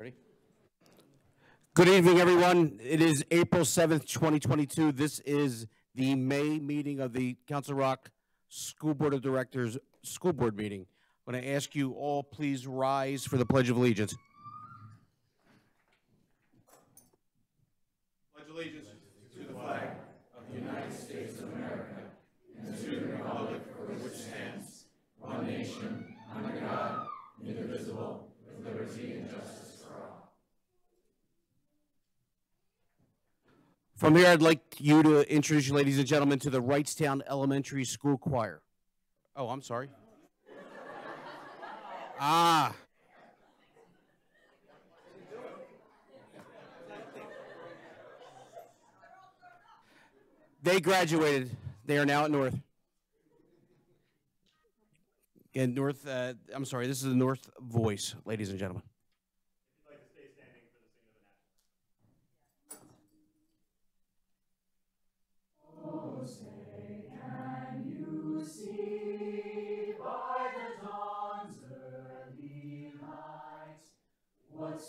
Ready? Good evening, everyone. It is April 7th, 2022. This is the May meeting of the Council Rock School Board of Directors School Board meeting. I'm going to ask you all please rise for the Pledge of Allegiance. From here, I'd like you to introduce you, ladies and gentlemen, to the Wrightstown Elementary School Choir. Oh, I'm sorry. ah. They graduated. They are now at North. And North, uh, I'm sorry, this is the North Voice, ladies and gentlemen.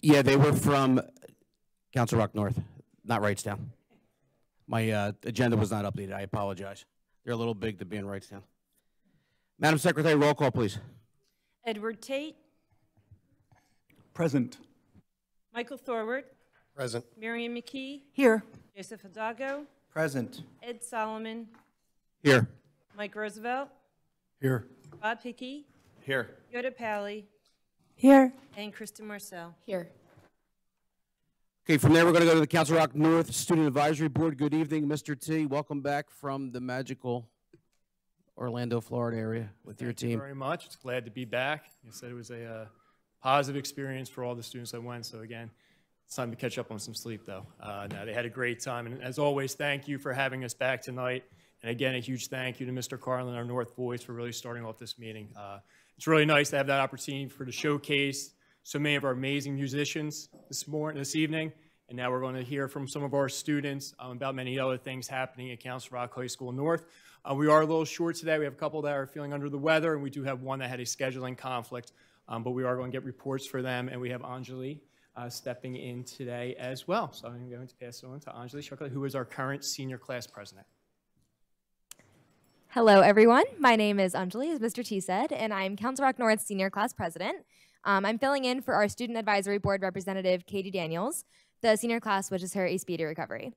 Yeah, they were from Council Rock North, not Wrightstown. My uh, agenda was not updated. I apologize. They're a little big to be in Wrightstown. Madam Secretary, roll call, please. Edward Tate, Present. Michael Thorward, Present. Miriam McKee, Here. Joseph Hidalgo, Present. Ed Solomon, Here. Mike Roosevelt, Here. Bob Hickey, Here. Yoda Pally, Here. and Kristen Marcel. Here. Okay, from there, we're going to go to the Council Rock North Student Advisory Board. Good evening, Mr. T. Welcome back from the magical Orlando, Florida area with your Thank you team. very much. It's glad to be back. You said it was a uh, positive experience for all the students that went. So again, it's time to catch up on some sleep, though. Uh, no, they had a great time, and as always, thank you for having us back tonight. And again, a huge thank you to Mr. Carlin, our North Voice, for really starting off this meeting. Uh, it's really nice to have that opportunity for to showcase so many of our amazing musicians this morning, this evening. And now we're going to hear from some of our students um, about many other things happening at Council Rock High School North. Uh, we are a little short today. We have a couple that are feeling under the weather, and we do have one that had a scheduling conflict. Um, but we are going to get reports for them, and we have Anjali uh, stepping in today as well. So I'm going to pass it on to Anjali Shukla, who is our current senior class president. Hello, everyone. My name is Anjali, as Mr. T said, and I'm Council Rock North Senior Class President. Um, I'm filling in for our Student Advisory Board Representative, Katie Daniels. The senior class wishes her a speedy recovery.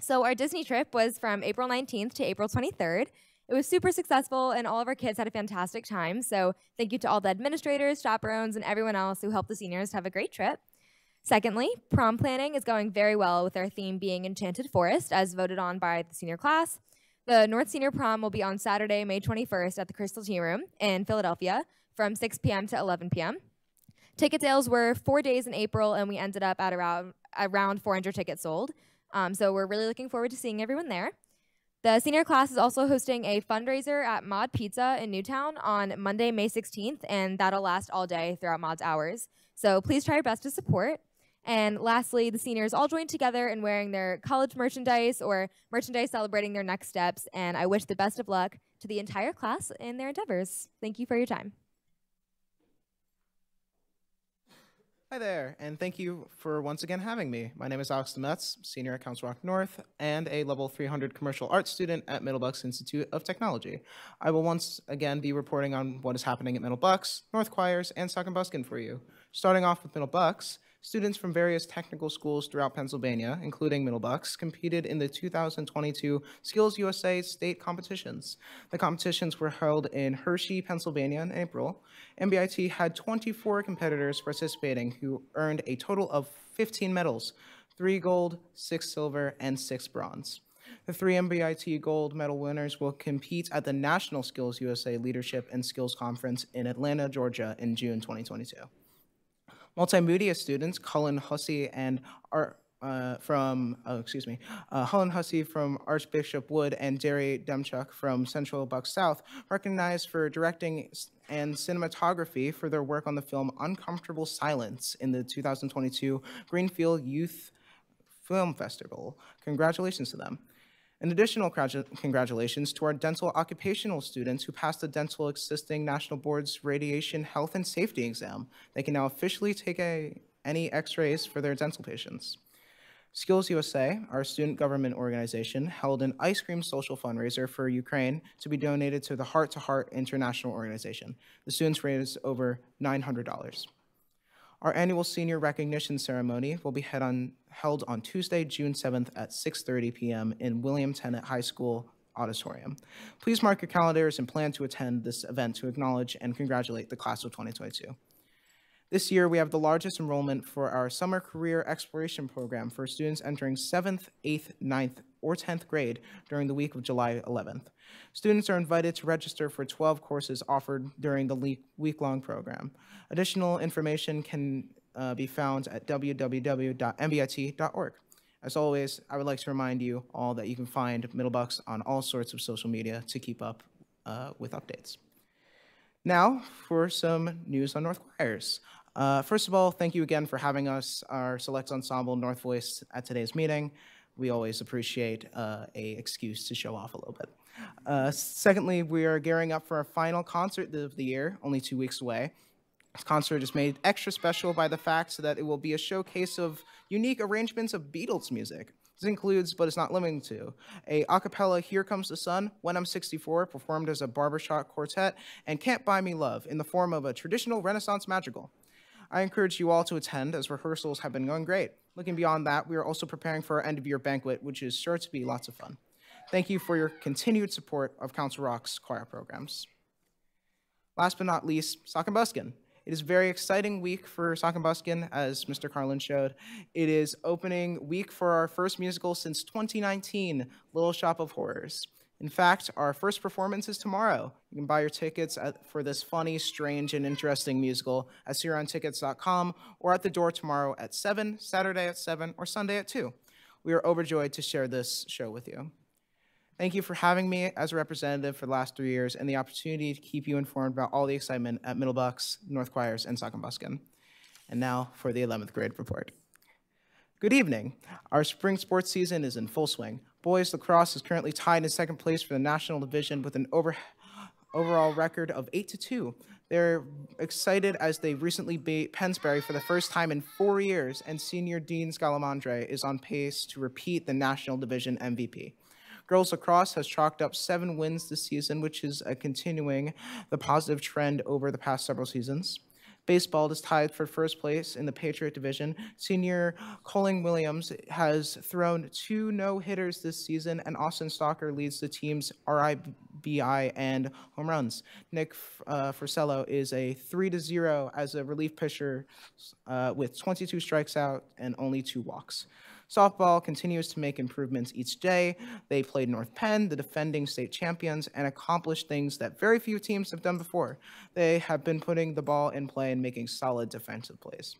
So, our Disney trip was from April 19th to April 23rd. It was super successful, and all of our kids had a fantastic time. So, thank you to all the administrators, chaperones, and everyone else who helped the seniors have a great trip. Secondly, prom planning is going very well with our theme being Enchanted Forest, as voted on by the senior class. The North Senior Prom will be on Saturday, May 21st at the Crystal Tea Room in Philadelphia from 6 p.m. to 11 p.m. Ticket sales were four days in April, and we ended up at around, around 400 tickets sold. Um, so we're really looking forward to seeing everyone there. The senior class is also hosting a fundraiser at Mod Pizza in Newtown on Monday, May 16th, and that'll last all day throughout Mod's hours. So please try your best to support. And lastly, the seniors all joined together in wearing their college merchandise or merchandise celebrating their next steps. And I wish the best of luck to the entire class in their endeavors. Thank you for your time. Hi there, and thank you for once again having me. My name is Alex Demetz, senior at Council Rock North, and a level 300 commercial arts student at Middlebucks Institute of Technology. I will once again be reporting on what is happening at Middlebucks, North Choirs, and Sock and Buskin for you. Starting off with Middlebucks, students from various technical schools throughout Pennsylvania, including Middlebucks, competed in the 2022 Skills USA state competitions. The competitions were held in Hershey, Pennsylvania in April. MBIT had 24 competitors participating who earned a total of 15 medals, three gold, six silver, and six bronze. The three MBIT gold medal winners will compete at the National Skills USA Leadership and Skills Conference in Atlanta, Georgia in June 2022. Multimedia students Colin Hussey and Ar- uh, from, oh, excuse me, uh, Hussey from Archbishop Wood and Jerry Demchuk from Central Bucks South, recognized for directing and cinematography for their work on the film Uncomfortable Silence in the 2022 Greenfield Youth Film Festival. Congratulations to them. An additional congratulations to our dental occupational students who passed the Dental Assisting National Board's Radiation Health and Safety exam. They can now officially take a, any x-rays for their dental patients. Skills USA, our student government organization, held an ice cream social fundraiser for Ukraine to be donated to the Heart to Heart International Organization. The students raised over $900. Our annual senior recognition ceremony will be on, held on Tuesday, June 7th at 6:30 p.m. in William Tennent High School auditorium. Please mark your calendars and plan to attend this event to acknowledge and congratulate the class of 2022. This year, we have the largest enrollment for our summer career exploration program for students entering 7th, 8th, 9th, or 10th grade during the week of July 11th. Students are invited to register for 12 courses offered during the week-long program. Additional information can uh, be found at www.mbit.org. As always, I would like to remind you all that you can find Middlebucks on all sorts of social media to keep up uh, with updates. Now, for some news on North Choirs. Uh, first of all, thank you again for having us, our select ensemble North Voice, at today's meeting. We always appreciate uh, a excuse to show off a little bit. Uh, secondly, we are gearing up for our final concert of the year, only two weeks away. This concert is made extra special by the fact that it will be a showcase of unique arrangements of Beatles music. This includes, but is not limited to, a acapella Here Comes the Sun, When I'm 64, performed as a barbershop quartet, and Can't Buy Me Love in the form of a traditional Renaissance madrigal. I encourage you all to attend as rehearsals have been going great. Looking beyond that, we are also preparing for our end of year banquet, which is sure to be lots of fun. Thank you for your continued support of Council Rock's choir programs. Last but not least, Sock and Buskin. It is a very exciting week for Sock and Buskin, as Mr. Carlin showed. It is opening week for our first musical since 2019, Little Shop of Horrors. In fact, our first performance is tomorrow. You can buy your tickets at, for this funny, strange, and interesting musical at SearonTickets.com or at the door tomorrow at 7, Saturday at 7, or Sunday at 2. We are overjoyed to share this show with you. Thank you for having me as a representative for the last three years and the opportunity to keep you informed about all the excitement at Middlebucks, North Choirs, and Sock and Buskin. And now for the 11th grade report. Good evening. Our spring sports season is in full swing. Boys lacrosse is currently tied in second place for the national division with an over, overall record of 8 to 2. They're excited as they recently beat Pennsbury for the first time in four years, and senior Dean Scalamandre is on pace to repeat the national division MVP. Girls lacrosse has chalked up seven wins this season, which is uh, continuing the positive trend over the past several seasons. Baseball is tied for first place in the Patriot Division. Senior Colin Williams has thrown two no hitters this season, and Austin Stalker leads the team's RIBI and home runs. Nick uh, Frisello is a 3 to 0 as a relief pitcher uh, with 22 strikes out and only two walks. Softball continues to make improvements each day. They played North Penn, the defending state champions, and accomplished things that very few teams have done before. They have been putting the ball in play and making solid defensive plays.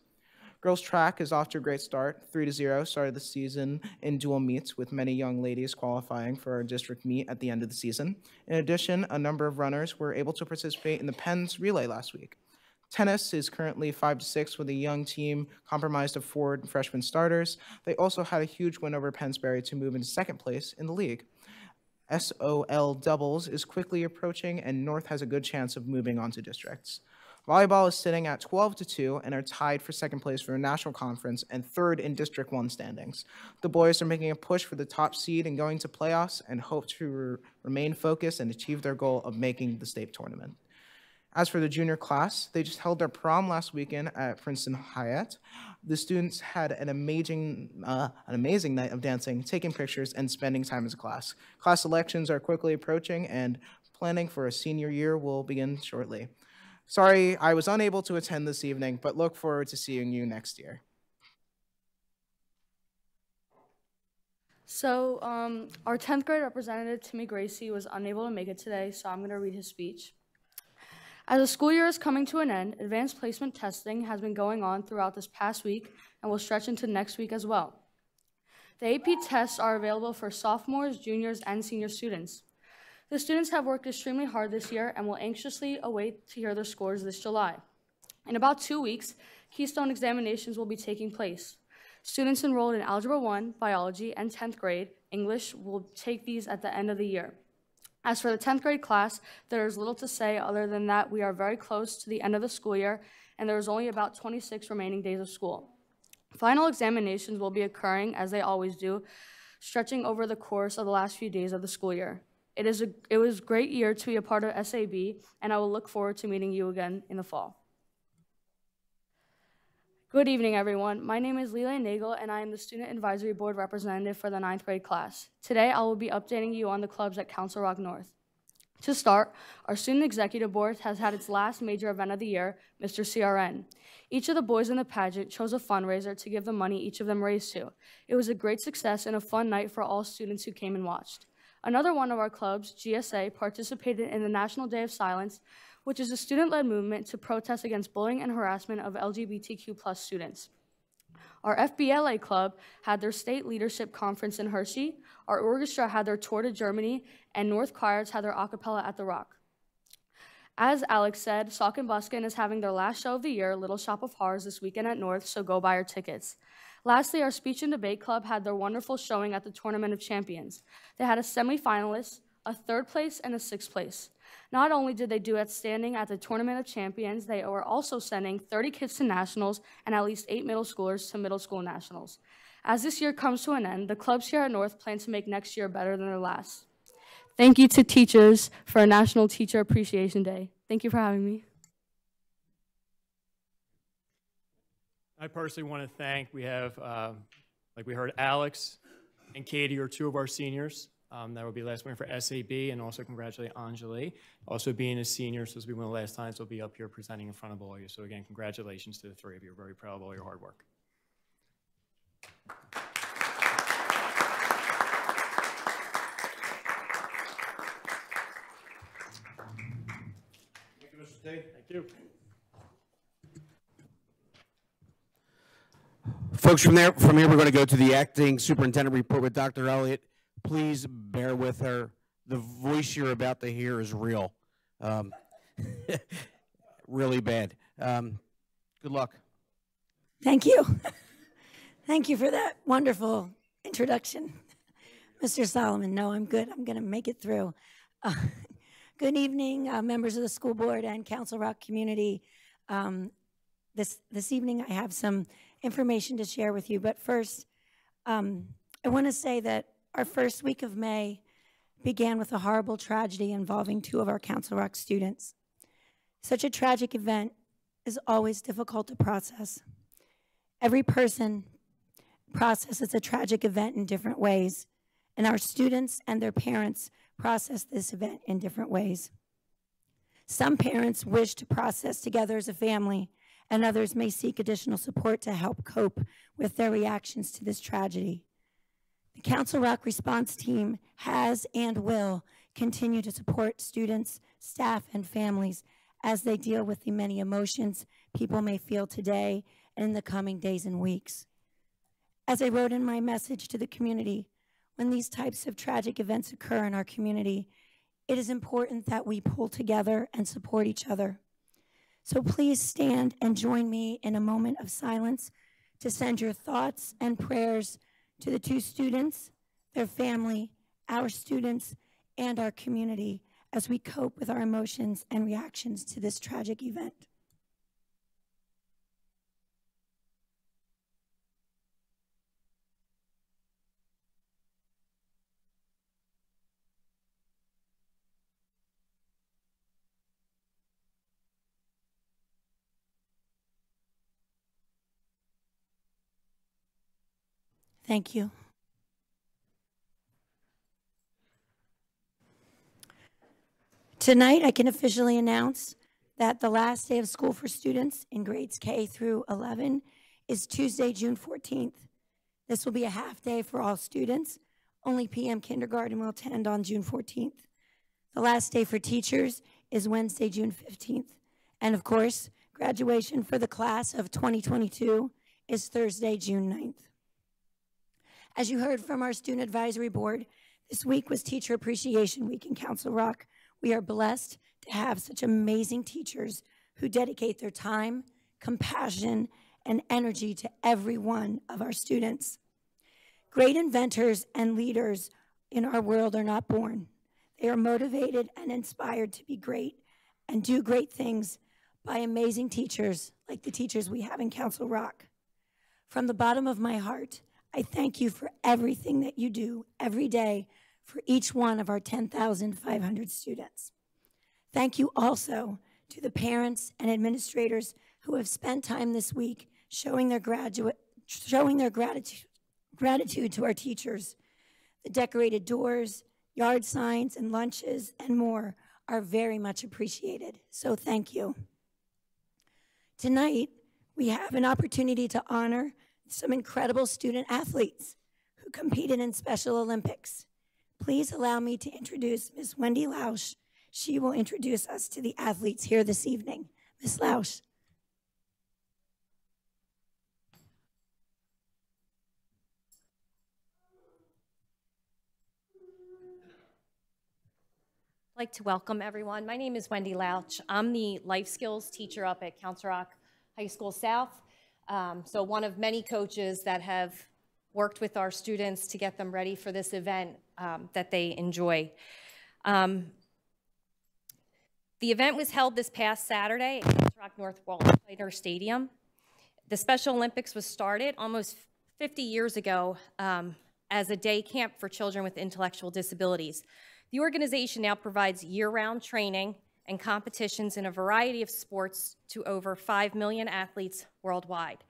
Girls track is off to a great start, 3 to 0, started the season in dual meets with many young ladies qualifying for our district meet at the end of the season. In addition, a number of runners were able to participate in the Penn's relay last week. Tennis is currently 5 to 6 with a young team comprised of four freshman starters. They also had a huge win over Pennsbury to move into second place in the league. SOL doubles is quickly approaching, and North has a good chance of moving on to districts. Volleyball is sitting at 12 to 2 and are tied for second place for the national conference and third in District 1 standings. The boys are making a push for the top seed and going to playoffs and hope to re- remain focused and achieve their goal of making the state tournament. As for the junior class, they just held their prom last weekend at Princeton Hyatt. The students had an amazing, uh, an amazing night of dancing, taking pictures, and spending time as a class. Class elections are quickly approaching, and planning for a senior year will begin shortly. Sorry, I was unable to attend this evening, but look forward to seeing you next year. So, um, our 10th grade representative, Timmy Gracie, was unable to make it today, so I'm going to read his speech. As the school year is coming to an end, advanced placement testing has been going on throughout this past week and will stretch into next week as well. The AP tests are available for sophomores, juniors, and senior students. The students have worked extremely hard this year and will anxiously await to hear their scores this July. In about two weeks, Keystone examinations will be taking place. Students enrolled in Algebra 1, Biology, and 10th grade English will take these at the end of the year. As for the 10th grade class, there is little to say other than that we are very close to the end of the school year and there is only about 26 remaining days of school. Final examinations will be occurring as they always do, stretching over the course of the last few days of the school year. It, is a, it was a great year to be a part of SAB, and I will look forward to meeting you again in the fall. Good evening, everyone. My name is Leland Nagel, and I am the Student Advisory Board representative for the ninth grade class. Today, I will be updating you on the clubs at Council Rock North. To start, our Student Executive Board has had its last major event of the year, Mr. CRN. Each of the boys in the pageant chose a fundraiser to give the money each of them raised to. It was a great success and a fun night for all students who came and watched. Another one of our clubs, GSA, participated in the National Day of Silence, which is a student-led movement to protest against bullying and harassment of LGBTQ plus students. Our FBLA club had their state leadership conference in Hershey, our orchestra had their tour to Germany, and North Choirs had their a cappella at the Rock. As Alex said, Sock and Buskin is having their last show of the year, Little Shop of Horrors, this weekend at North, so go buy your tickets. Lastly, our Speech and Debate Club had their wonderful showing at the Tournament of Champions. They had a semifinalist, a third place, and a sixth place. Not only did they do outstanding at the Tournament of Champions, they were also sending 30 kids to nationals and at least eight middle schoolers to middle school nationals. As this year comes to an end, the clubs here at North plan to make next year better than their last. Thank you to teachers for National Teacher Appreciation Day. Thank you for having me. I personally want to thank, we have, um, like we heard, Alex and Katie are two of our seniors. Um, That will be last winner for SAB, and also congratulate Anjali. Also being a senior, so this will be one of the last times we'll be up here presenting in front of all of you. So again, congratulations to the three of you. We're very proud of all your hard work. Thank you, Mr. Day. Thank you. Folks, from there, from here, we're going to go to the acting superintendent report with Dr. Elliott. Please bear with her. The voice you're about to hear is real. Um, really bad. Um, good luck. Thank you. Thank you for that wonderful introduction, Mr. Solomon. No, I'm good. I'm going to make it through. Uh, good evening, uh, members of the school board and Council Rock community. Um, this this evening, I have some information to share with you. But first, um, I want to say that our first week of May began with a horrible tragedy involving two of our Council Rock students. Such a tragic event is always difficult to process. Every person processes a tragic event in different ways, and our students and their parents process this event in different ways. Some parents wish to process together as a family, and others may seek additional support to help cope with their reactions to this tragedy. The Council Rock response team has and will continue to support students, staff, and families as they deal with the many emotions people may feel today and in the coming days and weeks. As I wrote in my message to the community, when these types of tragic events occur in our community, it is important that we pull together and support each other. So please stand and join me in a moment of silence to send your thoughts and prayers to the two students, their family, our students, and our community as we cope with our emotions and reactions to this tragic event. Thank you. Tonight, I can officially announce that the last day of school for students in grades K through 11 is Tuesday, June 14th. This will be a half day for all students. Only PM kindergarten will attend on June 14th. The last day for teachers is Wednesday, June 15th. And of course, graduation for the class of 2022 is Thursday, June 9th. As you heard from our Student Advisory Board, this week was Teacher Appreciation Week in Council Rock. We are blessed to have such amazing teachers who dedicate their time, compassion, and energy to every one of our students. Great inventors and leaders in our world are not born. They are motivated and inspired to be great and do great things by amazing teachers like the teachers we have in Council Rock. From the bottom of my heart, I thank you for everything that you do every day for each one of our 10,500 students. Thank you also to the parents and administrators who have spent time this week showing their graduate showing their gratitude gratitude to our teachers. The decorated doors, yard signs and lunches and more are very much appreciated. So thank you. Tonight, we have an opportunity to honor some incredible student athletes who competed in Special Olympics. Please allow me to introduce Ms. Wendy Lausch. She will introduce us to the athletes here this evening. Ms. Lausch. I'd like to welcome everyone. My name is Wendy Lausch. I'm the life skills teacher up at Council Rock High School South. Um, so one of many coaches that have worked with our students to get them ready for this event um, that they enjoy. Um, the event was held this past Saturday at Council Rock North Walter Stadium. The Special Olympics was started almost 50 years ago um, as a day camp for children with intellectual disabilities. The organization now provides year-round training and competitions in a variety of sports to over 5 million athletes worldwide.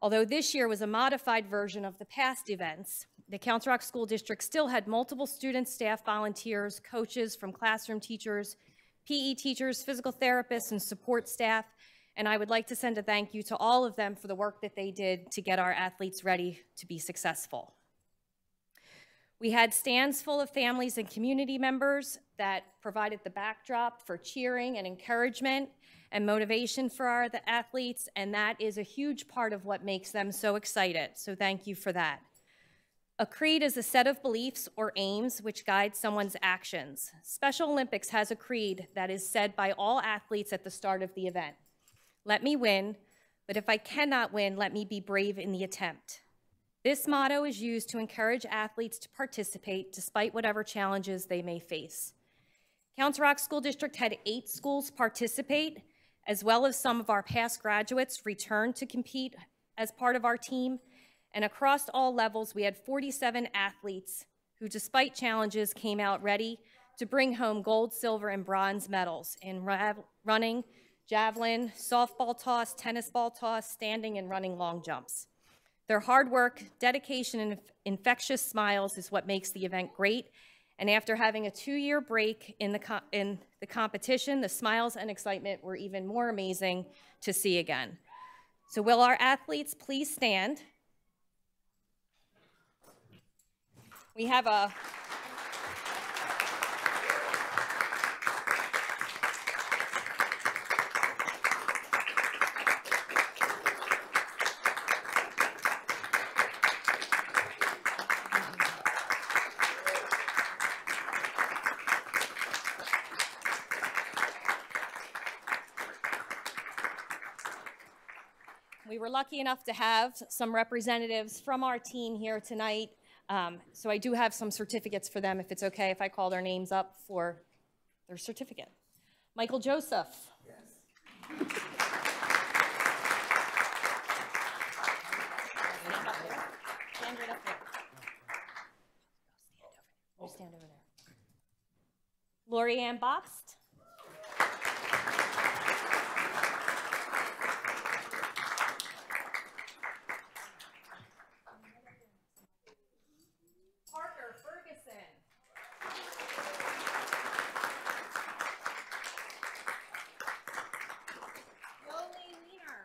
Although this year was a modified version of the past events, the Council Rock School District still had multiple students, staff, volunteers, coaches from classroom teachers, PE teachers, physical therapists, and support staff. And I would like to send a thank you to all of them for the work that they did to get our athletes ready to be successful. We had stands full of families and community members that provided the backdrop for cheering and encouragement and motivation for our the athletes, and that is a huge part of what makes them so excited. So thank you for that. A creed is a set of beliefs or aims which guide someone's actions. Special Olympics has a creed that is said by all athletes at the start of the event. Let me win, but if I cannot win, let me be brave in the attempt. This motto is used to encourage athletes to participate despite whatever challenges they may face. Council Rock School District had eight schools participate, as well as some of our past graduates return to compete as part of our team. And across all levels, we had 47 athletes who, despite challenges, came out ready to bring home gold, silver, and bronze medals in running, javelin, softball toss, tennis ball toss, standing, and running long jumps. Their hard work, dedication, and infectious smiles is what makes the event great. And after having a two-year break in the, in the competition, the smiles and excitement were even more amazing to see again. So will our athletes please stand? We have a We were lucky enough to have some representatives from our team here tonight. Um, so I do have some certificates for them, if it's okay if I call their names up for their certificate. Michael Joseph. Yes. Stand right up there. You stand over there. Lori Ann Boxt. Parker Ferguson. Loli Wiener.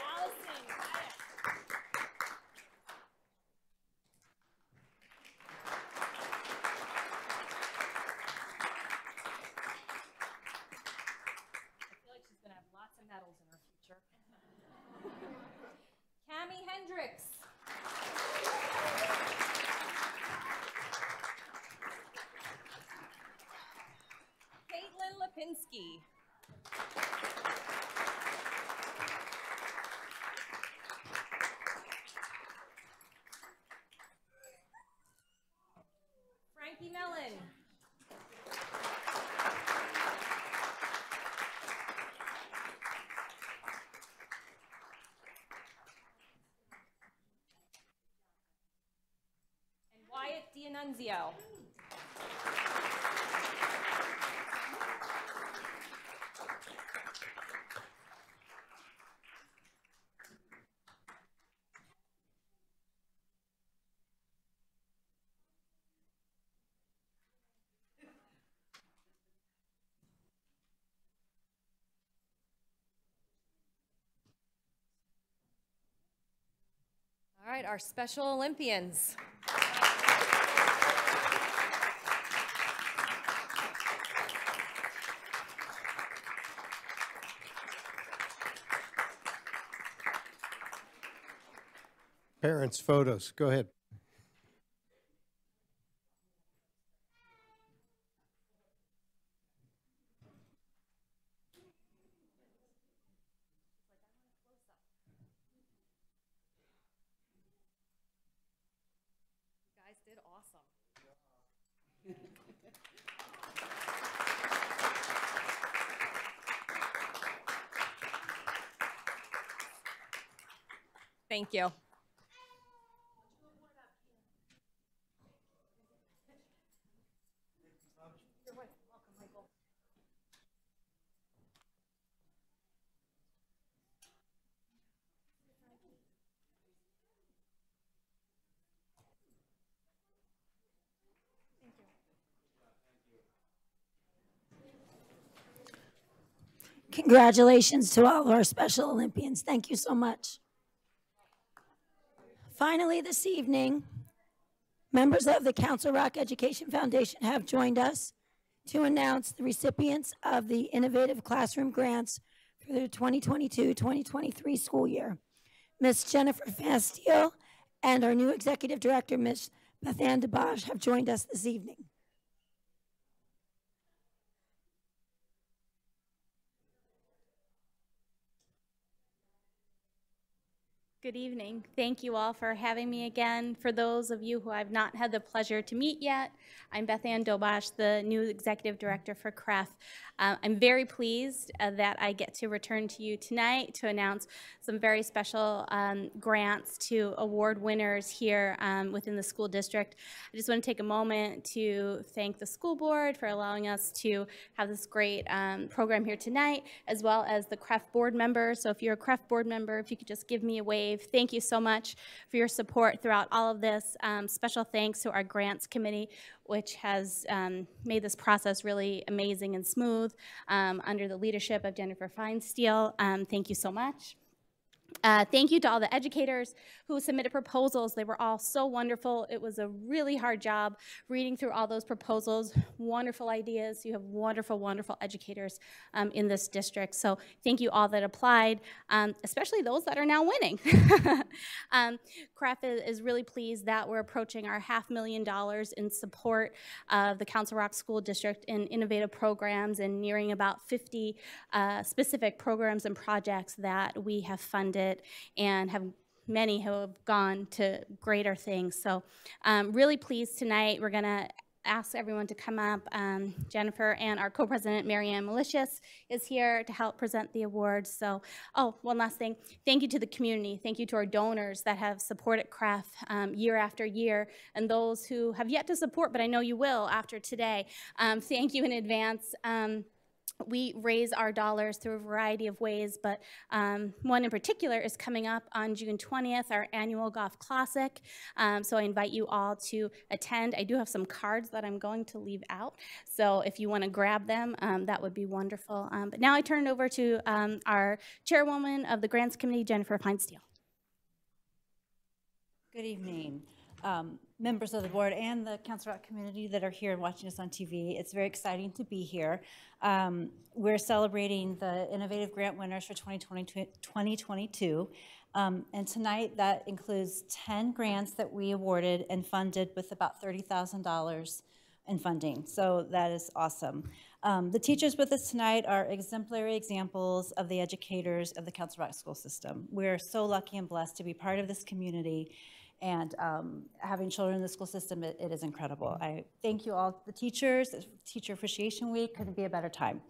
Allison Wyatt. I feel like she's gonna have lots of medals in her future. Cami Hendricks. Caitlin Lipinski. Becky Mellon. And Wyatt D'Annunzio. All right, our Special Olympians. Parents, photos, go ahead. You guys did awesome. Thank you. Congratulations to all of our Special Olympians. Thank you so much. Finally, this evening, members of the Council Rock Education Foundation have joined us to announce the recipients of the Innovative Classroom Grants for the 2022-2023 school year. Ms. Jennifer Fastio and our new Executive Director, Ms. Beth Ann DeBosch, have joined us this evening. Good evening. Thank you all for having me again. For those of you who I've not had the pleasure to meet yet, I'm Beth Ann Dobosh, the new Executive Director for CREF. Uh, I'm very pleased uh, that I get to return to you tonight to announce some very special um, grants to award winners here um, within the school district. I just want to take a moment to thank the school board for allowing us to have this great um, program here tonight, as well as the CREF board members. So if you're a CREF board member, if you could just give me a wave. Thank you so much for your support throughout all of this. Um, special thanks to our grants committee, which has um, made this process really amazing and smooth um, under the leadership of Jennifer Feinstein. Um, thank you so much. Uh, thank you to all the educators who submitted proposals. They were all so wonderful. It was a really hard job reading through all those proposals. Wonderful ideas. You have wonderful, wonderful educators um, in this district. So thank you all that applied, um, especially those that are now winning. um, CREF is, really pleased that we're approaching our half million dollars in support of the Council Rock School District in innovative programs and nearing about 50 uh, specific programs and projects that we have funded and have many who have gone to greater things. So um, really pleased tonight. We're going to ask everyone to come up. Um, Jennifer and our co-president, Marianne Malicious, is here to help present the awards. So, oh, one last thing. Thank you to the community. Thank you to our donors that have supported CREF um, year after year, and those who have yet to support, but I know you will after today. Um, thank you in advance. We raise our dollars through a variety of ways, but um, one in particular is coming up on June 20th, our annual Golf Classic. Um, so I invite you all to attend. I do have some cards that I'm going to leave out, so if you want to grab them, um, that would be wonderful. Um, but now I turn it over to um, our chairwoman of the Grants Committee, Jennifer Feinstein. Good evening, um, members of the board and the Council Rock community that are here and watching us on TV. It's very exciting to be here. Um, we're celebrating the innovative grant winners for 2022. 2022. Um, and tonight that includes 10 grants that we awarded and funded with about $30,000 in funding. So that is awesome. Um, the teachers with us tonight are exemplary examples of the educators of the Council Rock School System. We're so lucky and blessed to be part of this community and um, having children in the school system, it, it is incredible. I thank you all, the teachers. Teacher Appreciation Week couldn't be a better time.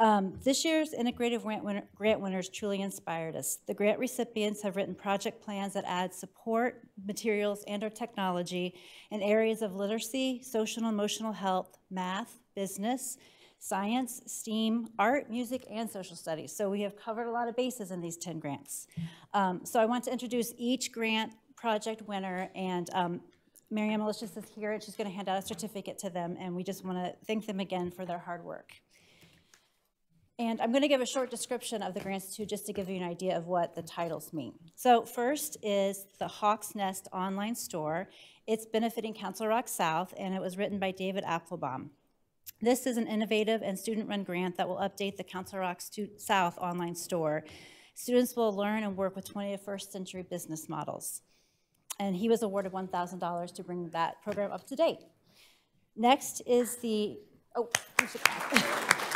Um, this year's integrative grant, winner, grant winners truly inspired us. The grant recipients have written project plans that add support, materials, and or technology in areas of literacy, social and emotional health, math, business, science, STEAM, art, music, and social studies. So we have covered a lot of bases in these 10 grants. Um, so I want to introduce each grant project winner, and um, Malicious is here, and she's going to hand out a certificate to them, and we just want to thank them again for their hard work. And I'm going to give a short description of the grants too, just to give you an idea of what the titles mean. So first is the Hawks Nest online store. It's benefiting Council Rock South, and it was written by David Applebaum. This is an innovative and student-run grant that will update the Council Rock South online store. Students will learn and work with 21st century business models. And he was awarded $1,000 to bring that program up to date. Next is the, oh,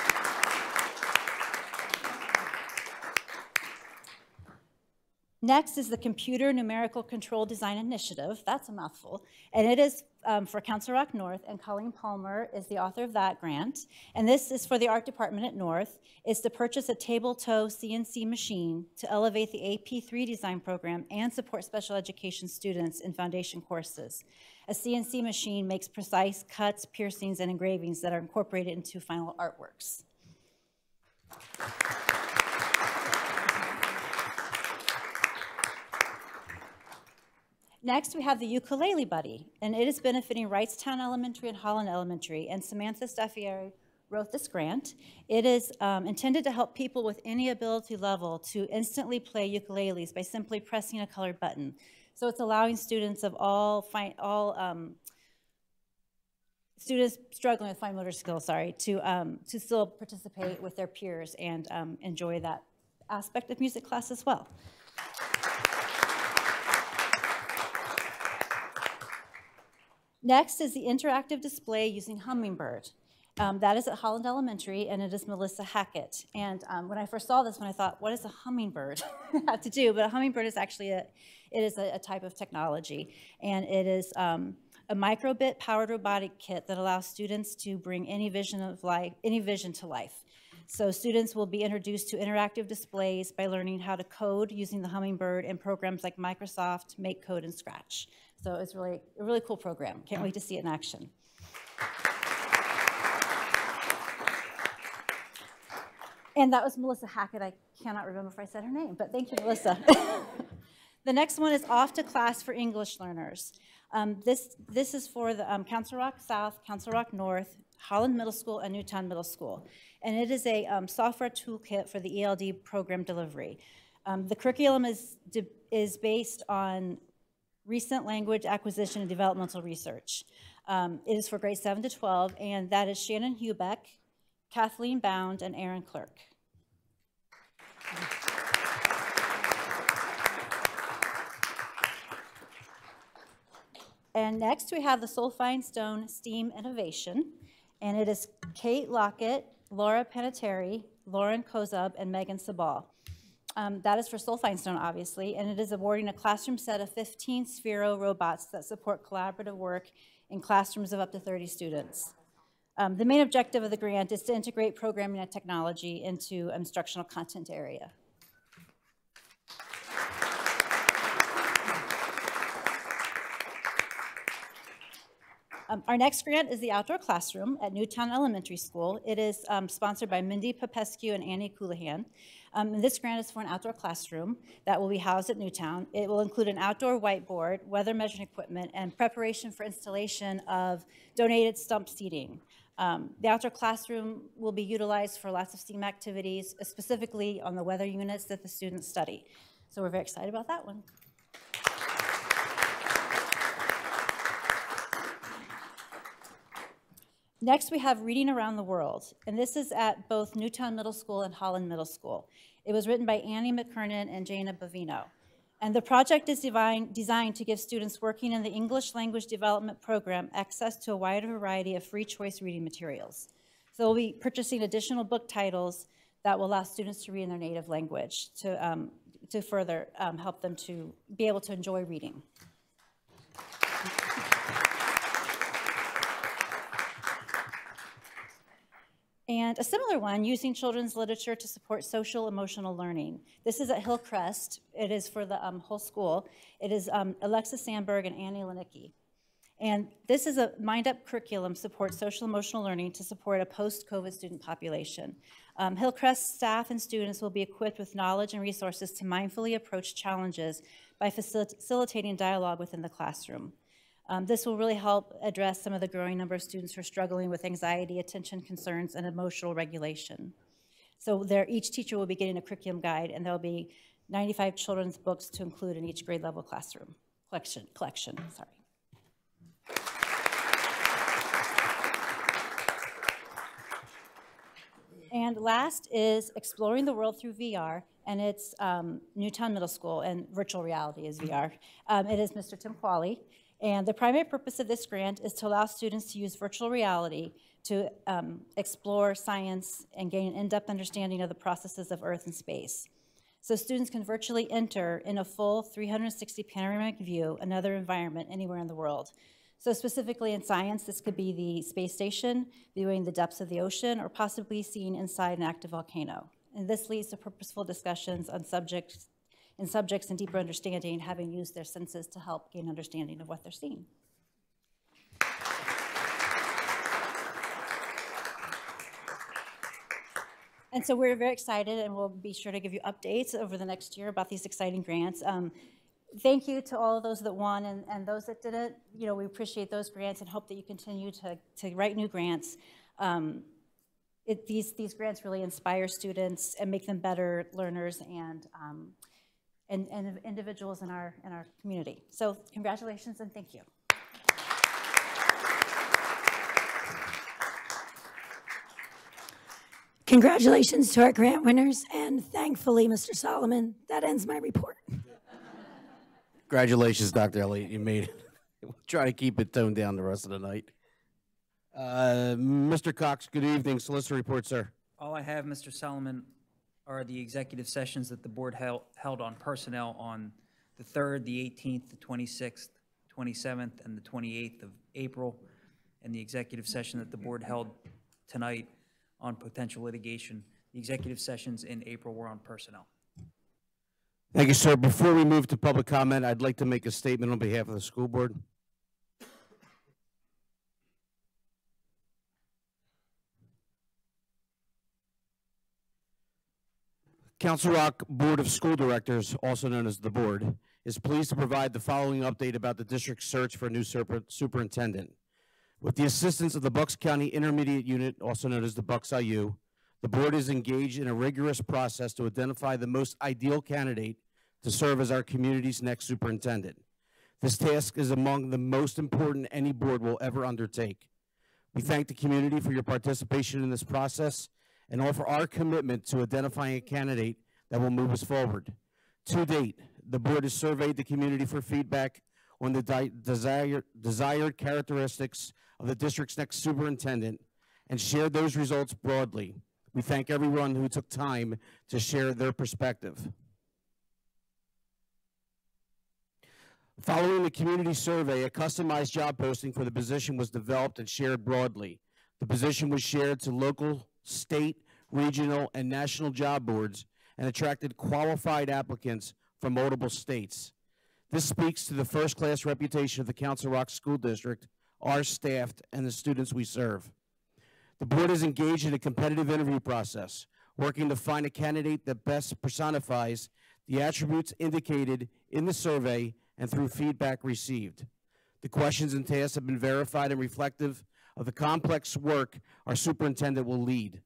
Next is the Computer Numerical Control Design Initiative. That's a mouthful. And it is um, for Council Rock North, and Colleen Palmer is the author of that grant. And this is for the art department at North. It's to purchase a tabletop CNC machine to elevate the AP3 design program and support special education students in foundation courses. A CNC machine makes precise cuts, piercings, and engravings that are incorporated into final artworks. Next, we have the Ukulele Buddy, and it is benefiting Wrightstown Elementary and Holland Elementary, and Samantha Staffieri wrote this grant. It is um, intended to help people with any ability level to instantly play ukuleles by simply pressing a colored button. So it's allowing students of all, all um, students struggling with fine motor skills, sorry, to, um, to still participate with their peers and um, enjoy that aspect of music class as well. Next is the interactive display using Hummingbird. Um, that is at Holland Elementary, and it is Melissa Hackett. And um, when I first saw this one, I thought, what does a hummingbird have to do? But a hummingbird is actually a, it is a, a type of technology, and it is um, a microbit powered robotic kit that allows students to bring any vision of life, any vision to life. So students will be introduced to interactive displays by learning how to code using the Hummingbird and programs like Microsoft, MakeCode, and Scratch. So it's really a really cool program. Can't wait to see it in action. And that was Melissa Hackett. I cannot remember if I said her name, but thank you, Melissa. the next one is Off to Class for English Learners. Um, this, this is for the um, Council Rock South, Council Rock North, Holland Middle School, and Newtown Middle School. And it is a um, software toolkit for the ELD program delivery. Um, the curriculum is, is based on recent language acquisition and developmental research. Um, it is for grade 7 to 12, and that is Shannon Hubeck, Kathleen Bound, and Aaron Clerk. And next we have the Sol Feinstone STEAM Innovation, and it is Kate Lockett, Laura Panettiere, Lauren Kozub, and Megan Sabal. Um, that is for Sol Feinstone, obviously, and it is awarding a classroom set of 15 Sphero robots that support collaborative work in classrooms of up to 30 students. Um, the main objective of the grant is to integrate programming and technology into instructional content area. Um, our next grant is the outdoor classroom at Newtown Elementary School. It is um, sponsored by Mindy Popescu and Annie Coulihan. Um, this grant is for an outdoor classroom that will be housed at Newtown. It will include an outdoor whiteboard, weather measuring equipment, and preparation for installation of donated stump seating. Um, the outdoor classroom will be utilized for lots of STEAM activities, specifically on the weather units that the students study. So we're very excited about that one. Next, we have Reading Around the World, and this is at both Newtown Middle School and Holland Middle School. It was written by Annie McKernan and Jana Bovino. And the project is designed to give students working in the English Language Development Program access to a wider variety of free choice reading materials. So we'll be purchasing additional book titles that will allow students to read in their native language to, um, to further um, help them to be able to enjoy reading. And a similar one using children's literature to support social emotional learning. This is at Hillcrest. It is for the um, whole school. It is um, Alexis Sandberg and Annie Lenicki. And this is a Mind Up curriculum supports social emotional learning to support a post-COVID student population. Um, Hillcrest staff and students will be equipped with knowledge and resources to mindfully approach challenges by facilitating dialogue within the classroom. Um, this will really help address some of the growing number of students who are struggling with anxiety, attention concerns, and emotional regulation. So there, each teacher will be getting a curriculum guide, and there'll be 95 children's books to include in each grade level classroom collection. Collection, sorry. And last is Exploring the World Through VR, and it's um, Newtown Middle School, and virtual reality is VR. Um, it is Mr. Tim Qualley, and the primary purpose of this grant is to allow students to use virtual reality to um, explore science and gain an in-depth understanding of the processes of Earth and space. So students can virtually enter in a full 360 panoramic view another environment anywhere in the world. So specifically in science, this could be the space station, viewing the depths of the ocean, or possibly seeing inside an active volcano. And this leads to purposeful discussions on subjects in subjects and deeper understanding, having used their senses to help gain understanding of what they're seeing. And so we're very excited, and we'll be sure to give you updates over the next year about these exciting grants. Um, thank you to all of those that won and, and those that didn't. You know, we appreciate those grants and hope that you continue to, to write new grants. Um, it, these, these grants really inspire students and make them better learners and, um, and, and individuals in our, in our community. So congratulations and thank you. Congratulations to our grant winners, and thankfully, Mr. Solomon, that ends my report. Congratulations, Dr. Elliott. You made it. We'll try to keep it toned down the rest of the night. Uh, Mr. Cox, good evening. Solicitor report, sir. All I have, Mr. Solomon, are the executive sessions that the board held, held on personnel on the 3rd, the 18th, the 26th, 27th, and the 28th of April, and the executive session that the board held tonight on potential litigation. The executive sessions in April were on personnel. Thank you, sir. Before we move to public comment, I'd like to make a statement on behalf of the school board. Council Rock Board of School Directors, also known as the board, is pleased to provide the following update about the district's search for a new super superintendent. With the assistance of the Bucks County Intermediate Unit, also known as the Bucks IU, the board is engaged in a rigorous process to identify the most ideal candidate to serve as our community's next superintendent. This task is among the most important any board will ever undertake. We thank the community for your participation in this process and offer our commitment to identifying a candidate that will move us forward. To date, the board has surveyed the community for feedback on the desired, desired characteristics of the district's next superintendent and shared those results broadly. We thank everyone who took time to share their perspective. Following the community survey, a customized job posting for the position was developed and shared broadly. The position was shared to local, state, regional, and national job boards and attracted qualified applicants from multiple states. This speaks to the first-class reputation of the Council Rock School District, our staff, and the students we serve. The board is engaged in a competitive interview process, working to find a candidate that best personifies the attributes indicated in the survey and through feedback received. The questions and tasks have been verified and reflective of the complex work our superintendent will lead.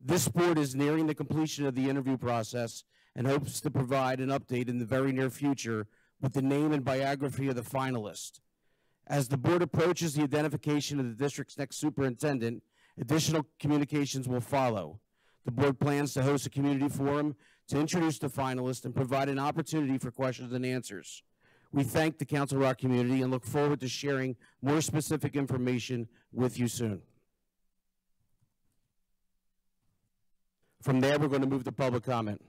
This board is nearing the completion of the interview process and hopes to provide an update in the very near future with the name and biography of the finalist. As the board approaches the identification of the district's next superintendent, additional communications will follow. The board plans to host a community forum to introduce the finalists and provide an opportunity for questions and answers. We thank the Council Rock community and look forward to sharing more specific information with you soon. From there, we're going to move to public comment.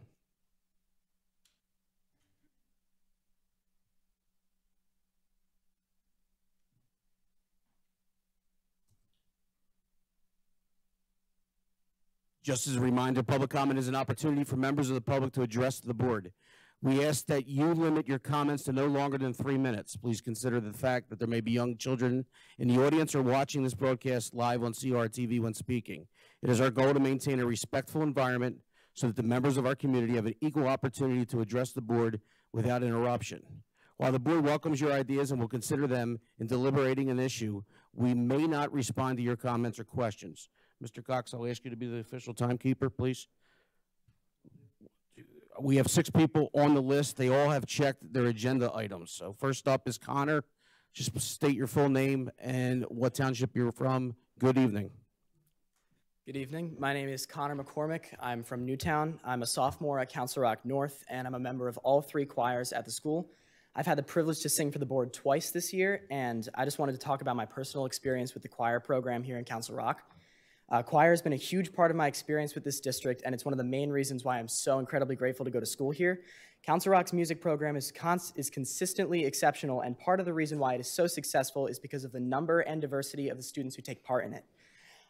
Just as a reminder, public comment is an opportunity for members of the public to address the board. We ask that you limit your comments to no longer than three minutes. Please consider the fact that there may be young children in the audience or watching this broadcast live on CRTV when speaking. It is our goal to maintain a respectful environment so that the members of our community have an equal opportunity to address the board without interruption. While the board welcomes your ideas and will consider them in deliberating an issue, we may not respond to your comments or questions. Mr. Cox, I'll ask you to be the official timekeeper, please. We have six people on the list. They all have checked their agenda items. So first up is Connor. Just state your full name and what township you're from. Good evening. Good evening. My name is Connor McCormick. I'm from Newtown. I'm a sophomore at Council Rock North, and I'm a member of all three choirs at the school. I've had the privilege to sing for the board twice this year, and I just wanted to talk about my personal experience with the choir program here in Council Rock. Uh, choir has been a huge part of my experience with this district, and it's one of the main reasons why I'm so incredibly grateful to go to school here. Council Rock's music program is, cons- is consistently exceptional, and part of the reason why it is so successful is because of the number and diversity of the students who take part in it.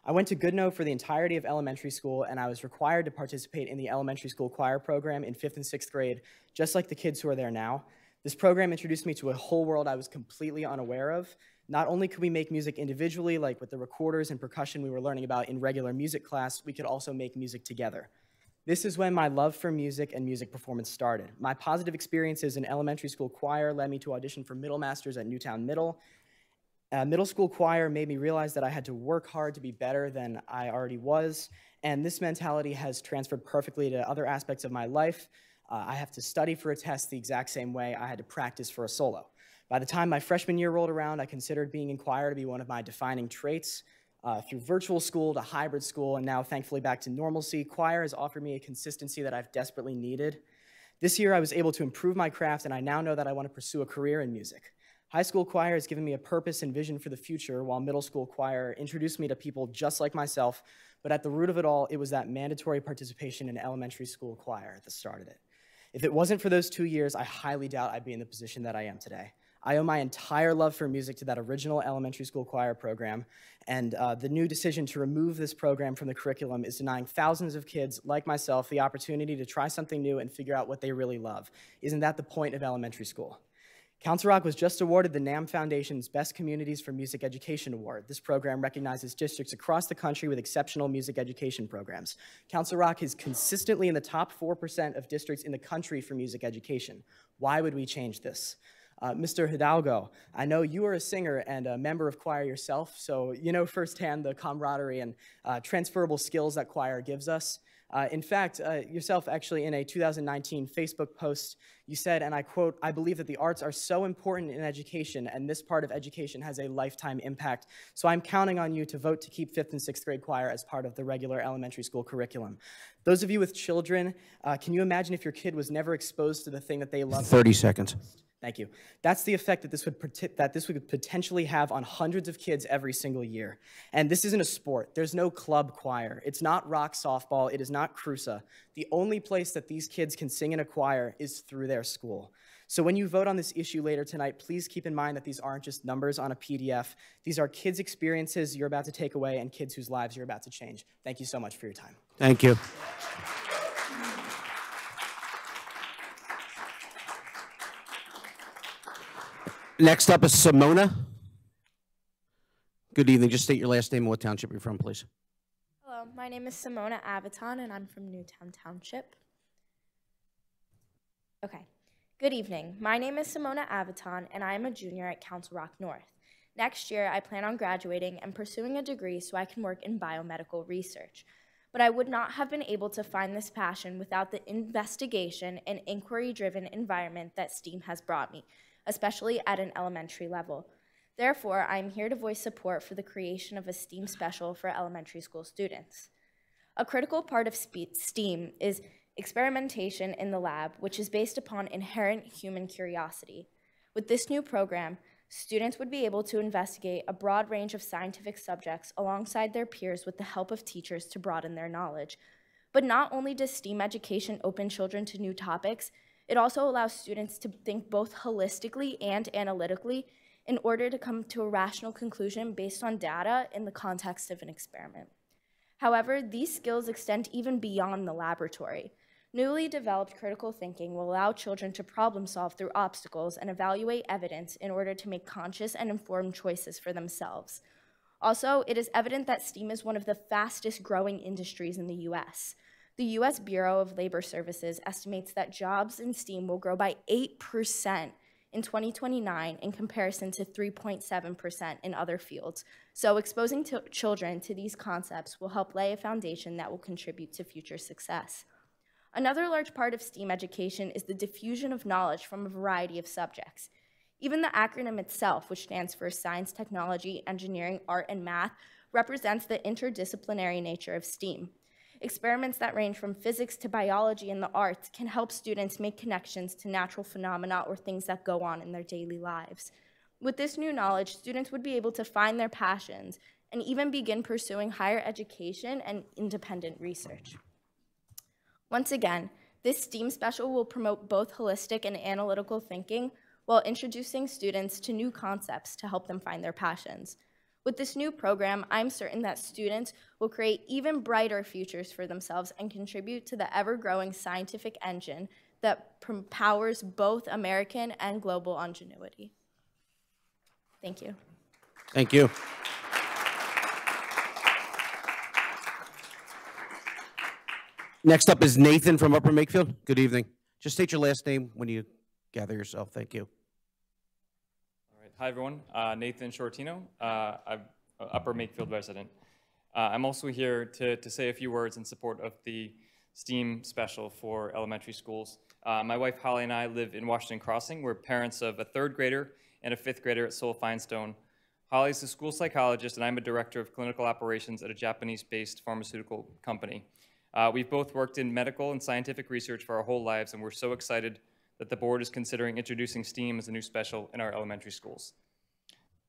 I went to Goodnoe for the entirety of elementary school, and I was required to participate in the elementary school choir program in fifth and sixth grade, just like the kids who are there now. This program introduced me to a whole world I was completely unaware of. Not only could we make music individually, like with the recorders and percussion we were learning about in regular music class, we could also make music together. This is when my love for music and music performance started. My positive experiences in elementary school choir led me to audition for Middle Masters at Newtown Middle. Uh, middle school choir made me realize that I had to work hard to be better than I already was, and this mentality has transferred perfectly to other aspects of my life. Uh, I have to study for a test the exact same way I had to practice for a solo. By the time my freshman year rolled around, I considered being in choir to be one of my defining traits. Uh, through virtual school to hybrid school, and now thankfully back to normalcy, choir has offered me a consistency that I've desperately needed. This year, I was able to improve my craft, and I now know that I want to pursue a career in music. High school choir has given me a purpose and vision for the future, while middle school choir introduced me to people just like myself. But at the root of it all, it was that mandatory participation in elementary school choir that started it. If it wasn't for those two years, I highly doubt I'd be in the position that I am today. I owe my entire love for music to that original elementary school choir program, and uh, the new decision to remove this program from the curriculum is denying thousands of kids like myself the opportunity to try something new and figure out what they really love. Isn't that the point of elementary school? Council Rock was just awarded the NAMM Foundation's Best Communities for Music Education Award. This program recognizes districts across the country with exceptional music education programs. Council Rock is consistently in the top 4% of districts in the country for music education. Why would we change this? Uh, Mr. Hidalgo, I know you are a singer and a member of choir yourself, so you know firsthand the camaraderie and uh, transferable skills that choir gives us. Uh, in fact, uh, yourself actually in a 2019 Facebook post, you said, and I quote, I believe that the arts are so important in education, and this part of education has a lifetime impact. So I'm counting on you to vote to keep fifth and sixth grade choir as part of the regular elementary school curriculum. Those of you with children, uh, can you imagine if your kid was never exposed to the thing that they love? 30 seconds. Thank you. That's the effect that this would that this would potentially have on hundreds of kids every single year. And this isn't a sport. There's no club choir. It's not rock softball. It is not Crusa. The only place that these kids can sing in a choir is through their school. So when you vote on this issue later tonight, please keep in mind that these aren't just numbers on a PDF. These are kids' experiences you're about to take away and kids whose lives you're about to change. Thank you so much for your time. Thank you. Next up is Simona. Good evening. Just state your last name and what township you're from, please. Hello, my name is Simona Aviton, and I'm from Newtown Township. Okay. Good evening. My name is Simona Aviton, and I am a junior at Council Rock North. Next year, I plan on graduating and pursuing a degree so I can work in biomedical research. But I would not have been able to find this passion without the investigation and inquiry driven environment that STEAM has brought me especially at an elementary level. Therefore, I am here to voice support for the creation of a STEAM special for elementary school students. A critical part of STEAM is experimentation in the lab, which is based upon inherent human curiosity. With this new program, students would be able to investigate a broad range of scientific subjects alongside their peers with the help of teachers to broaden their knowledge. But not only does STEAM education open children to new topics, it also allows students to think both holistically and analytically in order to come to a rational conclusion based on data in the context of an experiment. However, these skills extend even beyond the laboratory. Newly developed critical thinking will allow children to problem solve through obstacles and evaluate evidence in order to make conscious and informed choices for themselves. Also, it is evident that STEAM is one of the fastest growing industries in the US. The US Bureau of Labor Services estimates that jobs in STEAM will grow by 8% in 2029 in comparison to 3.7% in other fields. So, exposing to children to these concepts will help lay a foundation that will contribute to future success. Another large part of STEAM education is the diffusion of knowledge from a variety of subjects. Even the acronym itself, which stands for Science, Technology, Engineering, Art, and Math, represents the interdisciplinary nature of STEAM. Experiments that range from physics to biology and the arts can help students make connections to natural phenomena or things that go on in their daily lives. With this new knowledge, students would be able to find their passions and even begin pursuing higher education and independent research. Once again, this STEAM special will promote both holistic and analytical thinking while introducing students to new concepts to help them find their passions. With this new program, I'm certain that students will create even brighter futures for themselves and contribute to the ever-growing scientific engine that powers both American and global ingenuity. Thank you. Thank you. Next up is Nathan from Upper Makefield. Good evening. Just state your last name when you gather yourself. Thank you. Hi, everyone. Uh, Nathan Shortino. Uh, I'm an Upper Makefield resident. Uh, I'm also here to, to say a few words in support of the STEAM special for elementary schools. Uh, my wife Holly and I live in Washington Crossing. We're parents of a third grader and a fifth grader at Sol Feinstone. Holly's a school psychologist, and I'm a director of clinical operations at a Japanese-based pharmaceutical company. Uh, we've both worked in medical and scientific research for our whole lives, and we're so excited that the board is considering introducing STEAM as a new special in our elementary schools.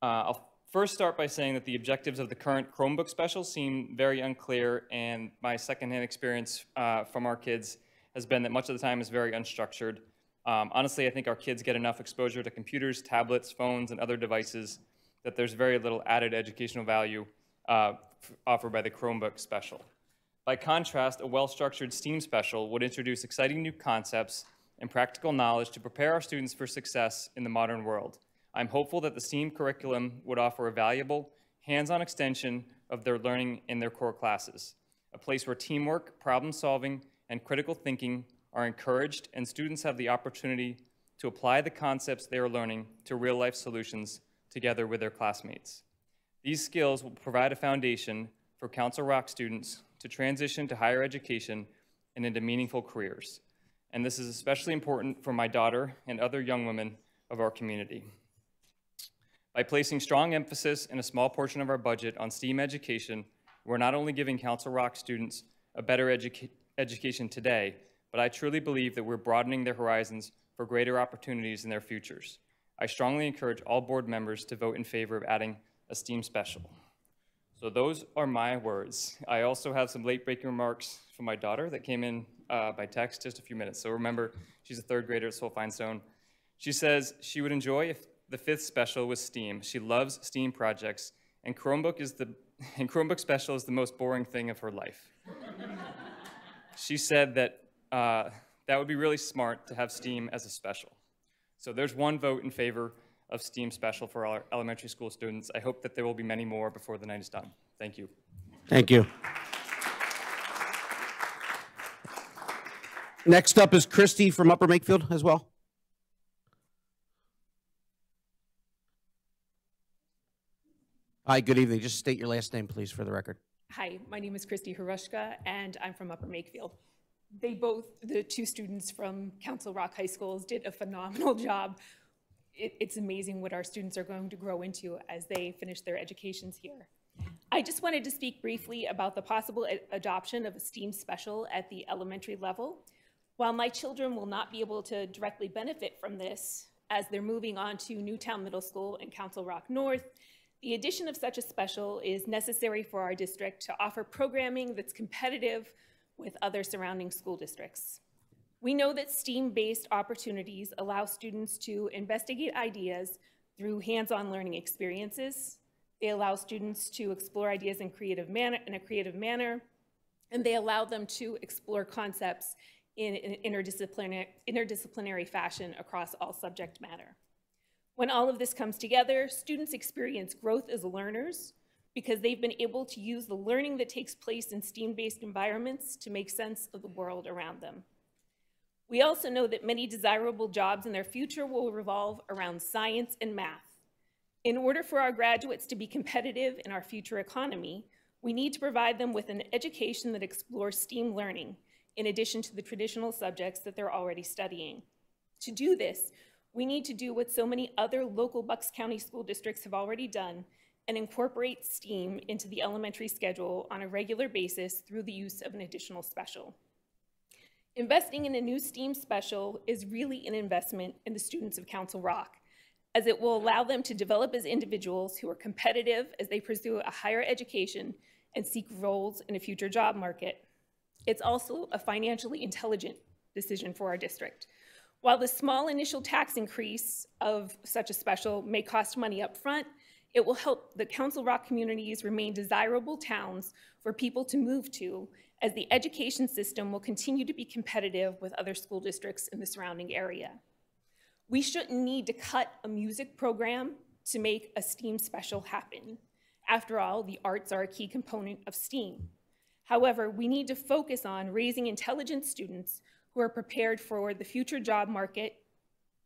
Uh, I'll first start by saying that the objectives of the current Chromebook special seem very unclear, and my secondhand experience uh, from our kids has been that much of the time is very unstructured. Um, honestly, I think our kids get enough exposure to computers, tablets, phones, and other devices that there's very little added educational value uh, offered by the Chromebook special. By contrast, a well-structured STEAM special would introduce exciting new concepts and practical knowledge to prepare our students for success in the modern world. I'm hopeful that the STEAM curriculum would offer a valuable, hands-on extension of their learning in their core classes, a place where teamwork, problem solving, and critical thinking are encouraged and students have the opportunity to apply the concepts they are learning to real-life solutions together with their classmates. These skills will provide a foundation for Council Rock students to transition to higher education and into meaningful careers. And this is especially important for my daughter and other young women of our community. By placing strong emphasis in a small portion of our budget on STEAM education, we're not only giving Council Rock students a better educa education today, but I truly believe that we're broadening their horizons for greater opportunities in their futures. I strongly encourage all board members to vote in favor of adding a STEAM special. So those are my words. I also have some late breaking remarks from my daughter that came in uh, by text just a few minutes. So remember, she's a third grader at Sol Feinstone. She says she would enjoy if the fifth special was STEAM. She loves STEAM projects, and Chromebook is the and Chromebook special is the most boring thing of her life. she said that uh, that would be really smart to have STEAM as a special. So there's one vote in favor of STEAM Special for our elementary school students. I hope that there will be many more before the night is done. Thank you. Thank you. Next up is Christy from Upper Makefield as well. Hi, good evening. Just state your last name, please, for the record. Hi, my name is Christy Harushka, and I'm from Upper Makefield. They both, the two students from Council Rock High Schools, did a phenomenal job it, it's amazing what our students are going to grow into as they finish their educations here. I just wanted to speak briefly about the possible adoption of a STEAM special at the elementary level. While my children will not be able to directly benefit from this as they're moving on to Newtown Middle School and Council Rock North, the addition of such a special is necessary for our district to offer programming that's competitive with other surrounding school districts. We know that STEAM-based opportunities allow students to investigate ideas through hands-on learning experiences, They allow students to explore ideas in creative manner in a creative manner, and they allow them to explore concepts in an interdisciplinary, interdisciplinary fashion across all subject matter. When all of this comes together, students experience growth as learners because they've been able to use the learning that takes place in STEAM-based environments to make sense of the world around them. We also know that many desirable jobs in their future will revolve around science and math. In order for our graduates to be competitive in our future economy, we need to provide them with an education that explores STEAM learning, in addition to the traditional subjects that they're already studying. To do this, we need to do what so many other local Bucks County school districts have already done and incorporate STEAM into the elementary schedule on a regular basis through the use of an additional special. Investing in a new STEAM special is really an investment in the students of Council Rock, as it will allow them to develop as individuals who are competitive as they pursue a higher education and seek roles in a future job market. It's also a financially intelligent decision for our district. While the small initial tax increase of such a special may cost money up front, it will help the Council Rock communities remain desirable towns for people to move to as the education system will continue to be competitive with other school districts in the surrounding area. We shouldn't need to cut a music program to make a STEAM special happen. After all, the arts are a key component of STEAM. However, we need to focus on raising intelligent students who are prepared for the future job market,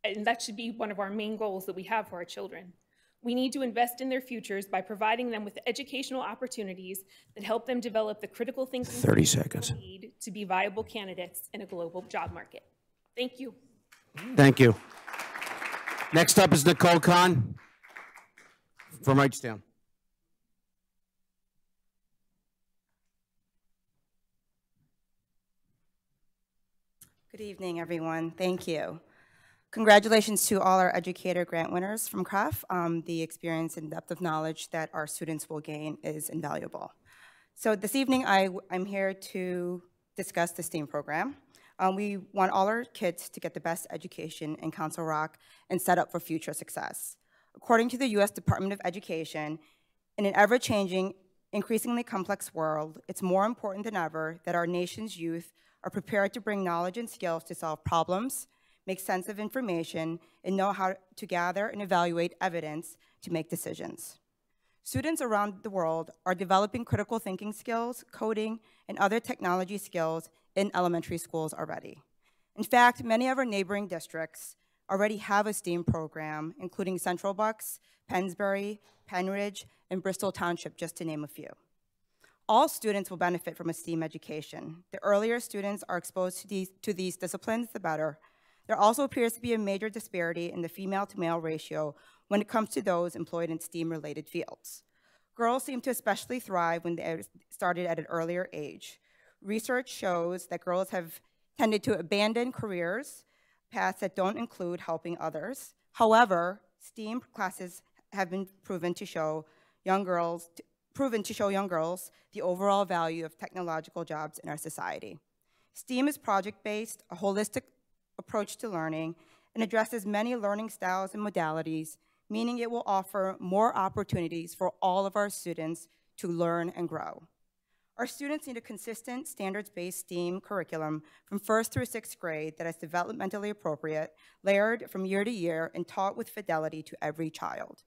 and that should be one of our main goals that we have for our children. We need to invest in their futures by providing them with educational opportunities that help them develop the critical thinking 30 seconds. they need to be viable candidates in a global job market. Thank you. Thank you. Next up is Nicole Khan from Wrightstown. Good evening, everyone. Thank you. Congratulations to all our educator grant winners from CREF. Um, the experience and depth of knowledge that our students will gain is invaluable. So this evening, I, am here to discuss the STEAM program. Um, we want all our kids to get the best education in Council Rock and set up for future success. According to the U.S. Department of Education, in an ever-changing, increasingly complex world, it's more important than ever that our nation's youth are prepared to bring knowledge and skills to solve problems, make sense of information, and know how to gather and evaluate evidence to make decisions. Students around the world are developing critical thinking skills, coding, and other technology skills in elementary schools already. In fact, many of our neighboring districts already have a STEAM program, including Central Bucks, Pennsbury, Pennridge, and Bristol Township, just to name a few. All students will benefit from a STEAM education. The earlier students are exposed to these, to these disciplines, the better. There also appears to be a major disparity in the female to male ratio when it comes to those employed in STEAM-related fields. Girls seem to especially thrive when they started at an earlier age. Research shows that girls have tended to abandon careers, paths that don't include helping others. However, STEAM classes have been proven to show young girls proven to show young girls the overall value of technological jobs in our society. STEAM is project-based, a holistic approach to learning, and addresses many learning styles and modalities, meaning it will offer more opportunities for all of our students to learn and grow. Our students need a consistent, standards-based STEAM curriculum from first through sixth grade that is developmentally appropriate, layered from year to year, and taught with fidelity to every child.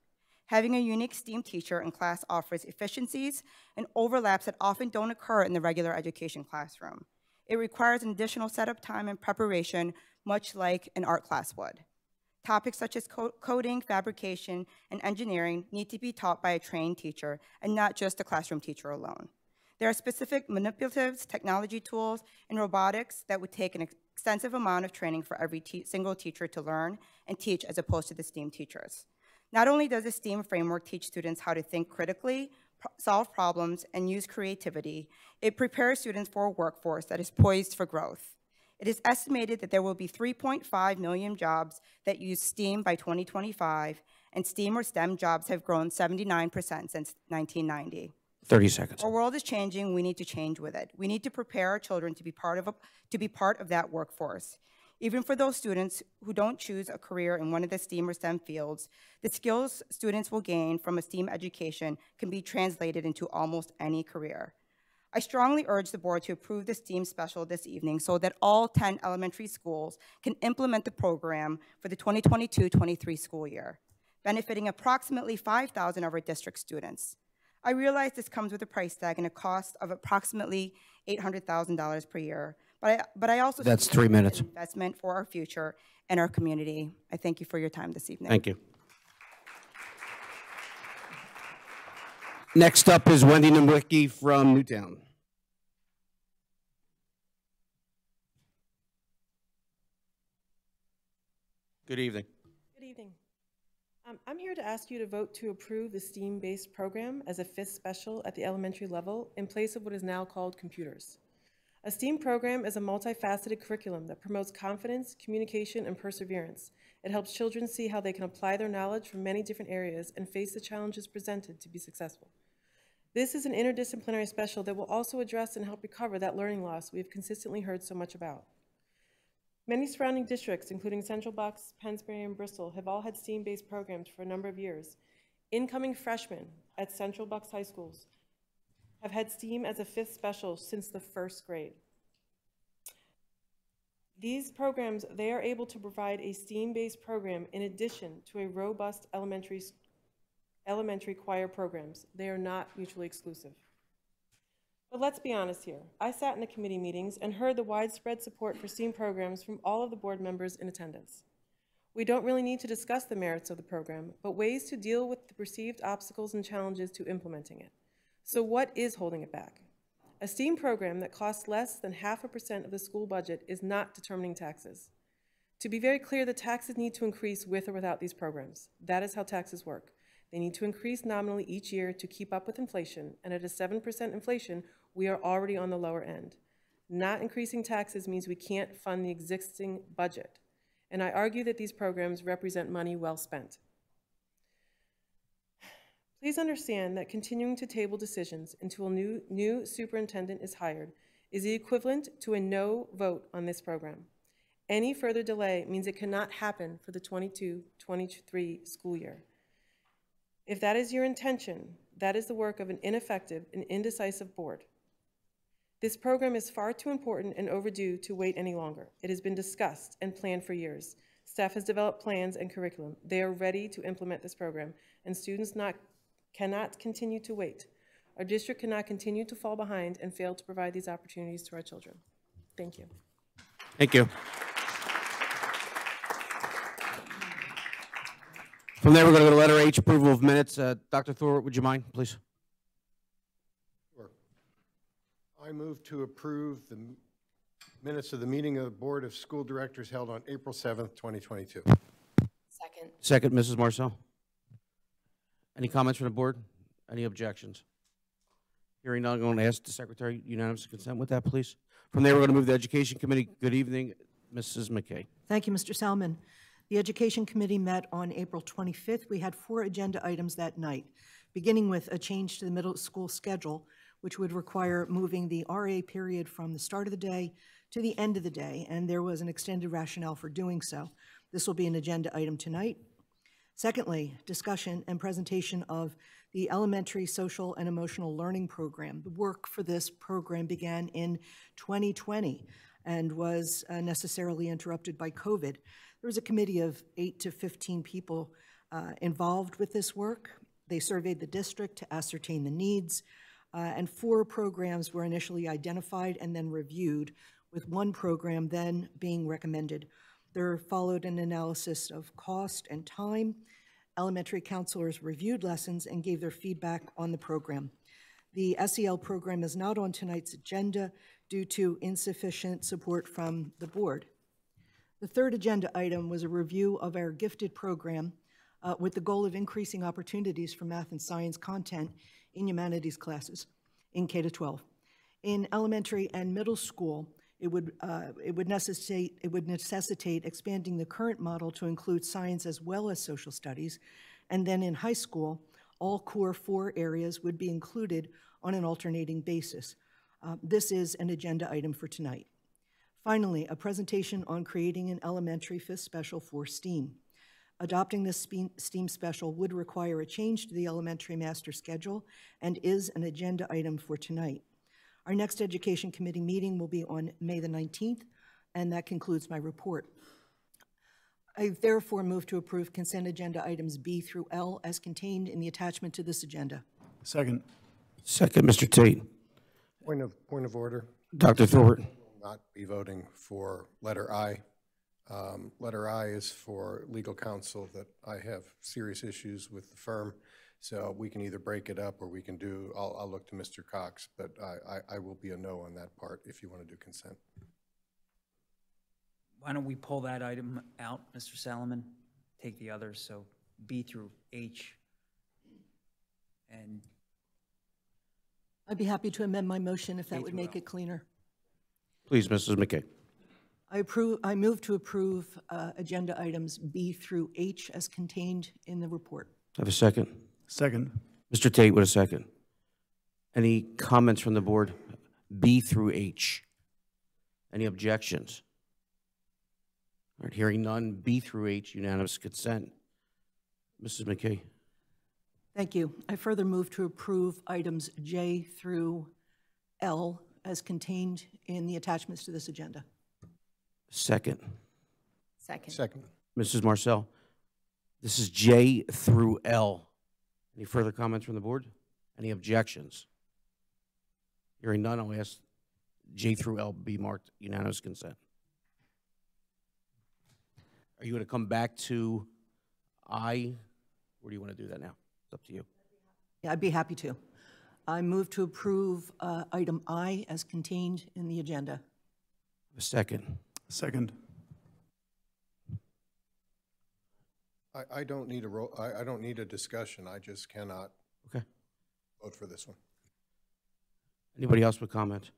Having a unique STEAM teacher in class offers efficiencies and overlaps that often don't occur in the regular education classroom. It requires an additional setup time and preparation, much like an art class would. Topics such as co coding, fabrication, and engineering need to be taught by a trained teacher and not just a classroom teacher alone. There are specific manipulatives, technology tools, and robotics that would take an extensive amount of training for every te single teacher to learn and teach as opposed to the STEAM teachers. Not only does the STEAM framework teach students how to think critically, solve problems, and use creativity, it prepares students for a workforce that is poised for growth. It is estimated that there will be 3.5 million jobs that use STEAM by 2025, and STEAM or STEM jobs have grown 79% since 1990. 30 seconds. Our world is changing, we need to change with it. We need to prepare our children to be part of, a, to be part of that workforce. Even for those students who don't choose a career in one of the STEAM or STEM fields, the skills students will gain from a STEAM education can be translated into almost any career. I strongly urge the board to approve the STEAM special this evening so that all 10 elementary schools can implement the program for the 2022-23 school year, benefiting approximately 5,000 of our district students. I realize this comes with a price tag and a cost of approximately $800,000 per year, but I, but I also That's three it as an minutes. investment for our future and our community. I thank you for your time this evening. Thank you. Next up is Wendy Nowicki from Newtown. Good evening. Good evening. Um, I'm here to ask you to vote to approve the STEAM-based program as a fifth special at the elementary level in place of what is now called computers. A STEAM program is a multifaceted curriculum that promotes confidence, communication, and perseverance. It helps children see how they can apply their knowledge from many different areas and face the challenges presented to be successful. This is an interdisciplinary special that will also address and help recover that learning loss we have consistently heard so much about. Many surrounding districts, including Central Bucks, Pennsbury, and Bristol, have all had STEAM-based programs for a number of years. Incoming freshmen at Central Bucks High Schools have had STEAM as a fifth special since the first grade. These programs, they are able to provide a STEAM-based program in addition to a robust elementary, elementary choir programs. They are not mutually exclusive. But let's be honest here. I sat in the committee meetings and heard the widespread support for STEAM programs from all of the board members in attendance. We don't really need to discuss the merits of the program, but ways to deal with the perceived obstacles and challenges to implementing it. So what is holding it back? A STEAM program that costs less than half a percent of the school budget is not determining taxes. To be very clear, the taxes need to increase with or without these programs. That is how taxes work. They need to increase nominally each year to keep up with inflation, and at a 7% inflation, we are already on the lower end. Not increasing taxes means we can't fund the existing budget. And I argue that these programs represent money well spent. Please understand that continuing to table decisions until a new, new superintendent is hired is the equivalent to a no vote on this program. Any further delay means it cannot happen for the 22-23 school year. If that is your intention, that is the work of an ineffective and indecisive board. This program is far too important and overdue to wait any longer. It has been discussed and planned for years. Staff has developed plans and curriculum. They are ready to implement this program, and students not, cannot continue to wait. Our district cannot continue to fall behind and fail to provide these opportunities to our children. Thank you. Thank you. From there, we're going to go to letter H, approval of minutes. Uh, Dr. Thor, would you mind, please? Sure. I move to approve the minutes of the meeting of the Board of School Directors held on April 7th, 2022. Second. Second, Mrs. Marcel. Any comments from the board? Any objections? Hearing none, I'm going to ask the secretary unanimous consent with that, please. From there, we're going to move to the Education Committee. Good evening, Mrs. McKay. Thank you, Mr. Salmon. The Education Committee met on April 25th. We had four agenda items that night, beginning with a change to the middle school schedule, which would require moving the RA period from the start of the day to the end of the day, and there was an extended rationale for doing so. This will be an agenda item tonight. Secondly, discussion and presentation of the Elementary Social and Emotional Learning Program. The work for this program began in 2020 and was uh, necessarily interrupted by COVID. There was a committee of 8 to 15 people uh, involved with this work. They surveyed the district to ascertain the needs, uh, and four programs were initially identified and then reviewed, with one program then being recommended. There followed an analysis of cost and time. Elementary counselors reviewed lessons and gave their feedback on the program. The SEL program is not on tonight's agenda due to insufficient support from the board. The third agenda item was a review of our gifted program uh, with the goal of increasing opportunities for math and science content in humanities classes in K to 12. In elementary and middle school, it would, uh, it would necessitate, it would necessitate expanding the current model to include science as well as social studies. And then in high school, all core four areas would be included on an alternating basis. Uh, this is an agenda item for tonight. Finally, a presentation on creating an elementary fifth special for STEAM. Adopting this STEAM special would require a change to the elementary master schedule and is an agenda item for tonight. Our next Education Committee meeting will be on May the 19th, and that concludes my report. I therefore move to approve consent agenda items B through L as contained in the attachment to this agenda. Second. Second, Mr. Tate. Point of, point of order. Dr. Thorburn. Not be voting for letter I. Um, Letter I is for legal counsel that I have serious issues with the firm. So we can either break it up or we can do, I'll, I'll look to Mr. Cox, but I, I, I will be a no on that part if you want to do consent. Why don't we pull that item out, Mr. Salomon? Take the others, so B through H. And I'd be happy to amend my motion if that would make it cleaner. Please, Mrs. McKay. I approve, I move to approve uh, agenda items B through H as contained in the report. I Have a second? Second. Mr. Tate with a second. Any comments from the board? B through H. Any objections? All right, hearing none, B through H, unanimous consent. Mrs. McKay. Thank you. I further move to approve items J through L as contained in the attachments to this agenda. Second. Second. Second. Mrs. Marcel. This is J through L. Any further comments from the board? Any objections? Hearing none, I'll ask J through L be marked unanimous consent. Are you going to come back to I, or do you want to do that now? It's up to you. Yeah, I'd be happy to. I move to approve uh, item I as contained in the agenda. A second. Second. I, I don't need a, ro- I, I don't need a discussion. I just cannot Okay. vote for this one. Anybody else with comment?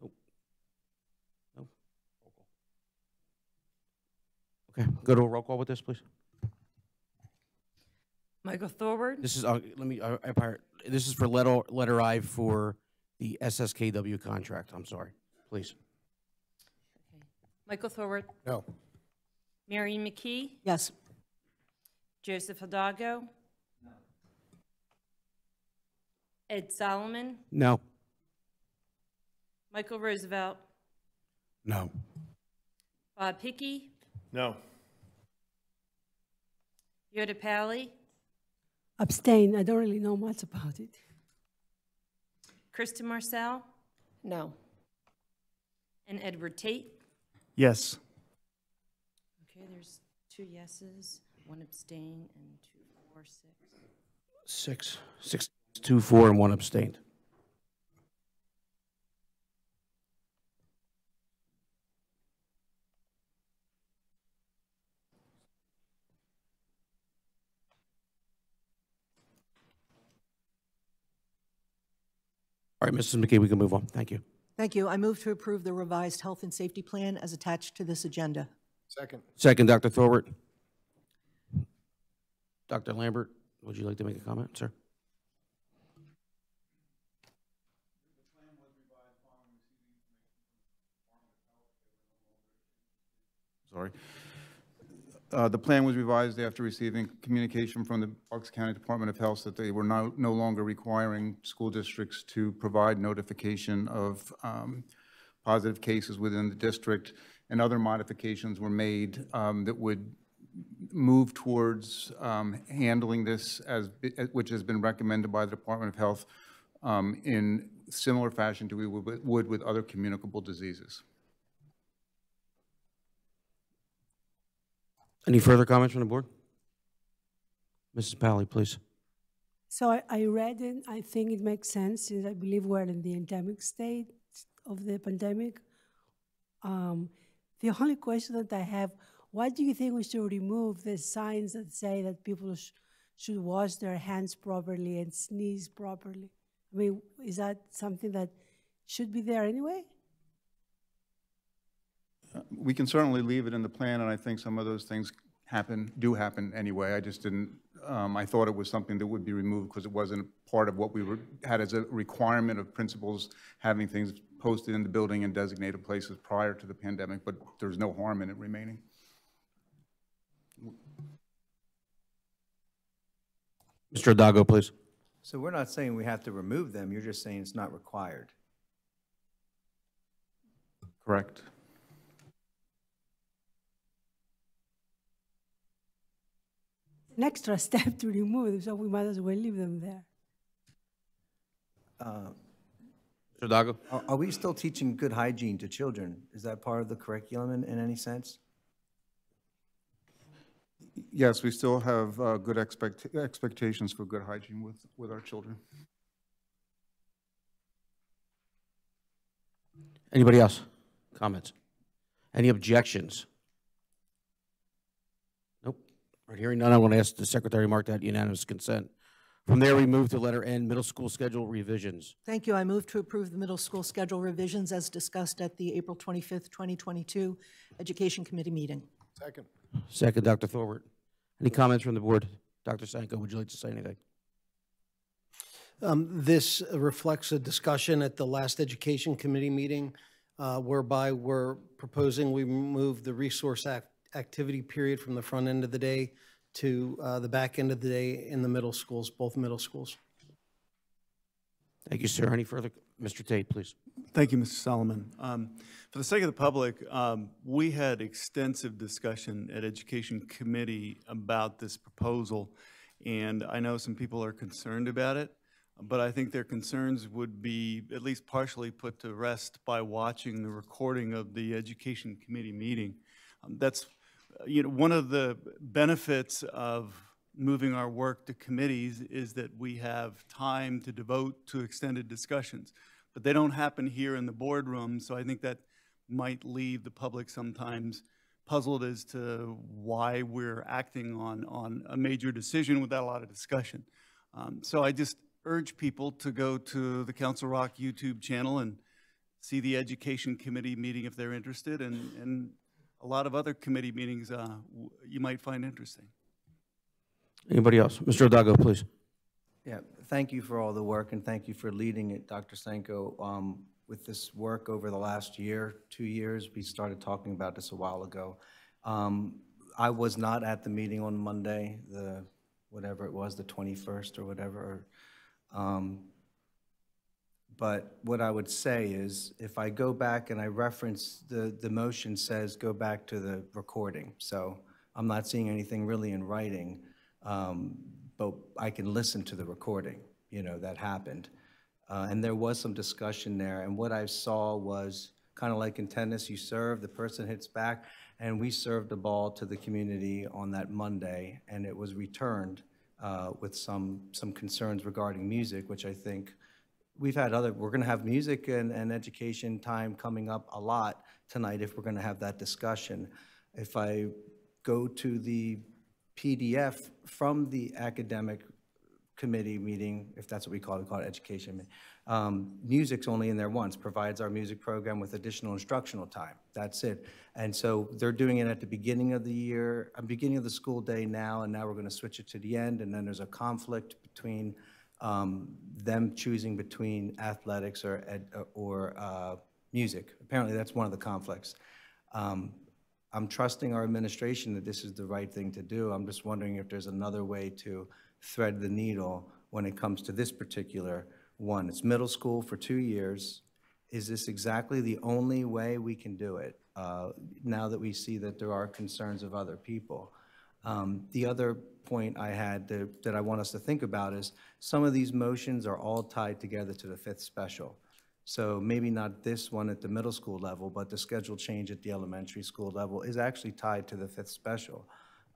Nope. No? Okay, go to a roll call with this, please. Michael Thorwart. This is, uh, let me, I, I, par- this is for letter, letter I for the SSKW contract. I'm sorry, please. Michael Thorwart. No. Mary McKee. Yes. Joseph Hidalgo. No. Ed Solomon. No. Michael Roosevelt. No. Bob Hickey. No. Yoda Pally. Abstain. I don't really know much about it. Kristen Marcel. No. And Edward Tate. Yes. Okay, there's two yeses, one abstain, and two, four, six. Six, six, two, four, and one abstained. All right, Mrs. McKee, we can move on. Thank you. Thank you. I move to approve the revised health and safety plan as attached to this agenda. Second. Second, Dr. Thorwart. Dr. Lambert, would you like to make a comment, sir? sorry. Uh, The plan was revised after receiving communication from the Bucks County Department of Health that they were no no longer requiring school districts to provide notification of um, positive cases within the district, and other modifications were made um, that would move towards um, handling this as, which has been recommended by the Department of Health um, in similar fashion to we would would with other communicable diseases. Any further comments from the board? Mrs. Pally, please. So I, I read it. I think it makes sense since I believe we're in the endemic state of the pandemic. Um, the only question that I have, why do you think we should remove the signs that say that people sh- should wash their hands properly and sneeze properly? I mean, is that something that should be there anyway? We can certainly leave it in the plan, and I think some of those things happen, do happen anyway. I just didn't um, I thought it was something that would be removed because it wasn't part of what we were, had as a requirement of principals having things posted in the building and designated places prior to the pandemic, but there's no harm in it remaining. Mr. Hidalgo, please. So we're not saying we have to remove them, you're just saying it's not required. Correct. An extra step to remove them, so we might as well leave them there. Uh, Mr. Dago? Are are we still teaching good hygiene to children? Is that part of the curriculum in, in any sense? Yes, we still have uh, good expect, expectations for good hygiene with, with our children. Anybody else? Comments? Any objections? Nope. All right, hearing none, I want to ask the secretary to mark that unanimous consent. From there, we move to letter N, middle school schedule revisions. Thank you. I move to approve the middle school schedule revisions as discussed at the April 25th, 2022 Education Committee meeting. Second. Second, Dr. Thorwart. Any comments from the board? Dr. Sanko, would you like to say anything? Um, This reflects a discussion at the last Education Committee meeting uh, whereby we're proposing we move the resource ac- activity period from the front end of the day to uh, the back end of the day in the middle schools, both middle schools. Thank you, sir. Any further? Mr. Tate, please. Thank you, Mr. Solomon. Um, For the sake of the public, um, we had extensive discussion at Education Committee about this proposal, and I know some people are concerned about it, but I think their concerns would be at least partially put to rest by watching the recording of the Education Committee meeting. Um, That's, you know, one of the benefits of moving our work to committees is that we have time to devote to extended discussions. But they don't happen here in the boardroom, so I think that might leave the public sometimes puzzled as to why we're acting on, on a major decision without a lot of discussion. Um, So I just urge people to go to the Council Rock YouTube channel and see the Education Committee meeting if they're interested, and, and a lot of other committee meetings uh, w- you might find interesting. Anybody else? Mr. Hidalgo, please. Yeah, thank you for all the work and thank you for leading it, Dr. Sanko. Um, With this work over the last year, two years, we started talking about this a while ago. Um, I was not at the meeting on Monday, the, whatever it was, the 21st or whatever. Um, But what I would say is, if I go back and I reference, the, the motion says go back to the recording. So I'm not seeing anything really in writing, um, but I can listen to the recording, you know, that happened. Uh, And there was some discussion there, and what I saw was, kind of like in tennis, you serve, the person hits back, and we served the ball to the community on that Monday, and it was returned uh, with some, some concerns regarding music, which I think we've had other, we're going to have music and, and education time coming up a lot tonight if we're going to have that discussion. If I go to the PDF from the academic committee meeting, if that's what we call it, we call it education. Um, music's only in there once, provides our music program with additional instructional time. That's it. And so they're doing it at the beginning of the year, uh, beginning of the school day now, and now we're going to switch it to the end. And then there's a conflict between um, them choosing between athletics or ed, or uh, music. Apparently, that's one of the conflicts. Um, I'm trusting our administration that this is the right thing to do. I'm just wondering if there's another way to thread the needle when it comes to this particular one. It's middle school for two years. Is this exactly the only way we can do it, uh, now that we see that there are concerns of other people? Um, The other point I had that that I want us to think about is, some of these motions are all tied together to the fifth special. So maybe not this one at the middle school level, but the schedule change at the elementary school level is actually tied to the fifth special.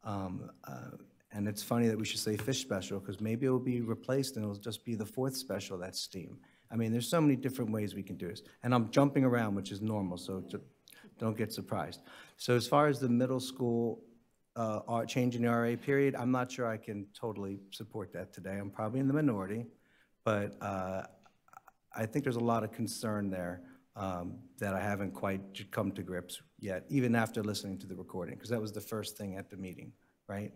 Um, uh, And it's funny that we should say fish special, because maybe it will be replaced and it'll just be the fourth special, that's STEAM. I mean, there's so many different ways we can do this. And I'm jumping around, which is normal, so don't get surprised. So as far as the middle school uh, R- change in the RA period, I'm not sure I can totally support that today. I'm probably in the minority, but uh, I think there's a lot of concern there um, that I haven't quite come to grips yet, even after listening to the recording, because that was the first thing at the meeting, right?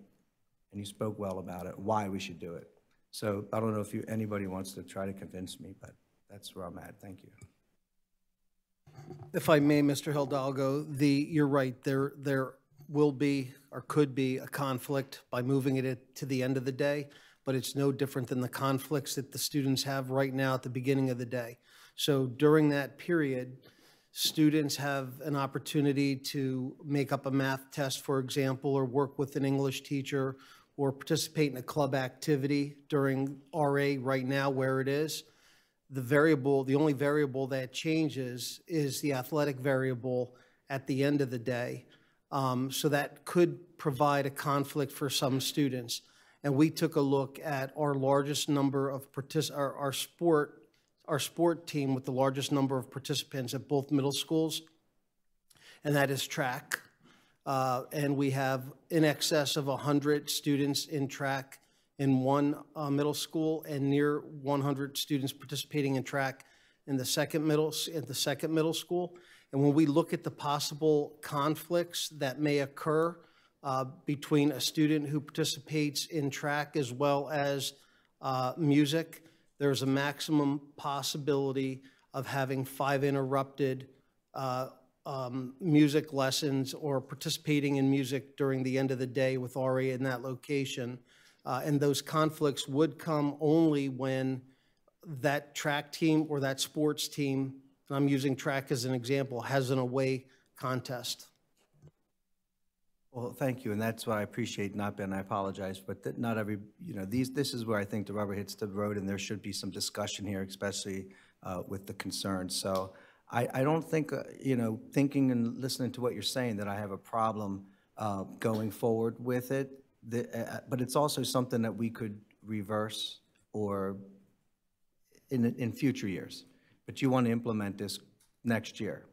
and you spoke well about it, why we should do it. So I don't know if you, anybody wants to try to convince me, but that's where I'm at. Thank you. If I may, Mr. Hidalgo, the, you're right, there, there will be or could be a conflict by moving it to the end of the day, but it's no different than the conflicts that the students have right now at the beginning of the day. So during that period, students have an opportunity to make up a math test, for example, or work with an English teacher, or participate in a club activity during RA right now where it is the variable, the only variable that changes is the athletic variable at the end of the day. Um, so that could provide a conflict for some students. And we took a look at our largest number of partic- our, our sport, our sport team with the largest number of participants at both middle schools, and that is track. Uh, and we have in excess of 100 students in track in one uh, middle school and near 100 students participating in track in the second middle in the second middle school. And when we look at the possible conflicts that may occur uh, between a student who participates in track as well as uh, music, there's a maximum possibility of having five interrupted uh, um, music lessons or participating in music during the end of the day with RA in that location. Uh, and those conflicts would come only when that track team or that sports team, and I'm using track as an example, has an away contest. Well, thank you, and that's what I appreciate, not Ben, I apologize, but that not every, you know, these, this is where I think the rubber hits the road, and there should be some discussion here, especially uh, with the concerns. So I, I don't think, uh, you know, thinking and listening to what you're saying, that I have a problem uh, going forward with it, The- uh, but it's also something that we could reverse or in, in future years. But you want to implement this next year,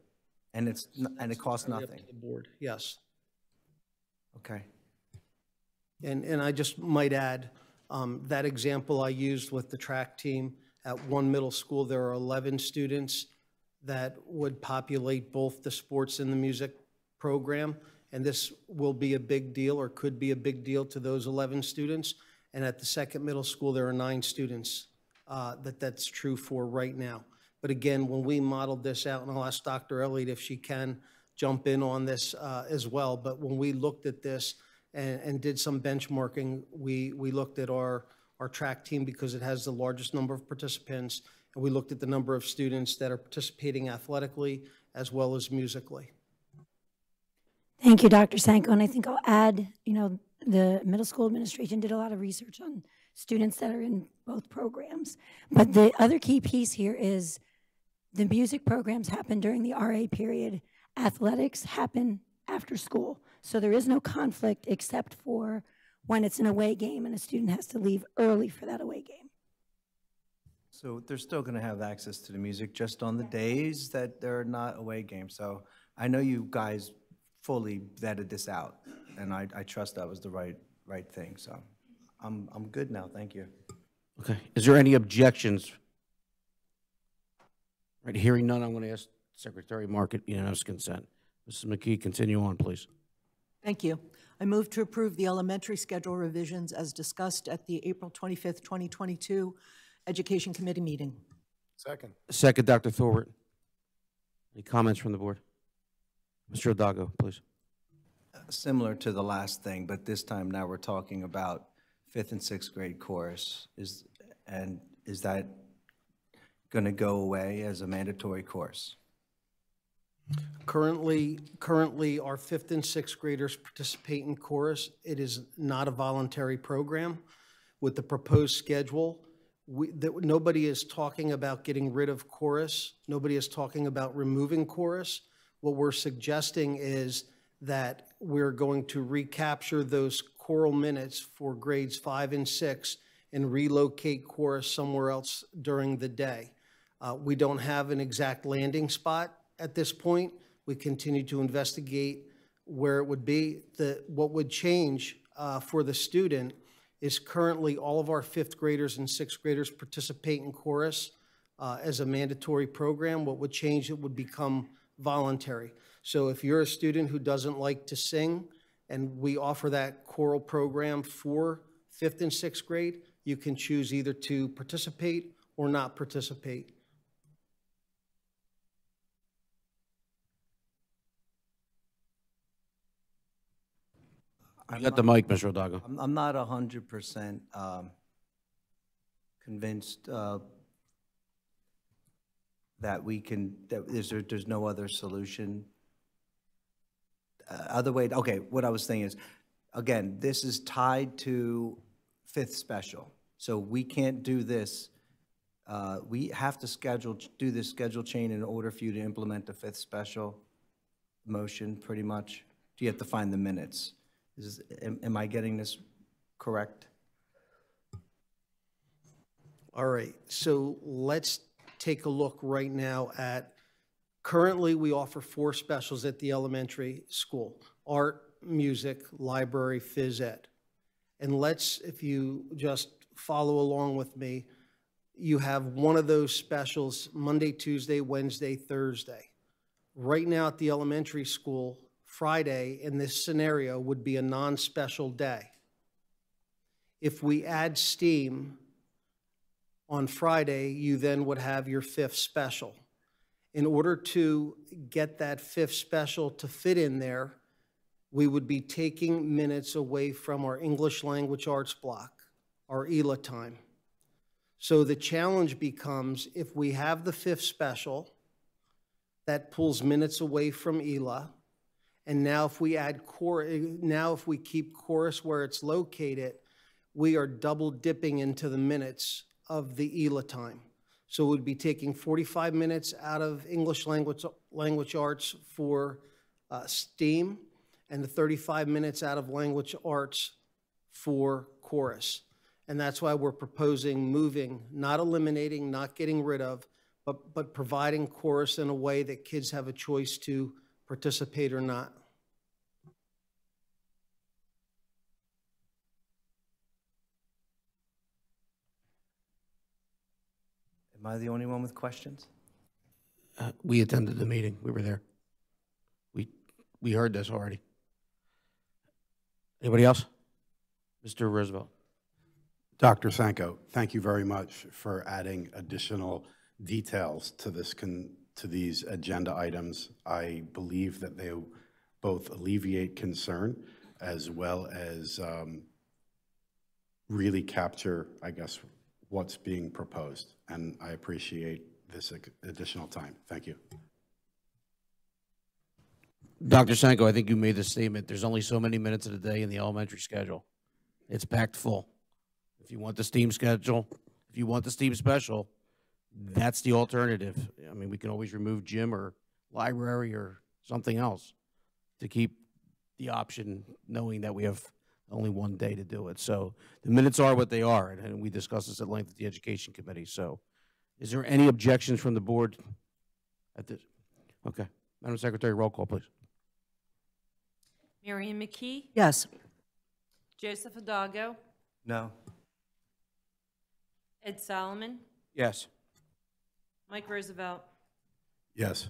and it's, and it costs Entirely up nothing. to the board, yes. Okay. And, and I just might add, um, that example I used with the track team, at one middle school, there are 11 students that would populate both the sports and the music program, and this will be a big deal, or could be a big deal to those 11 students. And at the second middle school, there are nine students uh, that that's true for right now. But again, when we modeled this out, and I'll ask Dr. Elliott if she can jump in on this uh, as well, but when we looked at this and, and did some benchmarking, we, we looked at our, our track team because it has the largest number of participants, and we looked at the number of students that are participating athletically as well as musically. Thank you, Dr. Sanko. And I think I'll add, you know, the middle school administration did a lot of research on students that are in both programs. But the other key piece here is the music programs happen during the RA period. Athletics happen after school. So there is no conflict except for when it's an away game and a student has to leave early for that away game. So they're still going to have access to the music just on the days that they're not away games. So I know you guys fully vetted this out, and I, I trust that was the right, right thing. So I'm, I'm good now. Thank you. Okay, is there any objections? Right, hearing none, I'm going to ask Secretary Market unanimous consent. Mrs. McKee, continue on, please. Thank you. I move to approve the elementary schedule revisions as discussed at the April 25th, 2022 Education Committee meeting. Second. Second, Dr. Thorwart. Any comments from the board? Mr. Hidalgo, please. Similar to the last thing, but this time now we're talking about fifth and sixth grade course. Is, and is that going to go away as a mandatory course? Currently, currently, our fifth and sixth graders participate in chorus. It is not a voluntary program. With the proposed schedule, we, nobody is talking about getting rid of chorus. Nobody is talking about removing chorus. What we're suggesting is that we're going to recapture those choral minutes for grades five and six and relocate chorus somewhere else during the day. Uh, we don't have an exact landing spot at this point. We continue to investigate where it would be. The, what would change uh, for the student is currently all of our fifth graders and sixth graders participate in chorus uh, as a mandatory program. What would change, it would become voluntary. So if you're a student who doesn't like to sing and we offer that choral program for fifth and sixth grade, you can choose either to participate or not participate. You got the mic, Mr. Hidalgo. I'm, I'm not hundred percent, um, convinced, uh, that we can, that there's, there's no other solution. Uh, other way, okay, what I was saying is, again, this is tied to fifth special. So we can't do this, uh, we have to schedule, do this schedule chain in order for you to implement the fifth special motion, pretty much. You have to find the minutes. Is, am, am I getting this correct? All right, so let's take a look right now at, currently, we offer four specials at the elementary school. Art, music, library, phys ed. And let's, if you just follow along with me, you have one of those specials Monday, Tuesday, Wednesday, Thursday. Right now at the elementary school, Friday in this scenario would be a non-special day. If we add STEAM on Friday, you then would have your fifth special. In order to get that fifth special to fit in there, we would be taking minutes away from our English language arts block, our ELA time. So the challenge becomes if we have the fifth special, that pulls minutes away from ELA. And now if we add core, now if we keep chorus where it's located, we are double dipping into the minutes of the ELA time. So we'd be taking 45 minutes out of English language, language arts for uh, STEAM and the 35 minutes out of language arts for chorus. And that's why we're proposing moving, not eliminating, not getting rid of, but, but providing chorus in a way that kids have a choice to participate or not. Am I the only one with questions? Uh, We attended the meeting. We were there. We, we heard this already. Anybody else? Mr. Roosevelt. Dr. Sanko, thank you very much for adding additional details to this, con- to these agenda items. I believe that they both alleviate concern as well as um, really capture, I guess, what's being proposed. And I appreciate this additional time. Thank you. Dr. Sanko, I think you made the statement, there's only so many minutes in a day in the elementary schedule. It's packed full. If you want the STEAM schedule, if you want the STEAM special, that's the alternative. I mean, we can always remove gym or library or something else to keep the option, knowing that we have only one day to do it. So the minutes are what they are, and- and we discussed this at length at the Education Committee. So is there any objections from the board at this? Okay. Madam Secretary, roll call, please. Marion McKee? Yes. Joseph Hidalgo? No. Ed Solomon? Yes. Mike Roosevelt? Yes.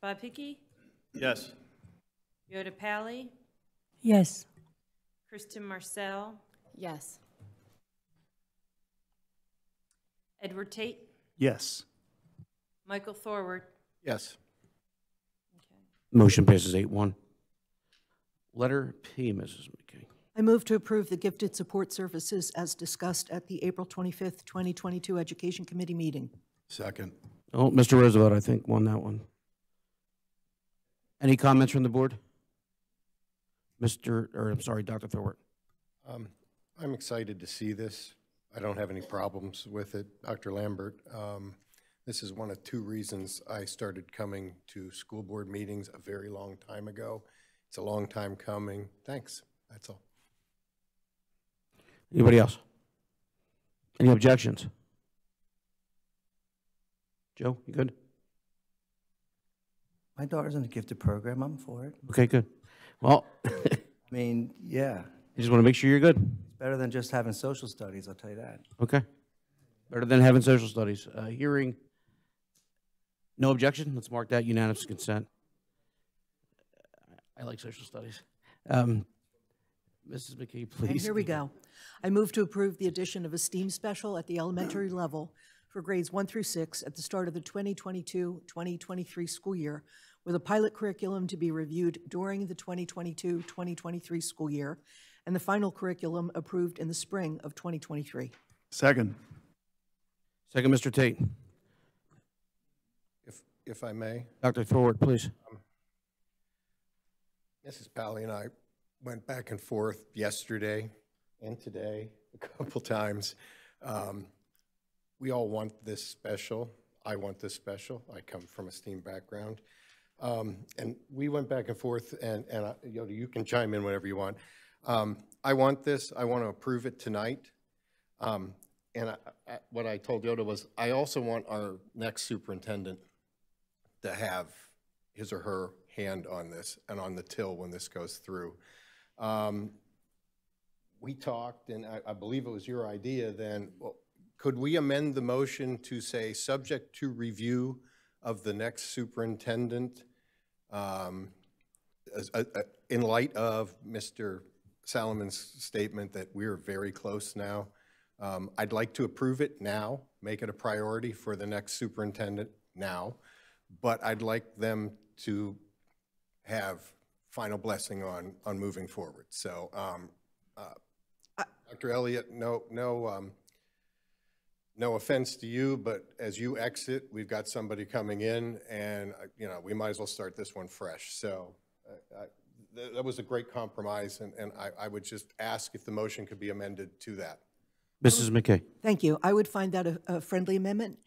Bob Hickey? Yes. Yoda Pally? Yes. Kristen Marcel? Yes. Edward Tate? Yes. Michael Thorwart? Yes. Motion passes eight one. Letter P, Mrs. McKay. I move to approve the gifted support services as discussed at the April 25th, 2022 Education Committee meeting. Second. Oh, Mr. Roosevelt, I think, won that one. Any comments from the board? Mr., or I'm sorry, Dr. Thorwart. Um, I'm excited to see this. I don't have any problems with it. Dr. Lambert, um, this is one of two reasons I started coming to school board meetings a very long time ago. It's a long time coming. Thanks, that's all. Anybody else? Any objections? Joe, you good? My daughter's in a gifted program, I'm for it. Okay, good. Well, I mean, yeah, I just want to make sure you're good. it's better than just having social studies, I'll tell you that. Okay. Better than having social studies. Uh, hearing, no objection. Let's mark that unanimous consent. I like social studies. Um, Mrs. McKee, And please. here we go. I move to approve the addition of a STEAM special at the elementary level for grades one through six at the start of the 2022-2023 school year, with a pilot curriculum to be reviewed during the 2022-2023 school year, and the final curriculum approved in the spring of 2023. Second. Second, Mr. Tate. If, if I may, Dr. Thorwart, please. Mrs. Pally and I went back and forth yesterday and today a couple times. Um, We all want this special. I want this special. I come from a STEAM background. Um, And we went back and forth, and, and, I- you know, you can chime in whenever you want. Um, I want this, I want to approve it tonight. Um, And I- I- what I told Yoda was, I also want our next superintendent to have his or her hand on this and on the till when this goes through. Um, We talked, and I, believe it was your idea then, well, could we amend the motion to say, subject to review of the next superintendent? Um, as- uh, uh, In light of Mr. Salomon's statement that we're very close now, um, I'd like to approve it now, make it a priority for the next superintendent now, but I'd like them to have final blessing on, on moving forward. So, um, uh, Dr. Elliott, no, no, um, no offense to you, but as you exit, we've got somebody coming in, and, uh, you know, we might as well start this one fresh. So uh, I- that that was a great compromise, and, and I, I would just ask if the motion could be amended to that. Mrs. McKay. Thank you. I would find that a, a friendly amendment.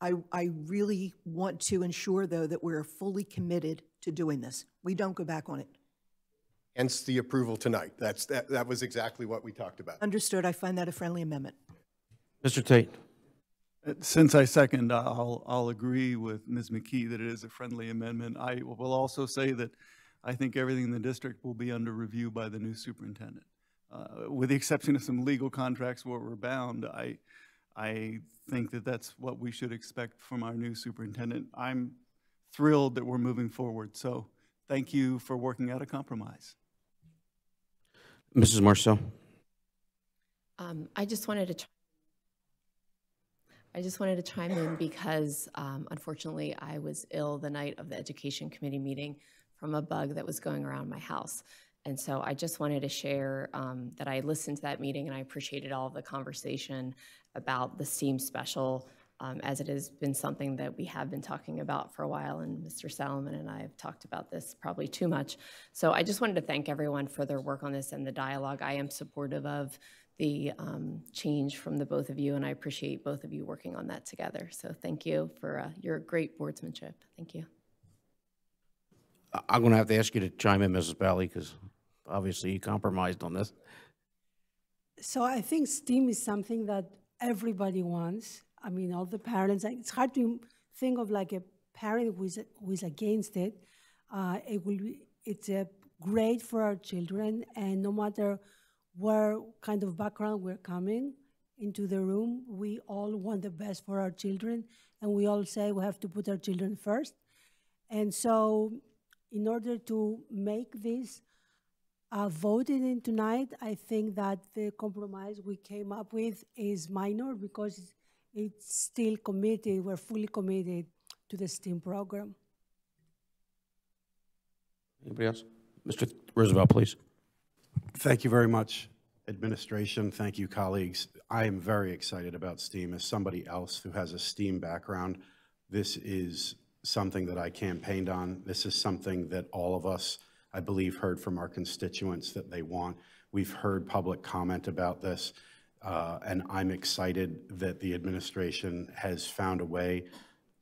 I, I really want to ensure, though, that we're fully committed to doing this. We don't go back on it. Hence the approval tonight. That's, that, that was exactly what we talked about. Understood. I find that a friendly amendment. Mr. Tate. Uh, Since I second, I'll, I'll agree with Ms. McKee that it is a friendly amendment. I will also say that I think everything in the district will be under review by the new superintendent. Uh, With the exception of some legal contracts where we're bound, I, I think that that's what we should expect from our new superintendent. I'm thrilled that we're moving forward, so thank you for working out a compromise. Mrs. Marcel. Um, I just wanted to, ch- I just wanted to chime in because um, unfortunately I was ill the night of the Education Committee meeting from a bug that was going around my house. And so I just wanted to share um, that I listened to that meeting and I appreciated all of the conversation about the STEAM special um, as it has been something that we have been talking about for a while, and Mr. Salomon and I have talked about this probably too much. So I just wanted to thank everyone for their work on this and the dialogue. I am supportive of the um, change from the both of you, and I appreciate both of you working on that together. So thank you for uh, your great boardsmanship. Thank you. I- I'm going to have to ask you to chime in, Mrs. Pally, because obviously you compromised on this. So I think STEAM is something that everybody wants. I mean, all the parents, it's hard to think of like a parent who is, who is against it. Uh, it will be, it's a great for our children, and no matter where kind of background we're coming into the room, we all want the best for our children, and we all say we have to put our children first. And so, in order to make this uh, voted in tonight, I think that the compromise we came up with is minor because it's still committed, we're fully committed to the STEAM program. Anybody else? Mr. Roosevelt, please. Thank you very much, administration. Thank you, colleagues. I am very excited about STEAM. As somebody else who has a STEAM background, this is something that I campaigned on. This is something that all of us, I believe, heard from our constituents that they want. We've heard public comment about this, uh, and I'm excited that the administration has found a way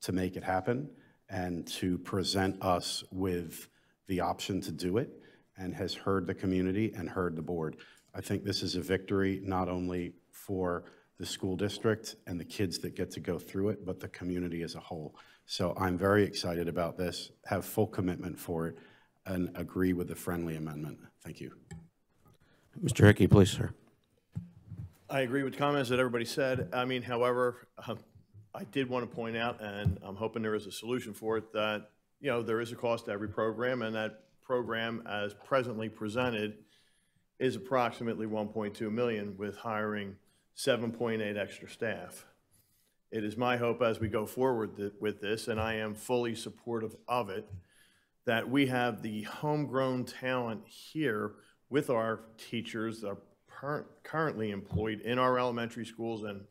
to make it happen and to present us with the option to do it and has heard the community and heard the board. I think this is a victory not only for the school district and the kids that get to go through it, but the community as a whole. So I'm very excited about this, have full commitment for it, and agree with the friendly amendment. Thank you. Mr. Hickey, please, sir. I agree with comments that everybody said. I mean, however, um, I did want to point out, and I'm hoping there is a solution for it, that, you know, there is a cost to every program, and that program as presently presented is approximately 1.2 million with hiring 7.8 extra staff. It is my hope as we go forward th- with this, and I am fully supportive of it, that we have the homegrown talent here with our teachers that are currently employed in our elementary schools and,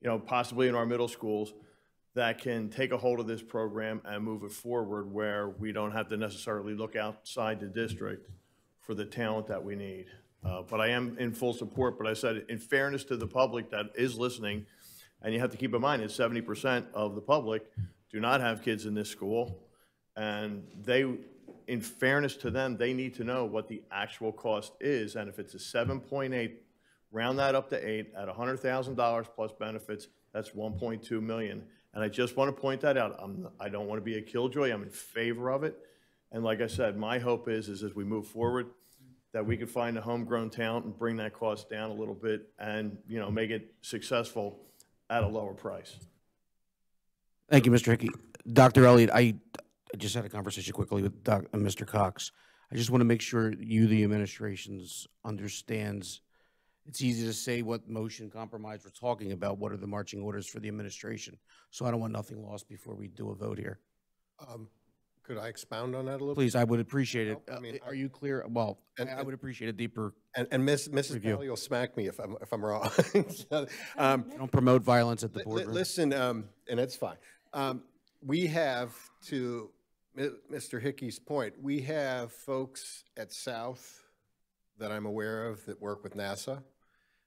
you know, possibly in our middle schools, that can take a hold of this program and move it forward where we don't have to necessarily look outside the district for the talent that we need. Uh, But I am in full support, but I said, in fairness to the public that is listening, and you have to keep in mind, that seventy percent of the public do not have kids in this school. And they, in fairness to them, they need to know what the actual cost is. And if it's a seven point eight, round that up to eight, at hundred thousand dollars plus benefits, that's one point two million. And I just want to point that out. I'm, I don't want to be a killjoy. I'm in favor of it. And like I said, my hope is, is as we move forward, that we can find a homegrown talent and bring that cost down a little bit and, you know, make it successful at a lower price. Thank you, Mr. Hickey. Dr. Elliott, I, I just had a conversation quickly with Doc, uh, Mr. Cox. I just want to make sure you, the administrations, understands. It's easy to say what motion compromise we're talking about. What are the marching orders for the administration? So I don't want nothing lost before we do a vote here. Um, Could I expound on that a little? Please, I would appreciate it. I Uh, mean, Are you clear? Well, And- I I would appreciate a deeper, And, and Miss, Mrs. Review. Kelly will smack me if I'm, if I'm wrong. Um, don't promote violence at the boardroom. Listen, um, and it's fine. Um, we have, to Mr. Hickey's point, we have folks at South that I'm aware of that work with NASA.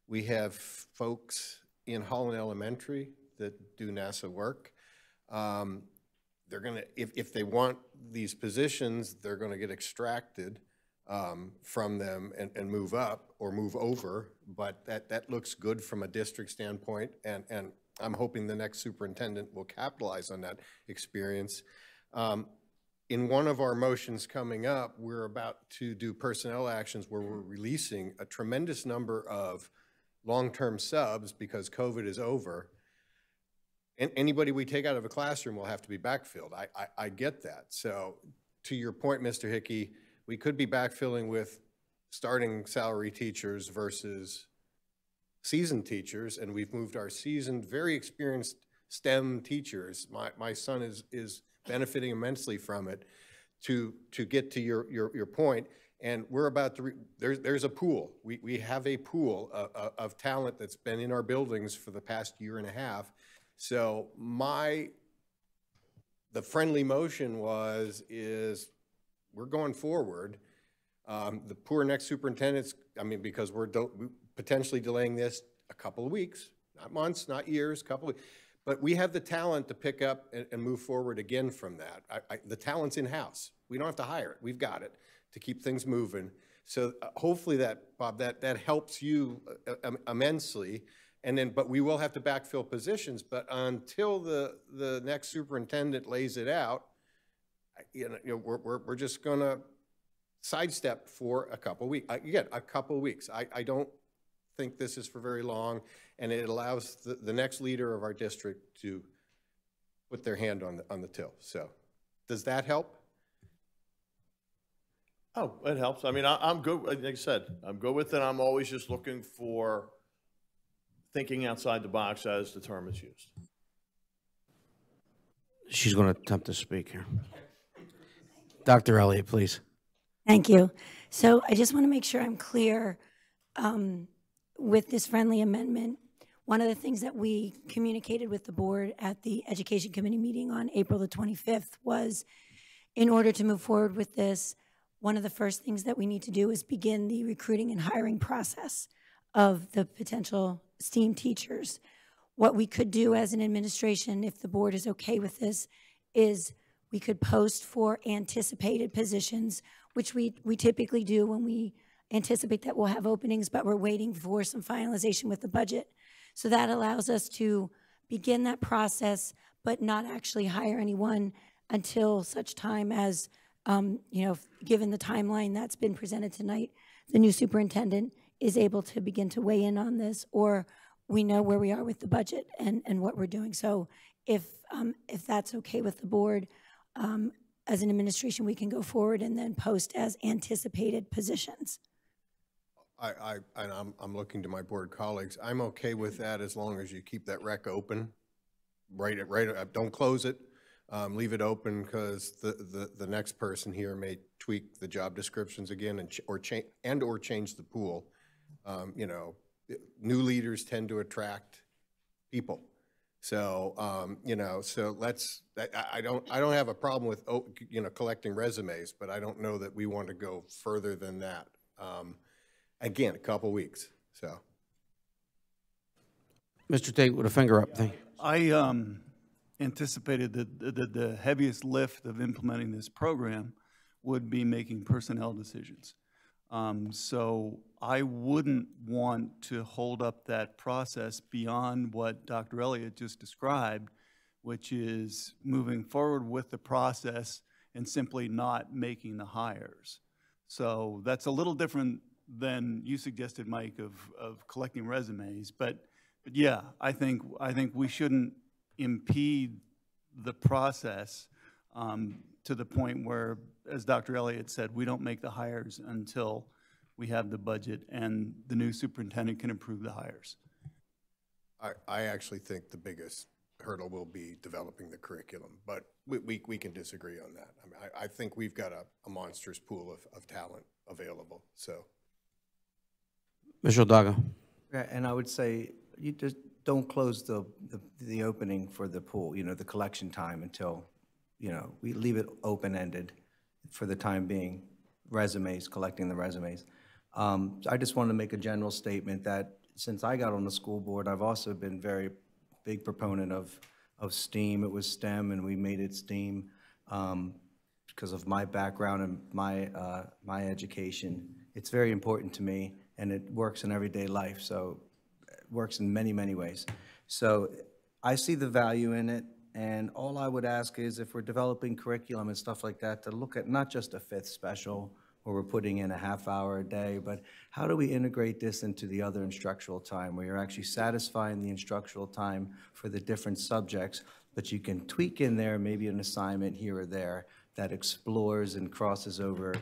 We have folks in Holland Elementary that do NASA work. Um, they're gonna, if, if they want these positions, they're gonna get extracted um, from them and, and move up or move over. But that, that looks good from a district standpoint, and, and I'm hoping the next superintendent will capitalize on that experience. Um, In one of our motions coming up, we're about to do personnel actions where we're releasing a tremendous number of long-term subs because COVID is over. And anybody we take out of a classroom will have to be backfilled. I, I, I get that. So to your point, Mr. Hickey, we could be backfilling with starting salary teachers versus seasoned teachers, and we've moved our seasoned, very experienced STEM teachers. My, my son is, is benefiting immensely from it to, to get to your, your, your point. And we're about to, re- there's, there's a pool. We, we have a pool of, of, of talent that's been in our buildings for the past year and a half. So my, the friendly motion was, is we're going forward. Um, The poor next superintendents, I mean, because we're potentially delaying this a couple of weeks, not months, not years, couple of, weeks, but we have the talent to pick up and, and move forward again from that. I, I, the talent's in-house. We don't have to hire it. We've got it to keep things moving. So uh, hopefully that, Bob, that, that helps you uh, um, immensely. And then, but we will have to backfill positions, but until the, the next superintendent lays it out, you know, you know, we're, we're, we're just gonna sidestep for a couple weeks. Again, a couple weeks. I, I don't think this is for very long, and it allows the, the next leader of our district to put their hand on the, on the till. So, does that help? Oh, it helps. I mean, I, I'm good, like I said, I'm good with it. I'm always just looking for thinking outside the box as the term is used. She's going to attempt to speak here. Dr. Elliott, please. Thank you. So I just want to make sure I'm clear um, with this friendly amendment. One of the things that we communicated with the board at the Education Committee meeting on April the 25th was in order to move forward with this, one of the first things that we need to do is begin the recruiting and hiring process of the potential STEAM teachers. What we could do as an administration, if the board is okay with this, is we could post for anticipated positions, which we, we typically do when we anticipate that we'll have openings, but we're waiting for some finalization with the budget. So that allows us to begin that process, but not actually hire anyone until such time as, um, you know, given the timeline that's been presented tonight, the new superintendent is able to begin to weigh in on this, or we know where we are with the budget and, and what we're doing. So if, um, if that's okay with the board, um, as an administration, we can go forward and then post as anticipated positions. I, I, and I'm, I'm looking to my board colleagues. I'm okay with that as long as you keep that rec open. Right, right, don't close it. Um, leave it open because the, the, the next person here may tweak the job descriptions again and, ch- or change, and or change the pool. Um, you know, new leaders tend to attract people. So, um, you know, so let's, I, I- I don't, I don't have a problem with, oh, you know, collecting resumes, but I don't know that we want to go further than that. Um, again, a couple weeks, so. Mr. Tate with a finger up, thank you. I um, anticipated that, the heaviest lift of implementing this program would be making personnel decisions. Um, So I wouldn't want to hold up that process beyond what Dr. Elliott just described, which is moving forward with the process and simply not making the hires. So that's a little different than you suggested, Mike, of, of collecting resumes. But, but yeah, I think, I think we shouldn't impede the process um, to the point where, as Dr. Elliott said, we don't make the hires until we have the budget and the new superintendent can approve the hires. I, I actually think the biggest hurdle will be developing the curriculum, but we, we, we can disagree on that. I mean, I, I think we've got a, a monstrous pool of, of talent available, so. Mr. Hidalgo. Yeah, and I would say, you just don't close the, the, the opening for the pool, you know, the collection time until, you know, we leave it open-ended for the time being, resumes, collecting the resumes. Um, I just wanted to make a general statement that since I got on the school board, I've also been very big proponent of, of STEAM. It was STEM, and we made it STEAM um, because of my background and my, uh, my education. It's very important to me, and it works in everyday life, so works in many, many ways. So I see the value in it, and all I would ask is if we're developing curriculum and stuff like that, to look at not just a fifth special, where we're putting in a half hour a day, but how do we integrate this into the other instructional time, where you're actually satisfying the instructional time for the different subjects, but you can tweak in there maybe an assignment here or there that explores and crosses over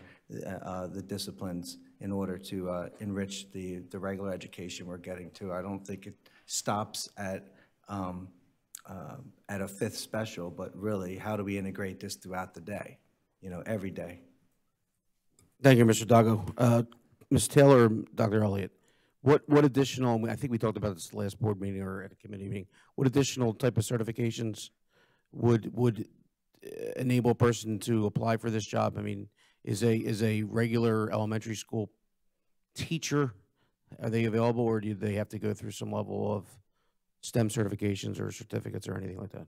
uh, uh, the disciplines in order to uh, enrich the, the regular education we're getting to. I don't think it stops at, um, uh, at a fifth special, but really, how do we integrate this throughout the day, you know, every day? Thank you, Mr. Hidalgo. Uh, Ms. Taylor, Dr. Elliott, what, what additional, I think we talked about this last board meeting or at a committee meeting, what additional type of certifications would, would uh, enable a person to apply for this job? I mean, is a, is a regular elementary school teacher, are they available, or do they have to go through some level of STEM certifications or certificates or anything like that?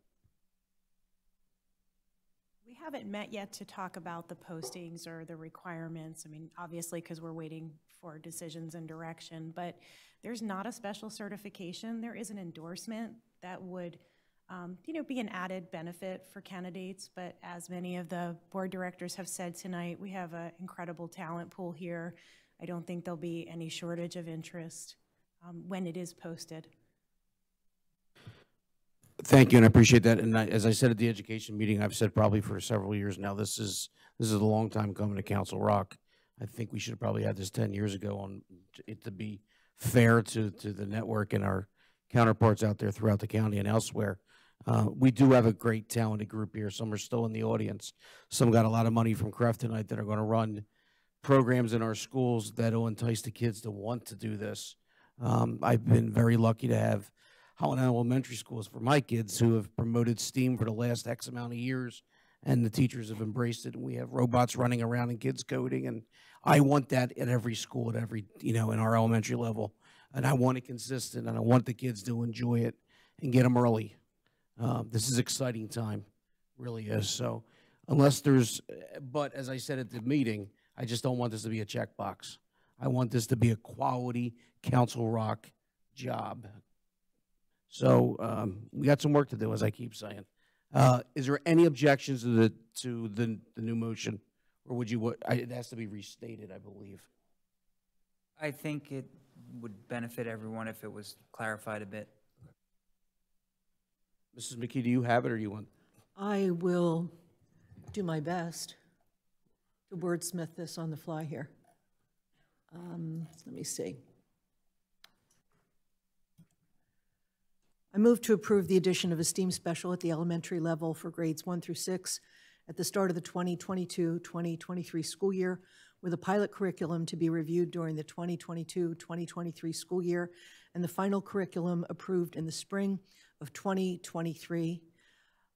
We haven't met yet to talk about the postings or the requirements. I mean, obviously, because we're waiting for decisions and direction, but there's not a special certification. There is an endorsement that would, um, you know, be an added benefit for candidates. But as many of the board directors have said tonight, we have an incredible talent pool here. I don't think there'll be any shortage of interest um, when it is posted. Thank you, and I appreciate that. And I, as I said at the education meeting, I've said probably for several years now, this is, this is a long time coming to Council Rock. I think we should have probably had this ten years ago on it to be fair to, to the network and our counterparts out there throughout the county and elsewhere. Uh, we do have a great talented group here. Some are still in the audience. Some got a lot of money from CREF tonight that are gonna run programs in our schools that'll entice the kids to want to do this. Um, I've been very lucky to have Holland Elementary Schools for my kids who have promoted STEAM for the last X amount of years, and the teachers have embraced it. And we have robots running around and kids coding, and I want that at every school, at every you know, in our elementary level, and I want it consistent, and I want the kids to enjoy it and get them early. Um, this is exciting time, really is. So, unless there's, but as I said at the meeting, I just don't want this to be a checkbox. I want this to be a quality Council Rock job. So um, we got some work to do, as I keep saying. Uh, Is there any objections to the, to the, the new motion? Or would you, I- it has to be restated, I believe. I think it would benefit everyone if it was clarified a bit. Mrs. McKee, do you have it, or you want? I will do my best to wordsmith this on the fly here. Um, Let me see. I move to approve the addition of a STEAM special at the elementary level for grades one through six at the start of the 2022-2023 school year, with a pilot curriculum to be reviewed during the 2022-2023 school year, and the final curriculum approved in the spring of 2023,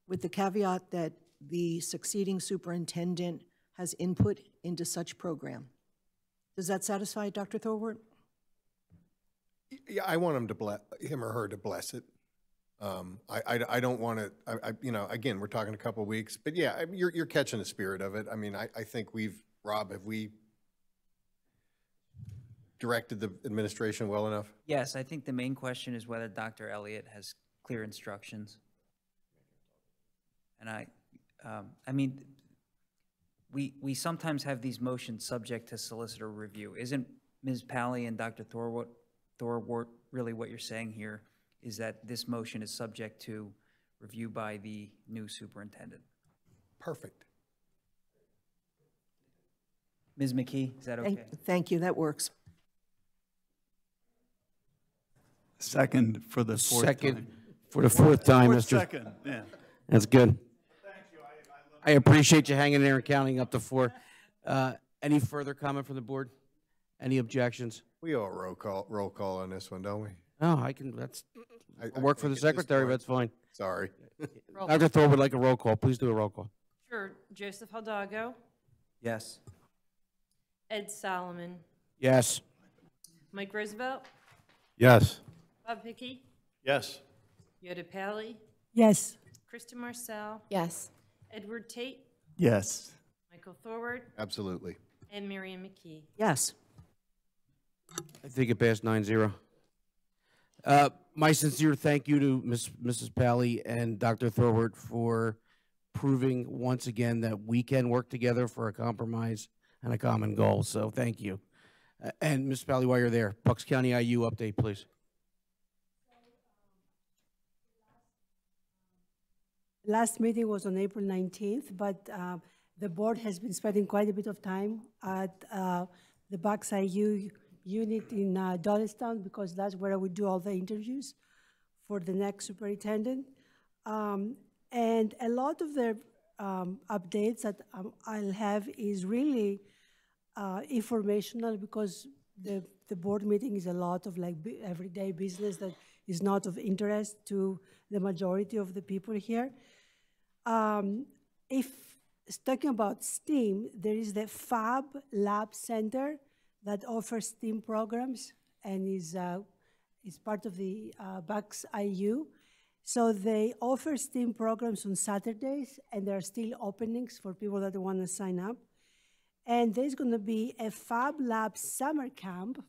with the caveat that the succeeding superintendent has input into such program. Does that satisfy Dr. Thorwart? Yeah, I want him to bless, him or her to bless it. Um, I, I, I don't want to, I, I, you know, again, we're talking a couple of weeks, but yeah, I- you're, you're catching the spirit of it. I mean, I, I think we've, Rob, have we directed the administration well enough? Yes, I think the main question is whether Dr. Elliott has clear instructions. And I, um, I mean, we, we sometimes have these motions subject to solicitor review. Isn't Ms. Pally and Dr. Thorwart, Thorwart really what you're saying here? Is that this motion is subject to review by the new superintendent? Perfect. Ms. McKee, is that okay? Thank you, that works. Second for the fourth time. Second, for the fourth time, Fourth Mr. second, yeah. That's good. I appreciate you hanging there and counting up to four. Uh, Any further comment from the board? Any objections? We all roll call, roll call on this one, don't we? No, I can, that's, I- I'll work for the think at this secretary, point- that's fine. Sorry. Dr. Thor would like a roll call. Please do a roll call. Sure. Joseph Hidalgo, Yes. Ed Solomon, Yes. Mike Roosevelt, Yes. Bob Hickey, Yes. Yoda Pally, Yes. Krista Marcel, Yes. Edward Tate, Yes. Michael Thorwart, Absolutely. and Miriam McKee. Yes. I think it passed nine zero. Uh, my sincere thank you to Miss, Mrs. Pally and Dr. Thorwart for proving once again that we can work together for a compromise and a common goal. So thank you. Uh, and Ms. Pally, while you're there, Bucks County IU update, please. Last meeting was on April 19th, but uh, the board has been spending quite a bit of time at uh, the Bucks IU unit in uh, Doylestown because that's where we do all the interviews for the next superintendent. Um, And a lot of the um, updates that um, I'll have is really uh, informational because the, the board meeting is a lot of like everyday business that is not of interest to the majority of the people here. Um, if talking about STEAM, there is the Fab Lab Center that offers STEAM programs and is uh, is part of the uh, Bucks IU. So they offer STEAM programs on Saturdays, and there are still openings for people that want to sign up. And there's going to be a Fab Lab summer camp,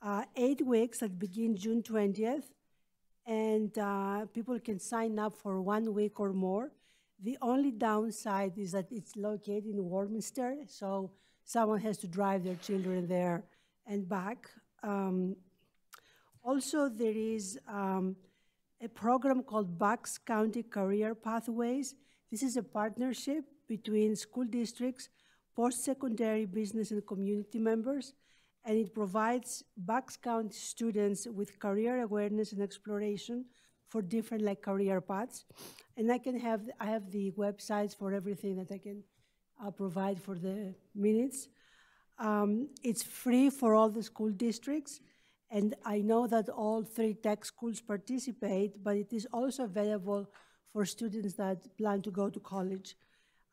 uh, eight weeks that begin June 20th, and uh, people can sign up for one week or more. The only downside is that it's located in Warminster, so someone has to drive their children there and back. Um, also, there is um, a program called Bucks County Career Pathways. This is a partnership between school districts, post-secondary business and community members, and it provides Bucks County students with career awareness and exploration for different like career paths. And I can have, I have the websites for everything that I can uh, provide for the minutes. Um, it's free for all the school districts. And I know that all three tech schools participate, but it is also available for students that plan to go to college.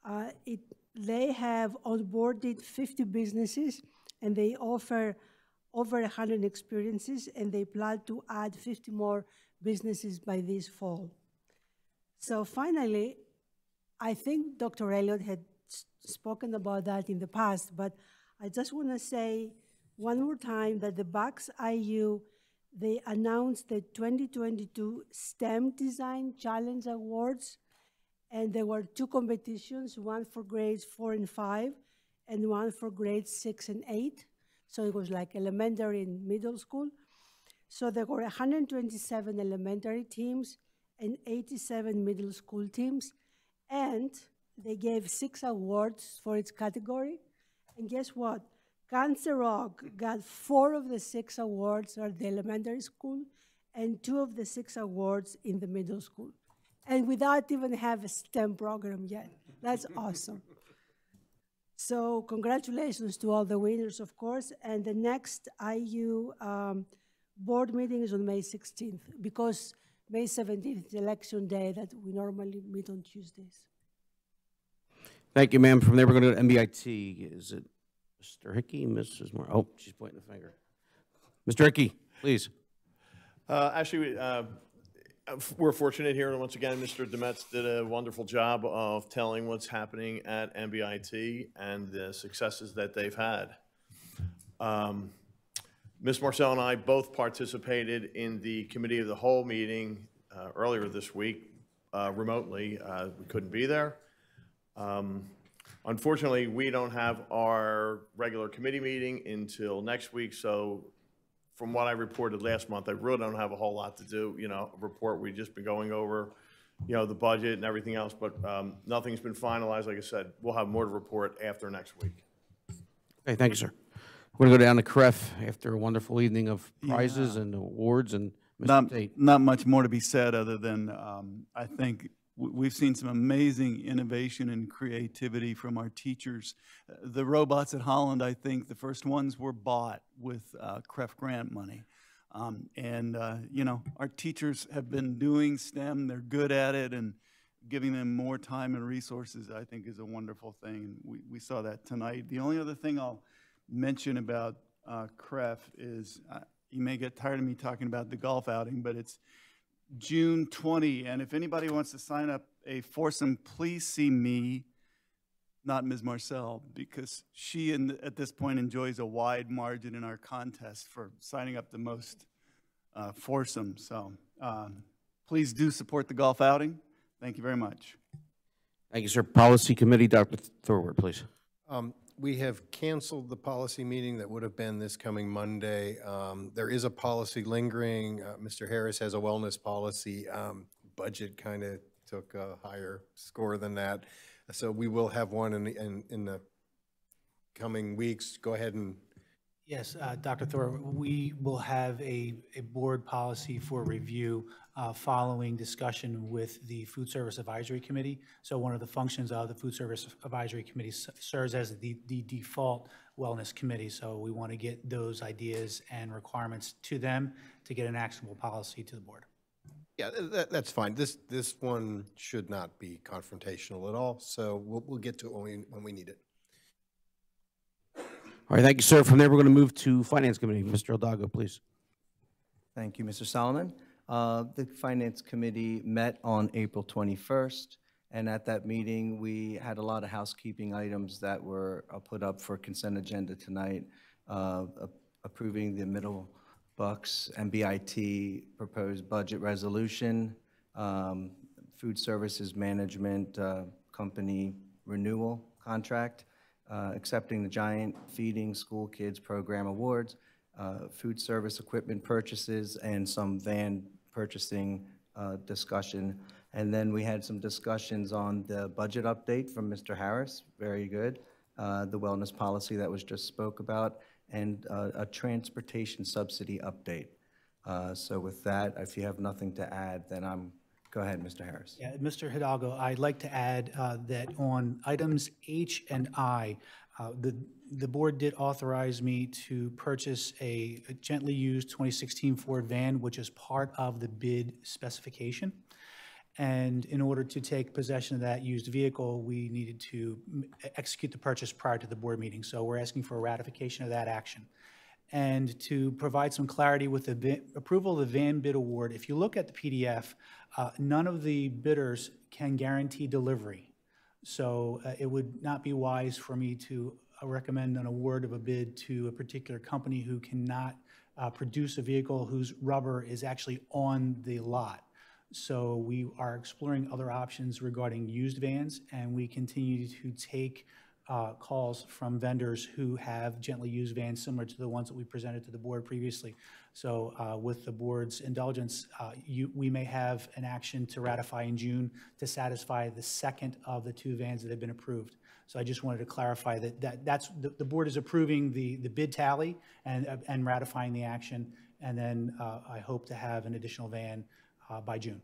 Uh, it, they have onboarded 50 businesses and they offer over 100 experiences and they plan to add 50 more businesses by this fall. So finally, I think Dr. Elliott had spoken about that in the past, but I just want to say one more time that the Bucks IU, they announced the 2022 STEM Design Challenge Awards, and there were two competitions, one for grades four and five, and one for grades six and eight. So it was like elementary and middle school. So there were 127 elementary teams and 87 middle school teams. And they gave six awards for its category. And guess what? Council Rock got four of the six awards at the elementary school and two of the six awards in the middle school. And without even have a STEM program yet. That's awesome. So congratulations to all the winners, of course. And the next IU um, board meeting is on May 16th because May 17th is election day that we normally meet on Tuesdays. Thank you, ma'am. From there, we're going to MBIT. Is it Mr. Hickey, Mrs. Moore? Oh, she's pointing the finger. Mr. Hickey, please. Uh, Actually, uh, we're fortunate here, and once again, Mr. Demetz did a wonderful job of telling what's happening at MBIT and the successes that they've had. Um, Ms. Marcel and I both participated in the Committee of the Whole meeting uh, earlier this week uh, remotely. Uh, We couldn't be there. Um, Unfortunately, we don't have our regular committee meeting until next week, so from what I reported last month, I really don't have a whole lot to do, you know, report, we've just been going over, you know, the budget and everything else, but um, nothing's been finalized, like I said, we'll have more to report after next week. Okay, thank you, sir. We're going to go down to CREF after a wonderful evening of prizes and awards and Mr. Not, Tate. not much more to be said, other than, um, I think we've seen some amazing innovation and creativity from our teachers. The robots at Holland, I think, the first ones were bought with uh, CREF grant money. Um, And, uh, you know, our teachers have been doing STEM, they're good at it, and giving them more time and resources, I think, is a wonderful thing. And We, we saw that tonight. The only other thing I'll mention about uh, CREF is, uh, you may get tired of me talking about the golf outing, but it's June 20, and if anybody wants to sign up a foursome, please see me, not Ms. Marcel, because she, in, at this point, enjoys a wide margin in our contest for signing up the most uh, foursome. So um, please do support the golf outing. Thank you very much. Thank you, sir. Policy Committee, Dr. Thorwart, please. Um, We have canceled the policy meeting that would have been this coming Monday. Um, There is a policy lingering. Uh, Mr. Harris has a wellness policy. Um, Budget kind of took a higher score than that. So we will have one in, the- in, in the coming weeks. Go ahead and, Yes, uh, Dr. Thor, we will have a, a board policy for review uh, following discussion with the Food Service Advisory Committee. So one of the functions of the Food Service Advisory Committee serves as the, the default wellness committee. So we want to get those ideas and requirements to them to get an actionable policy to the board. yeah, that, that's fine. This, this one should not be confrontational at all, so we'll, we'll get to it when we, when we need it. All right, thank you, sir. From there, we're going to move to Finance Committee. Mr. Hidalgo, please. Thank you, Mr. Solomon. Uh, The Finance Committee met on April 21st, and at that meeting, we had a lot of housekeeping items that were uh, put up for consent agenda tonight, uh, approving the Middle Bucks MBIT proposed budget resolution, um, Food Services Management uh, Company renewal contract, accepting the Giant Feeding School Kids Program Awards, uh, food service equipment purchases, and some van purchasing uh, discussion. And then we had some discussions on the budget update from Mr. Harris, very good, uh, the wellness policy that was just spoke about, and uh, a transportation subsidy update. Uh, So with that, if you have nothing to add, then I'm, go ahead, Mr. Harris. Yeah, Mr. Hidalgo, I'd like to add uh, that on items H and I, uh, the, the board did authorize me to purchase a a gently used 2016 Ford van, which is part of the bid specification. And in order to take possession of that used vehicle, we needed to execute the purchase prior to the board meeting. So we're asking for a ratification of that action. And to provide some clarity with the approval of the van bid award, if you look at the PDF, uh, none of the bidders can guarantee delivery. So uh, it would not be wise for me to uh, recommend an award of a bid to a particular company who cannot uh, produce a vehicle whose rubber is actually on the lot. So we are exploring other options regarding used vans, and we continue to take uh, calls from vendors who have gently used vans similar to the ones that we presented to the board previously. So uh, with the board's indulgence, uh, you, we may have an action to ratify in June to satisfy the second of the two vans that have been approved. So I just wanted to clarify that, that that's, the, the board is approving the, the bid tally and, uh, and ratifying the action. And then uh, I hope to have an additional van uh, by June.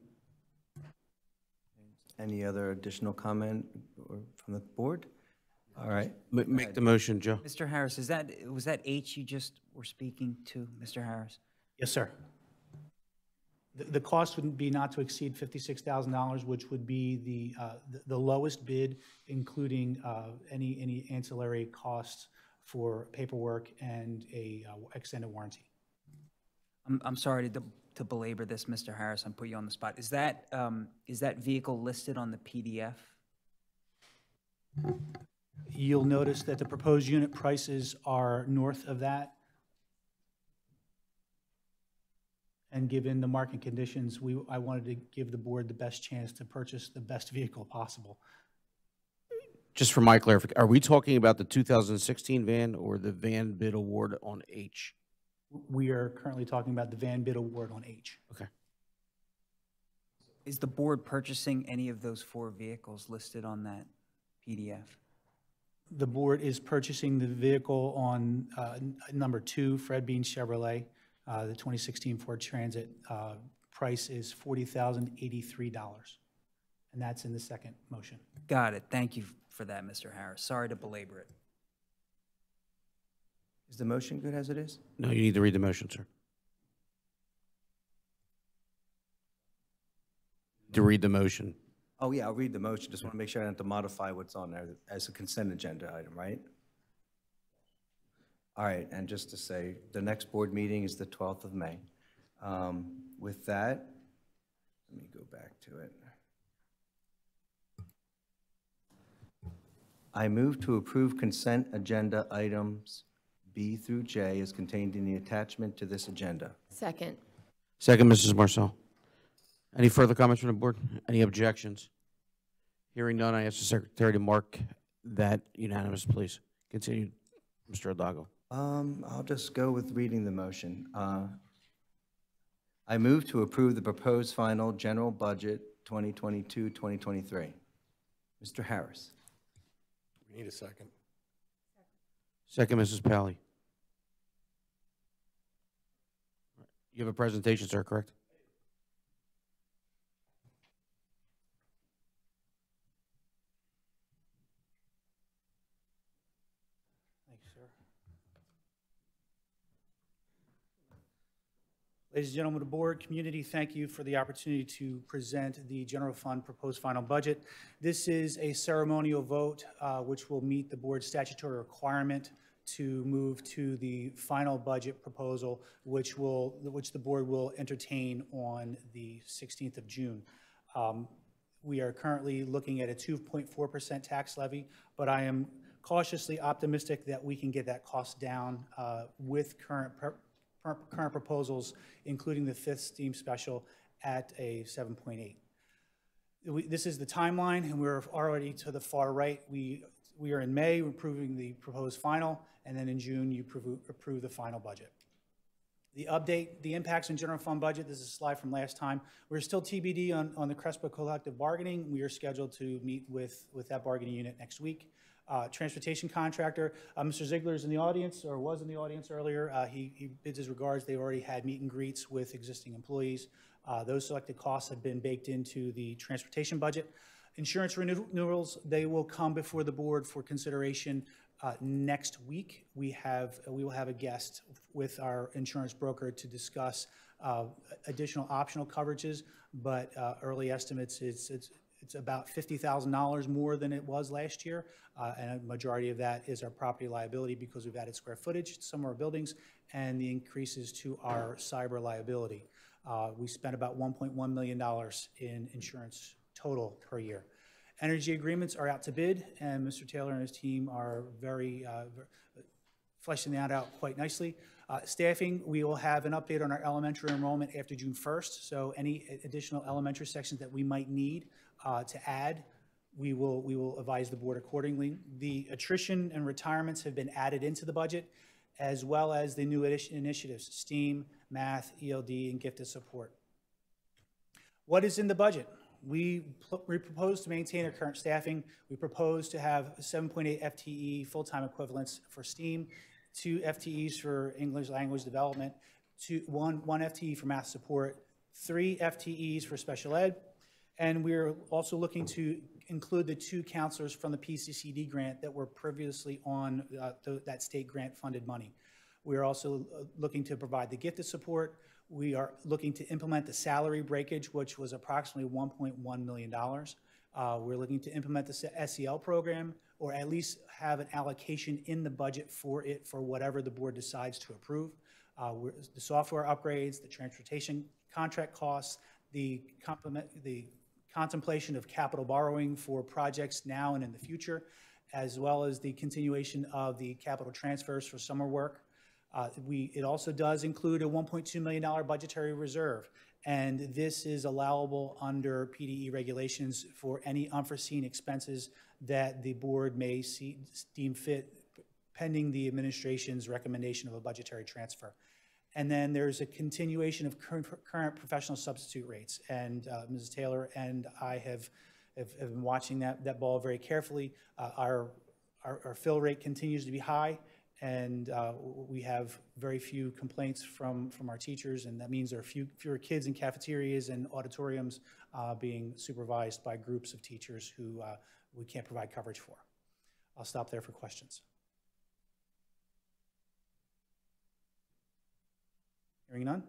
Any other additional comment from the board? All right. Ma- Make the motion, Joe. Mr. Harris, is that, was that H you just were speaking to, Mr. Harris? Yes, sir. The, the cost would be not to exceed $56,000, which would be the, uh, the- the lowest bid, including uh, any, any ancillary costs for paperwork and a uh, extended warranty. I'm, I'm sorry to, to belabor this, Mr. Harris, and put you on the spot. Is that, um, is that vehicle listed on the PDF? You'll notice that the proposed unit prices are north of that. And given the market conditions, we, I wanted to give the board the best chance to purchase the best vehicle possible. Just for my clarification, are we talking about the 2016 van or the van bid award on H? We are currently talking about the van bid award on H. Okay. Is the board purchasing any of those four vehicles listed on that PDF? The board is purchasing the vehicle on uh, n- number two, Fred Bean Chevrolet, uh, the 2016 Ford Transit. uh, Price is $40,083, and that's in the second motion. Got it. Thank you for that, Mr. Harris. Sorry to belabor it. Is the motion good as it is? No, you need to read the motion, sir. To read the motion. Oh, yeah, I'll read the motion. Just want to make sure I don't have to modify what's on there as a consent agenda item, right? All right, and just to say, the next board meeting is the 12th of May. Um, With that, let me go back to it. I move to approve consent agenda items B through J as contained in the attachment to this agenda. Second. Second, Mrs. Marcel. Any further comments from the board? Any objections? Hearing none, I ask the secretary to mark that unanimous, please. Continue, Mr. Hidalgo. Um, I'll just go with reading the motion. Uh, I move to approve the proposed final general budget 2022-2023. Mr. Harris. We need a second. Second, Mrs. Pally. You have a presentation, sir, correct? Thank you, sir. Ladies and gentlemen of the board, community, thank you for the opportunity to present the general fund proposed final budget. This is a ceremonial vote uh, which will meet the board's statutory requirement to move to the final budget proposal, which will, which the board will entertain on the 16th of June. Um, We are currently looking at a 2.4% tax levy, but I am cautiously optimistic that we can get that cost down uh, with current, current proposals, including the fifth steam special at a 7.8. We- This is the timeline, and we're already to the far right. We, we are in May, approving the proposed final, and then in June, you approve, approve the final budget. The update, the impacts on general fund budget, this is a slide from last time. We're still TBD on, on the CRESPA collective bargaining. We are scheduled to meet with, with that bargaining unit next week. Uh, Transportation contractor, uh, Mr. Ziegler is in the audience, or was in the audience earlier. Uh, He, he bids his regards. They already had meet and greets with existing employees. Uh, Those selected costs have been baked into the transportation budget. Insurance renewals, they will come before the board for consideration uh, next week. We have, we will have a guest with our insurance broker to discuss uh, additional optional coverages, but early estimates, it's, it's, it's about $50,000 more than it was last year, uh, and a majority of that is our property liability because we've added square footage to some of our buildings, and the increases to our cyber liability. Uh, We spent about $1.1 million in insurance total per year. Energy agreements are out to bid, and Mr. Taylor and his team are very, uh, fleshing that out quite nicely. Uh, Staffing, we will have an update on our elementary enrollment after June 1st, so any additional elementary sections that we might need uh, to add we will, we will advise the board accordingly. The attrition and retirements have been added into the budget, as well as the new initi- initiatives, STEAM, math, ELD, and gifted support. What is in the budget? We, we propose to maintain our current staffing. We propose to have 7.8 FTE full-time equivalents for STEAM, two FTEs for English language development, two, one, one FTE for math support, three FTEs for special ed, and we're also looking to include the two counselors from the PCCD grant that were previously on uh, th- that state grant-funded money. We are also uh, looking to provide the gifted support. We are looking to implement the salary breakage, which was approximately $1.1 million. Uh, We're looking to implement the SEL program, or at least have an allocation in the budget for it for whatever the board decides to approve. Uh, The software upgrades, the transportation contract costs, the complement, the contemplation of capital borrowing for projects now and in the future, as well as the continuation of the capital transfers for summer work. Uh, We, it also does include a $1.2 million budgetary reserve, and this is allowable under PDE regulations for any unforeseen expenses that the board may see, deem fit pending the administration's recommendation of a budgetary transfer. And then there's a continuation of current, professional substitute rates. And uh, Mrs. Taylor and I have, have, have been watching that, that ball very carefully. Uh, Our, our, our fill rate continues to be high, and uh, we have very few complaints from, from our teachers, and that means there are few, fewer kids in cafeterias and auditoriums uh, being supervised by groups of teachers who uh, we can't provide coverage for. I'll stop there for questions. Hearing none?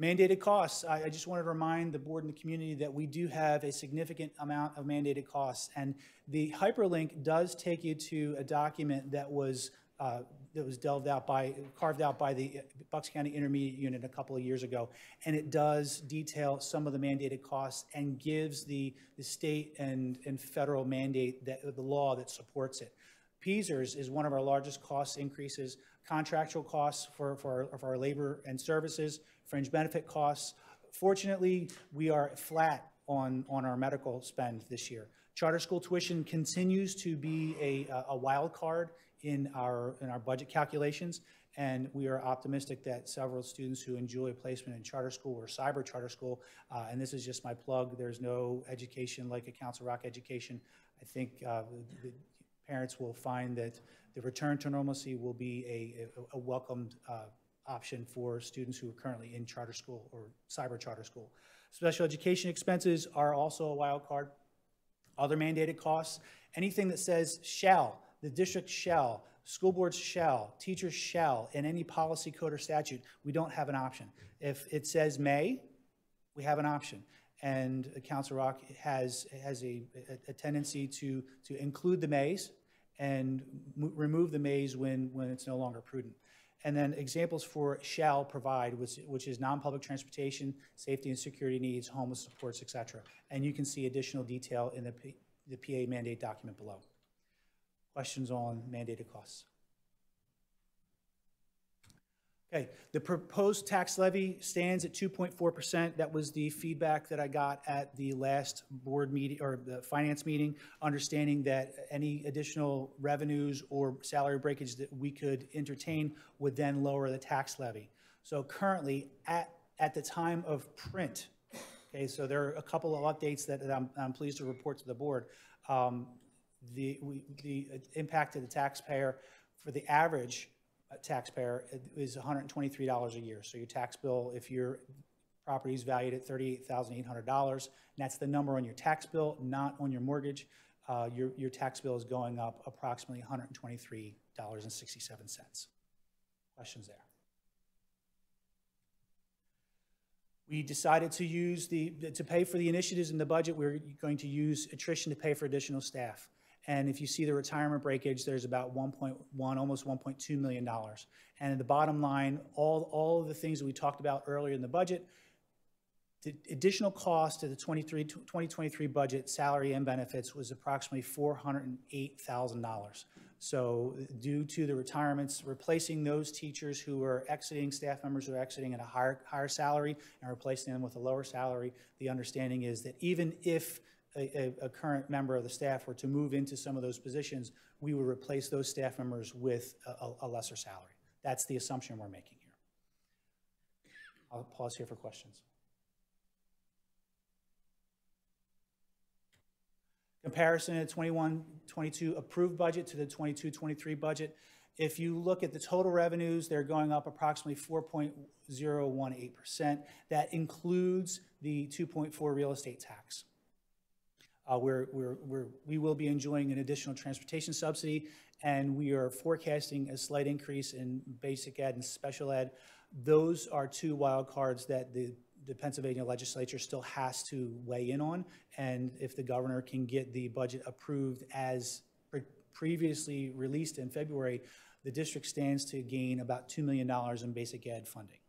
Mandated costs, I, I just wanted to remind the board and the community that we do have a significant amount of mandated costs. And the hyperlink does take you to a document that was, uh, that was delved out by, carved out by the Bucks County Intermediate Unit a couple of years ago. And it does detail some of the mandated costs and gives the, the state and, and federal mandate that, the law that supports it. PSERS is one of our largest cost increases, contractual costs for, for, our- for our labor and services, fringe benefit costs. Fortunately, we are flat on, on our medical spend this year. Charter school tuition continues to be a, a wild card in our, in our budget calculations, and we are optimistic that several students who enjoy placement in charter school or cyber charter school, uh, and this is just my plug, there's no education like a Council Rock education. I think uh, the, the parents will find that the return to normalcy will be a, a- welcomed uh, option for students who are currently in charter school or cyber charter school. Special education expenses are also a wild card. Other mandated costs, anything that says shall, the district shall, school boards shall, teachers shall, in any policy code or statute, we don't have an option. If it says may, we have an option. And Council Rock has, has a, a- a tendency to, to include the mays and mo- remove the mays when, when it's no longer prudent. And then examples for shall provide, which, which is non-public transportation, safety and security needs, homeless supports, et cetera. And you can see additional detail in the, P- the PA mandate document below. Questions on mandated costs? Okay, the proposed tax levy stands at 2.4%. That was the feedback that I got at the last board meeting, or the finance meeting, understanding that any additional revenues or salary breakage that we could entertain would then lower the tax levy. So currently, at, at the time of print, okay, so there are a couple of updates that that I'm, I'm pleased to report to the board. Um, The, we- the impact to the taxpayer for the average taxpayer is $123 a year. So your tax bill, if your property is valued at $38,800, and that's the number on your tax bill, not on your mortgage, uh, your, your tax bill is going up approximately $123.67. Questions there? We decided to use the, to pay for the initiatives in the budget, we're going to use attrition to pay for additional staff. And if you see the retirement breakage, there's about 1.1, almost 1.2 million dollars. And the bottom line, all, all of the things that we talked about earlier in the budget, the additional cost to the 23, 2023 budget, salary and benefits, was approximately $408,000. So due to the retirements, replacing those teachers who are exiting, staff members who are exiting at a higher, higher salary and replacing them with a lower salary, the understanding is that even if a, a, current member of the staff were to move into some of those positions, we would replace those staff members with a, a- lesser salary. That's the assumption we're making here. I'll pause here for questions. Comparison of 21, 22 approved budget to the 22, 23 budget. If you look at the total revenues, they're going up approximately 4.018%. That includes the 2.4 real estate tax. Uh, We're, we're, we're, we will be enjoying an additional transportation subsidy, and we are forecasting a slight increase in basic ed and special ed. Those are two wild cards that the, the Pennsylvania legislature still has to weigh in on. And if the governor can get the budget approved as pre- previously released in February, the district stands to gain about $2 million in basic ed funding.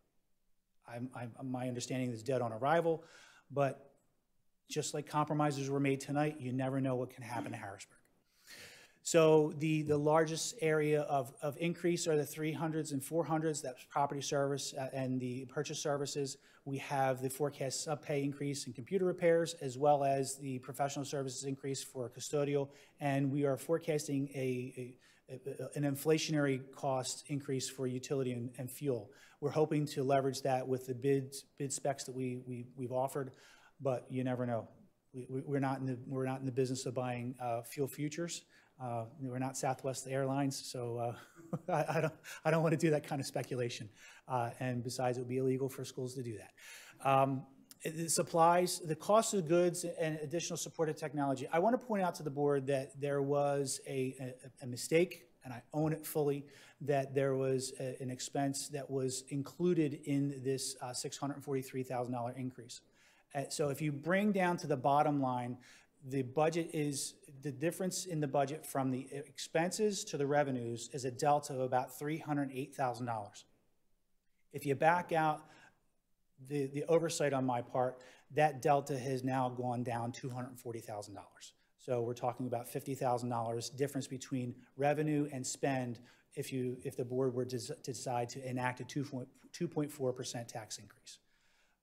I'm, I'm, my understanding is dead on arrival, but just like compromises were made tonight, you never know what can happen to Harrisburg. So the, the largest area of, of increase are the 300s and 400s, that's property service uh, and the purchase services. We have the forecast sub-pay increase in computer repairs, as well as the professional services increase for custodial. And we are forecasting a, a, a- an inflationary cost increase for utility and, and fuel. We're hoping to leverage that with the bids, bid specs that we, we, we've offered, but you never know. We, we're not in the, we're not in the business of buying, uh, fuel futures. Uh, we're not Southwest Airlines, so, uh, I, I don't, I don't want to do that kind of speculation. Uh, and besides, it would be illegal for schools to do that. Um, the supplies, the cost of goods and additional supportive technology. I want to point out to the board that there was a, a, a mistake, and I own it fully, that there was a- an expense that was included in this uh, $643,000 increase. So if you bring down to the bottom line, the budget is, the difference in the budget from the expenses to the revenues is a delta of about $308,000. If you back out the, the oversight on my part, that delta has now gone down $240,000. So we're talking about $50,000 difference between revenue and spend if you, if the board were to to decide to enact a 2.4% tax increase.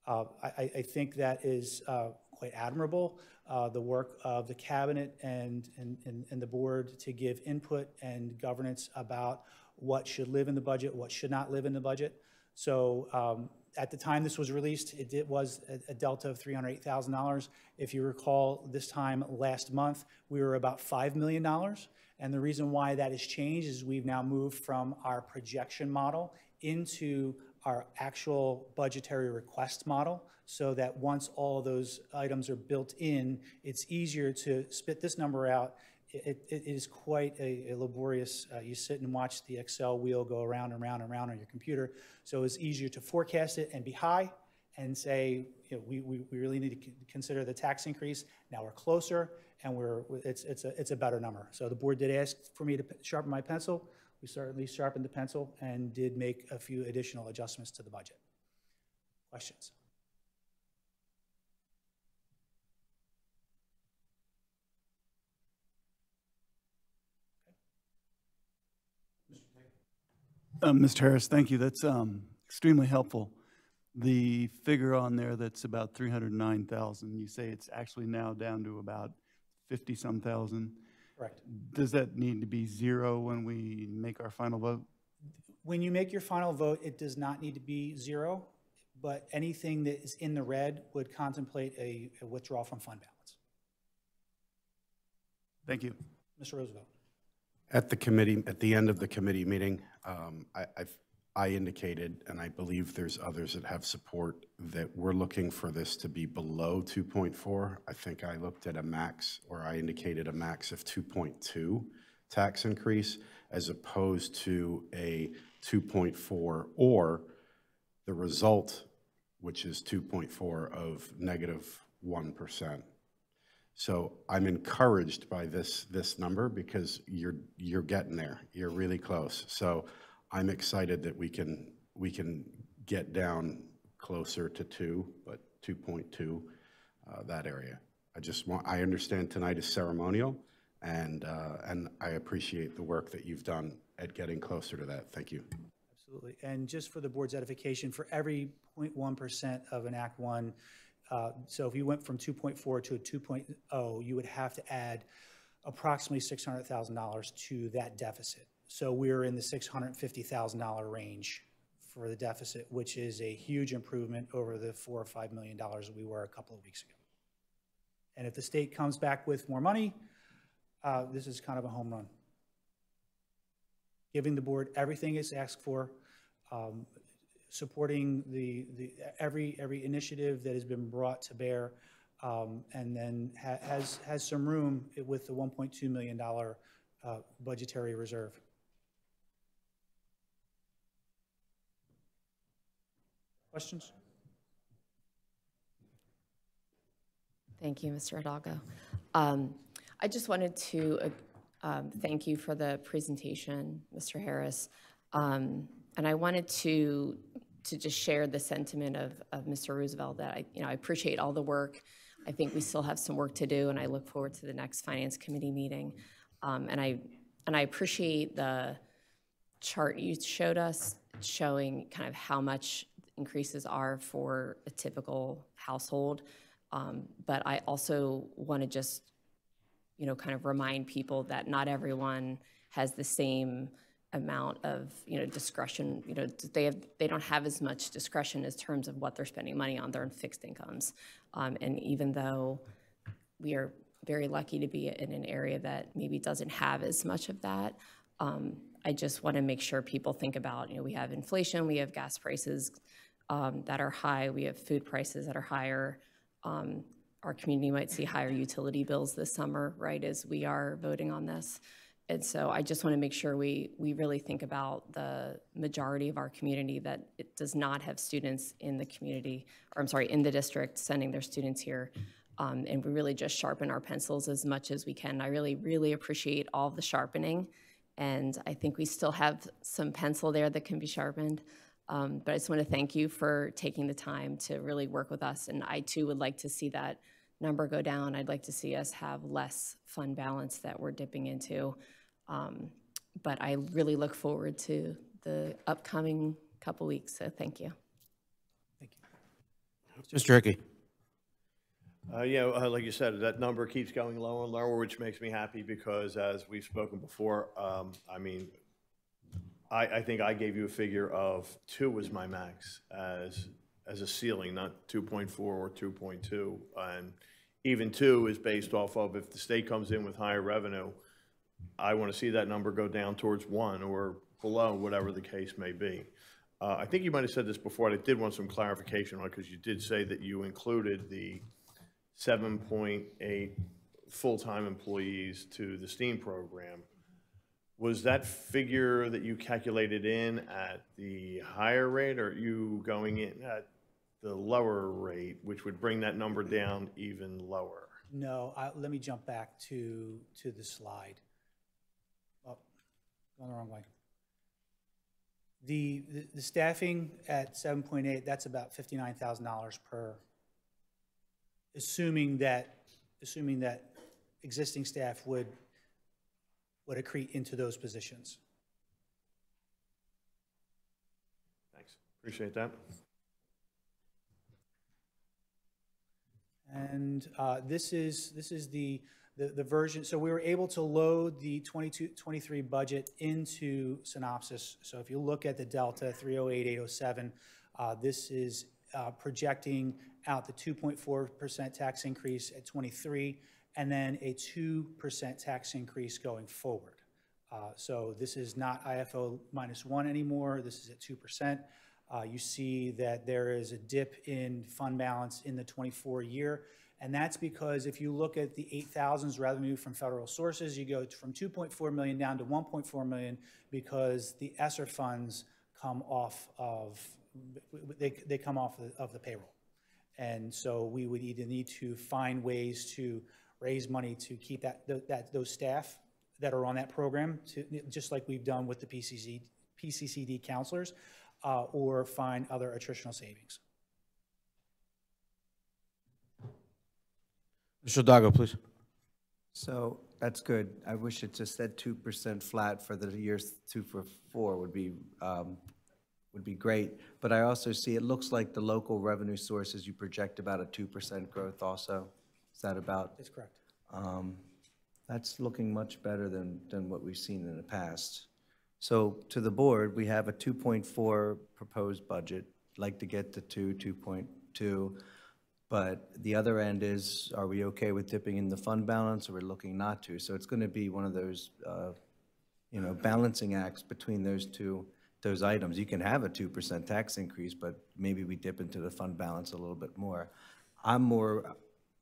Uh, I, I- think that is uh, quite admirable, uh, the work of the cabinet and, and, and and the board to give input and governance about what should live in the budget, what should not live in the budget. So um, at the time this was released, it was a- a delta of $308,000. If you recall, this time last month, we were about $5 million. And the reason why that has changed is we've now moved from our projection model into our actual budgetary request model, so that once all of those items are built in, it's easier to spit this number out. It, it is quite a a laborious, uh, you sit and watch the Excel wheel go around and around and around on your computer. So it's easier to forecast it and be high and say, you know, we, we, we really need to consider the tax increase. Now we're closer and we're, it's, it's a, it's a better number. So the board did ask for me to sharpen my pencil. We certainly sharpened the pencil and did make a few additional adjustments to the budget. Questions? Uh, Mr. Harris, thank you. That's um, extremely helpful. The figure on there that's about 309,000, you say it's actually now down to about 50-some thousand. Correct. Does that need to be zero when we make our final vote? When you make your final vote, it does not need to be zero, but anything that is in the red would contemplate a a withdrawal from fund balance. Thank you. Mr. Roosevelt? At the committee, at the end of the committee meeting, um, I, I've- I indicated, and I believe there's others that have support, that we're looking for this to be below 2.4. I think I looked at a max, or I indicated a max of 2.2 tax increase, as opposed to a 2.4, or the result, which is 2.4 of negative 1. So I'm encouraged by this, this number because you're, you're getting there. You're really close. So I'm excited that we can, we can get down closer to two, but 2.2, uh, that area. I just want, I understand tonight is ceremonial and, uh, and I appreciate the work that you've done at getting closer to that. Thank you. Absolutely. And just for the board's edification, for every 0.1% of an Act One Uh, So if you went from 2.4 to a 2.0, you would have to add approximately $600,000 to that deficit. So we're in the $650,000 range for the deficit, which is a huge improvement over the 4 or $5 million we were a couple of weeks ago. And if the state comes back with more money, uh, this is kind of a home run. Giving the board everything it's asked for, um, supporting the, the, every, every initiative that has been brought to bear, um, and then ha- has, has some room with the $1.2 million uh, budgetary reserve. Questions? Thank you, Mr. Hidalgo. Um, I just wanted to uh, um, thank you for the presentation, Mr. Harris. Um, And I wanted to, to just share the sentiment of, of Mr. Roosevelt that I, you know, I appreciate all the work. I think we still have some work to do, and I look forward to the next Finance Committee meeting. Um, And I, and I appreciate the chart you showed us showing kind of how much increases are for a typical household. Um, But I also want to just, you know, kind of remind people that not everyone has the same amount of, you know, discretion, you know, they have, they don't have as much discretion in terms of what they're spending money on, they're in fixed incomes. Um, And even though we are very lucky to be in an area that maybe doesn't have as much of that, um, I just want to make sure people think about, you know, we have inflation, we have gas prices um, that are high, we have food prices that are higher. Um, Our community might see higher utility bills this summer, right, as we are voting on this. And so I just want to make sure we, we really think about the majority of our community that it does not have students in the community, or I'm sorry, in the district sending their students here. Um, and we really just sharpen our pencils as much as we can. I really, really appreciate all the sharpening. And I think we still have some pencil there that can be sharpened. Um, but I just want to thank you for taking the time to really work with us. And I too would like to see that number go down. I'd like to see us have less fund balance that we're dipping into. Um, but I really look forward to the upcoming couple weeks. So thank you. Thank you. Mr. Hickey. Uh, Yeah, uh, like you said, that number keeps going lower and lower, which makes me happy because as we've spoken before, um, I mean, I, I think I gave you a figure of two was my max as, as a ceiling, not 2.4 or 2.2. And even two is based off of if the state comes in with higher revenue, I want to see that number go down towards one or below, whatever the case may be. Uh, I think you might have said this before, and I did want some clarification on it, because you did say that you included the 7.8 full-time employees to the STEAM program. Was that figure that you calculated in at the higher rate, or are you going in at the lower rate, which would bring that number down even lower? No, I, let me jump back to, to the slide. Oh, going the wrong way. The, the- the staffing at seven point eight, that's about fifty-nine thousand dollars per, assuming that, assuming that existing staff would, would accrete into those positions. Thanks, appreciate that. And uh, this is, this is the, the the version, so we were able to load the 22, 23 budget into Synopsys. So if you look at the delta, 308,807, uh, this is uh, projecting out the 2.4% tax increase at 23, and then a 2% tax increase going forward. Uh, So this is not IFO minus one anymore, this is at 2%. Uh, You see that there is a dip in fund balance in the 24 year, and that's because if you look at the 8,000s revenue from federal sources, you go from 2.4 million down to 1.4 million because the ESSER funds come off of, they, they come off of the- of the payroll. And so we would either need to find ways to raise money to keep that, that, those staff that are on that program, to, just like we've done with the PCC, PCCD counselors, uh, or find other attritional savings. Mr. Hidalgo, please. So that's good. I wish it just said two percent flat for the years two for four would be, um, would be great. But I also see, it looks like the local revenue sources, you project about a 2% growth also. Is that about? That's correct. Um, That's looking much better than, than what we've seen in the past. So to the board, we have a 2.4 proposed budget, like to get to 2, 2.2. But the other end is, are we okay with dipping in the fund balance, or we're looking not to? So it's going to be one of those, uh, you know, balancing acts between those two, those items. You can have a 2% tax increase, but maybe we dip into the fund balance a little bit more. I'm more,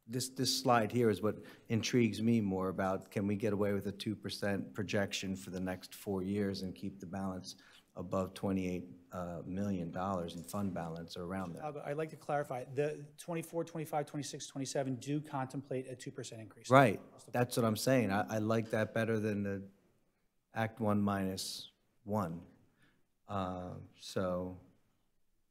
this, this slide here is what intrigues me more about, can we get away with a 2% projection for the next four years and keep the balance above $28 uh, million in fund balance or around that? I'd like to clarify, the 24, 25, 26, 27 do contemplate a 2% increase. Right, that's what I'm saying. I, I like that better than the Act One minus one. Uh, So,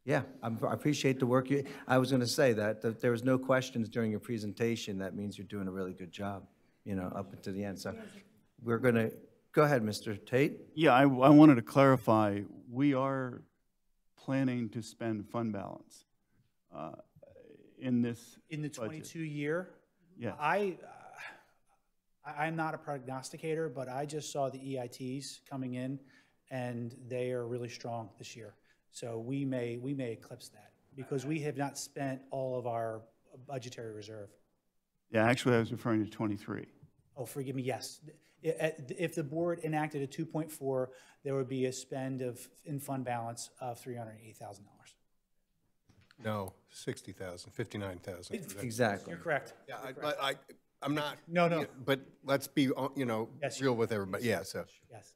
yeah, I'm- I appreciate the work you, I was going to say that, that there was no questions during your presentation. That means you're doing a really good job, you know, up until the end. So we're going to, go ahead, Mr. Tate. Yeah, I, I wanted to clarify, we are planning to spend fund balance uh, in this In the budget. 22 year? Yeah. I, uh, I- I'm not a prognosticator, but I just saw the EITs coming in, and they are really strong this year. So we may, we may eclipse that, because we have not spent all of our budgetary reserve. Yeah, actually, I was referring to 23. Oh, forgive me, yes. If the board enacted a 2.4, there would be a spend of, in fund balance of $380,000. No, 60,000, 59,000. Exactly. You're correct. Yeah, I, but I, I'm not. No, no. But let's be, you know, Yes. real with everybody, yeah, so. Yes.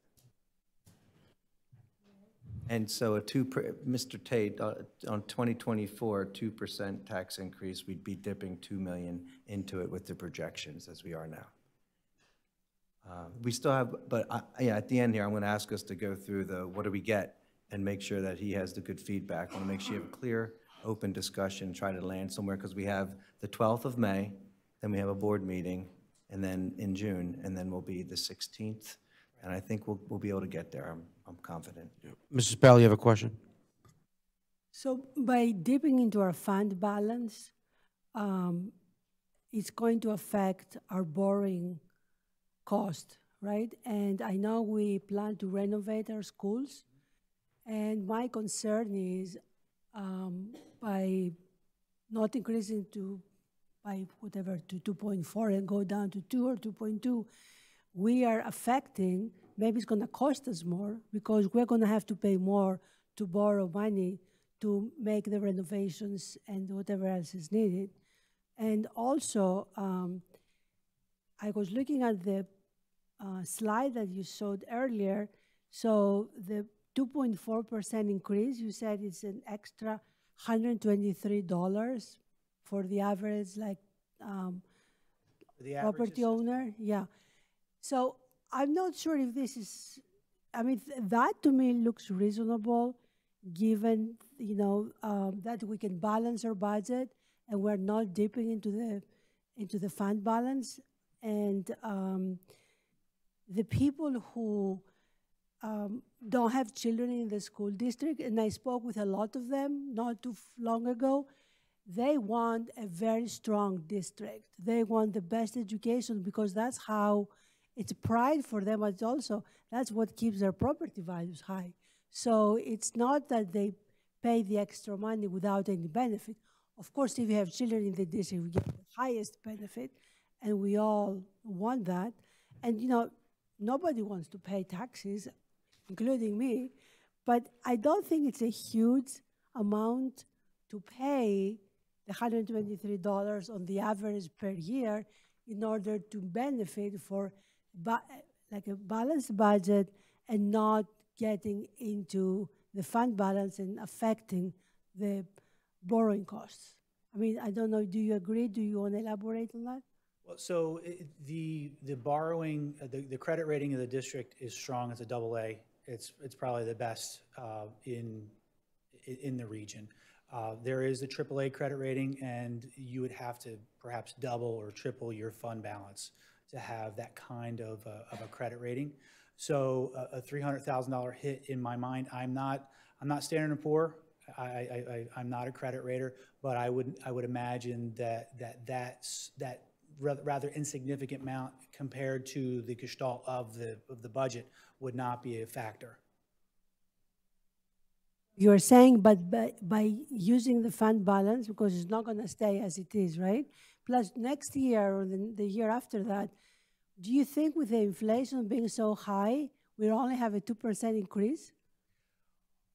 And so a two, per- Mr. Tate, uh, on 2024, 2% tax increase, we'd be dipping 2 million into it with the projections as we are now. Uh, We still have, but I- yeah, at the end here, I'm going to ask us to go through the, what do we get? And make sure that he has the good feedback. I want to make sure you have a clear, open discussion, try to land somewhere, because we have the 12th of May, then we have a board meeting, and then in June, and then we'll be the 16th. And I think we'll, we'll be able to get there, I'm, I'm confident. Mrs. Pell, you have a question? So by dipping into our fund balance, um, it's going to affect our borrowing cost, right? And I know we plan to renovate our schools. And my concern is um, by not increasing to, by whatever, to 2.4 and go down to 2 or 2.2, we are affecting, maybe it's going to cost us more because we're going to have to pay more to borrow money to make the renovations and whatever else is needed. And also, um, I was looking at the uh, slide that you showed earlier. So the 2.4% increase, you said it's an extra $123 for the average, like, um, The property owner, yeah. So I'm not sure if this is, I mean, th- that to me looks reasonable, given, you know, um, that we can balance our budget and we're not dipping into the, into the fund balance. And um, the people who um, don't have children in the school district, and I spoke with a lot of them not too long ago, they want a very strong district. They want the best education because that's how it's pride for them, but also that's what keeps their property values high. So it's not that they pay the extra money without any benefit. Of course, if you have children in the district, we get the highest benefit, and we all want that. And you know, nobody wants to pay taxes, including me, but I don't think it's a huge amount to pay the $123 on the average per year in order to benefit for like a balanced budget and not getting into the fund balance and affecting the borrowing costs. I mean, I don't know, do you agree? Do you want to elaborate on that? Well, so i- the, the borrowing, uh, the, the credit rating of the district is strong. It's a double A. It's, it's probably the best uh, in, in the region. Uh, There is a AAA credit rating, and you would have to perhaps double or triple your fund balance to have that kind of, a- of a credit rating. So a a $300,000 hit in my mind, I'm not, I'm not Standard and Poor, I, I'm not a credit rater, but I would, I would imagine that, that that's, that rather insignificant amount compared to the gestalt of the, of the budget would not be a factor. You're saying, but by, by using the fund balance, because it's not going to stay as it is, right? Plus, next year or the, the year after that, do you think with the inflation being so high, we'll only have a 2% increase?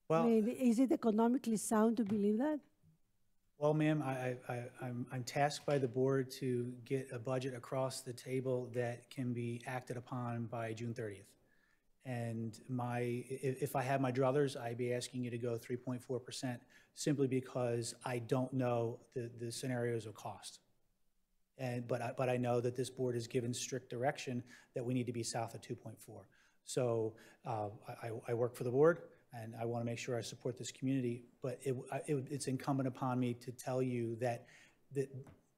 I Well- mean, is it economically sound to believe that? Well, ma'am, I, I, I- I'm, I'm tasked by the board to get a budget across the table that can be acted upon by June 30th. And my, if, if I had my druthers, I'd be asking you to go 3.4% simply because I don't know the, the scenarios of cost. And, but I, but I know that this board has given strict direction that we need to be south of 2.4. So uh, I, I- work for the board, and I want to make sure I support this community, but it, it- it's incumbent upon me to tell you that the,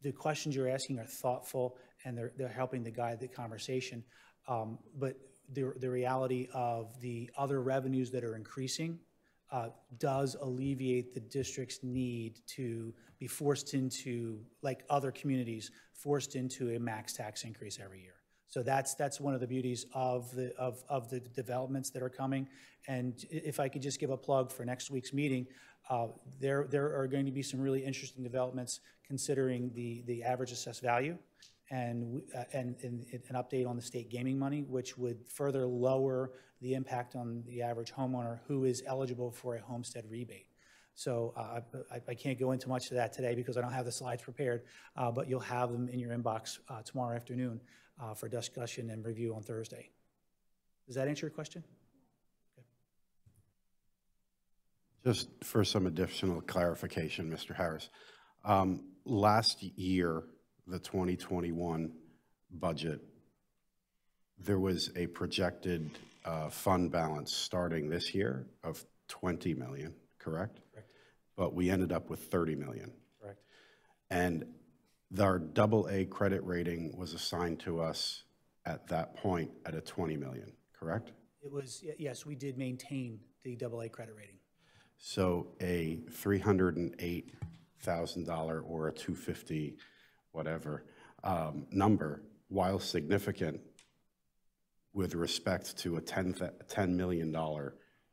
the questions you're asking are thoughtful, and they're, they're helping to guide the conversation. Um, But the, the reality of the other revenues that are increasing uh, does alleviate the district's need to be forced into, like other communities, forced into a max tax increase every year. So that's, that's one of the beauties of the, of, of the developments that are coming. And if I could just give a plug for next week's meeting, uh, there, there are going to be some really interesting developments considering the, the average assessed value and, uh, and, and an update on the state gaming money, which would further lower the impact on the average homeowner who is eligible for a homestead rebate. So uh, I, I can't go into much of that today because I don't have the slides prepared, uh, but you'll have them in your inbox uh, tomorrow afternoon uh, for discussion and review on Thursday. Does that answer your question? Just for some additional clarification, Mr. Harris. Um, Last year, the 2021 budget, there was a projected uh, fund balance starting this year of 20 million, correct? Correct. But we ended up with 30 million. Correct. And our double A credit rating was assigned to us at that point at a 20 million, correct? It was, yes, we did maintain the double A credit rating. So a $308,000 or a 250, whatever, um, number, while significant with respect to a 10, th- $10 million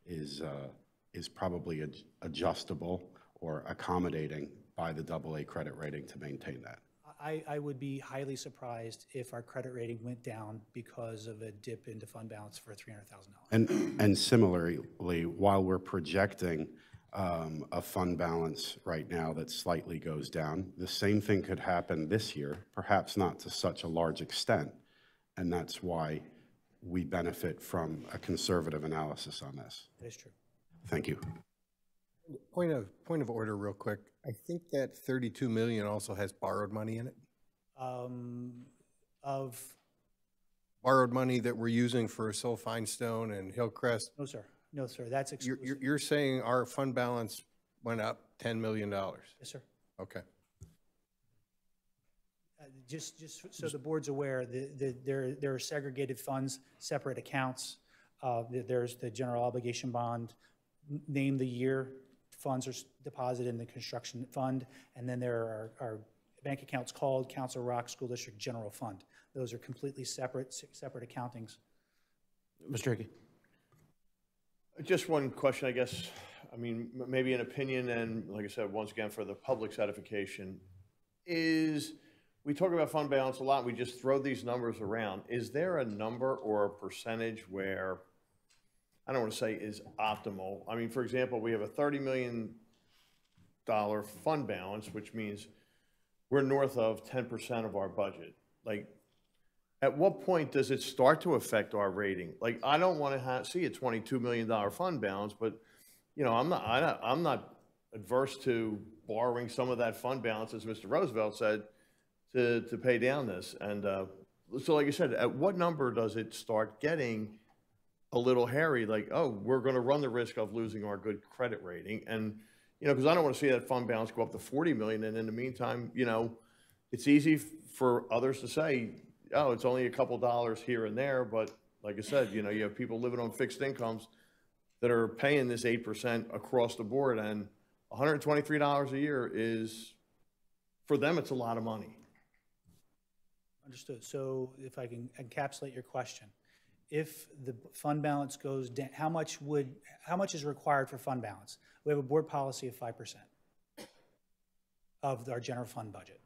is, uh, is probably ad- adjustable or accommodating by the double A credit rating to maintain that. I, I would be highly surprised if our credit rating went down because of a dip into fund balance for $300,000. And, and similarly, while we're projecting um, a fund balance right now that slightly goes down, the same thing could happen this year, perhaps not to such a large extent. And that's why we benefit from a conservative analysis on this. That is true. Thank you. Point of, point of order real quick. I think that 32 million also has borrowed money in it. Um, Of, Borrowed money that we're using for Sol Feinstone and Hillcrest. no, sir, no, sir, that's You're, exclusive. you're, you're saying our fund balance went up $10 million? Yes, sir. Okay. Uh, Just, just so the board's aware, the, the, there, there are segregated funds, separate accounts. Uh, there- There's the general obligation bond, n- name the year, funds are s- deposited in the construction fund, and then there are, are bank accounts called Council Rock School District General Fund. Those are completely separate, s- separate accountings. Mr. Hickey? Just one question, I guess, I mean, maybe an opinion, and like I said, once again, for the public's edification, is, we talk about fund balance a lot, we just throw these numbers around. Is there a number or a percentage where, I don't want to say is optimal? I mean, for example, we have a $30 million fund balance, which means we're north of 10% of our budget. Like, at what point does it start to affect our rating? Like, I don't want to see a $22 million fund balance, but, you know, I'm not, I don't, I'm not adverse to borrowing some of that fund balance, as Mr. Roosevelt said, to, to pay down this. And, uh, so like I said, at what number does it start getting a little hairy? Like, oh, we're going to run the risk of losing our good credit rating. And, you know, because I don't want to see that fund balance go up to 40 million. And in the meantime, you know, it's easy for others to say, oh, it's only a couple dollars here and there, but like I said, you know, you have people living on fixed incomes that are paying this eight percent across the board, and hundred and twenty-three dollars a year is, for them, it's a lot of money. Understood. So if I can encapsulate your question, if the fund balance goes down, how much would, how much is required for fund balance? We have a board policy of 5% of our general fund budget.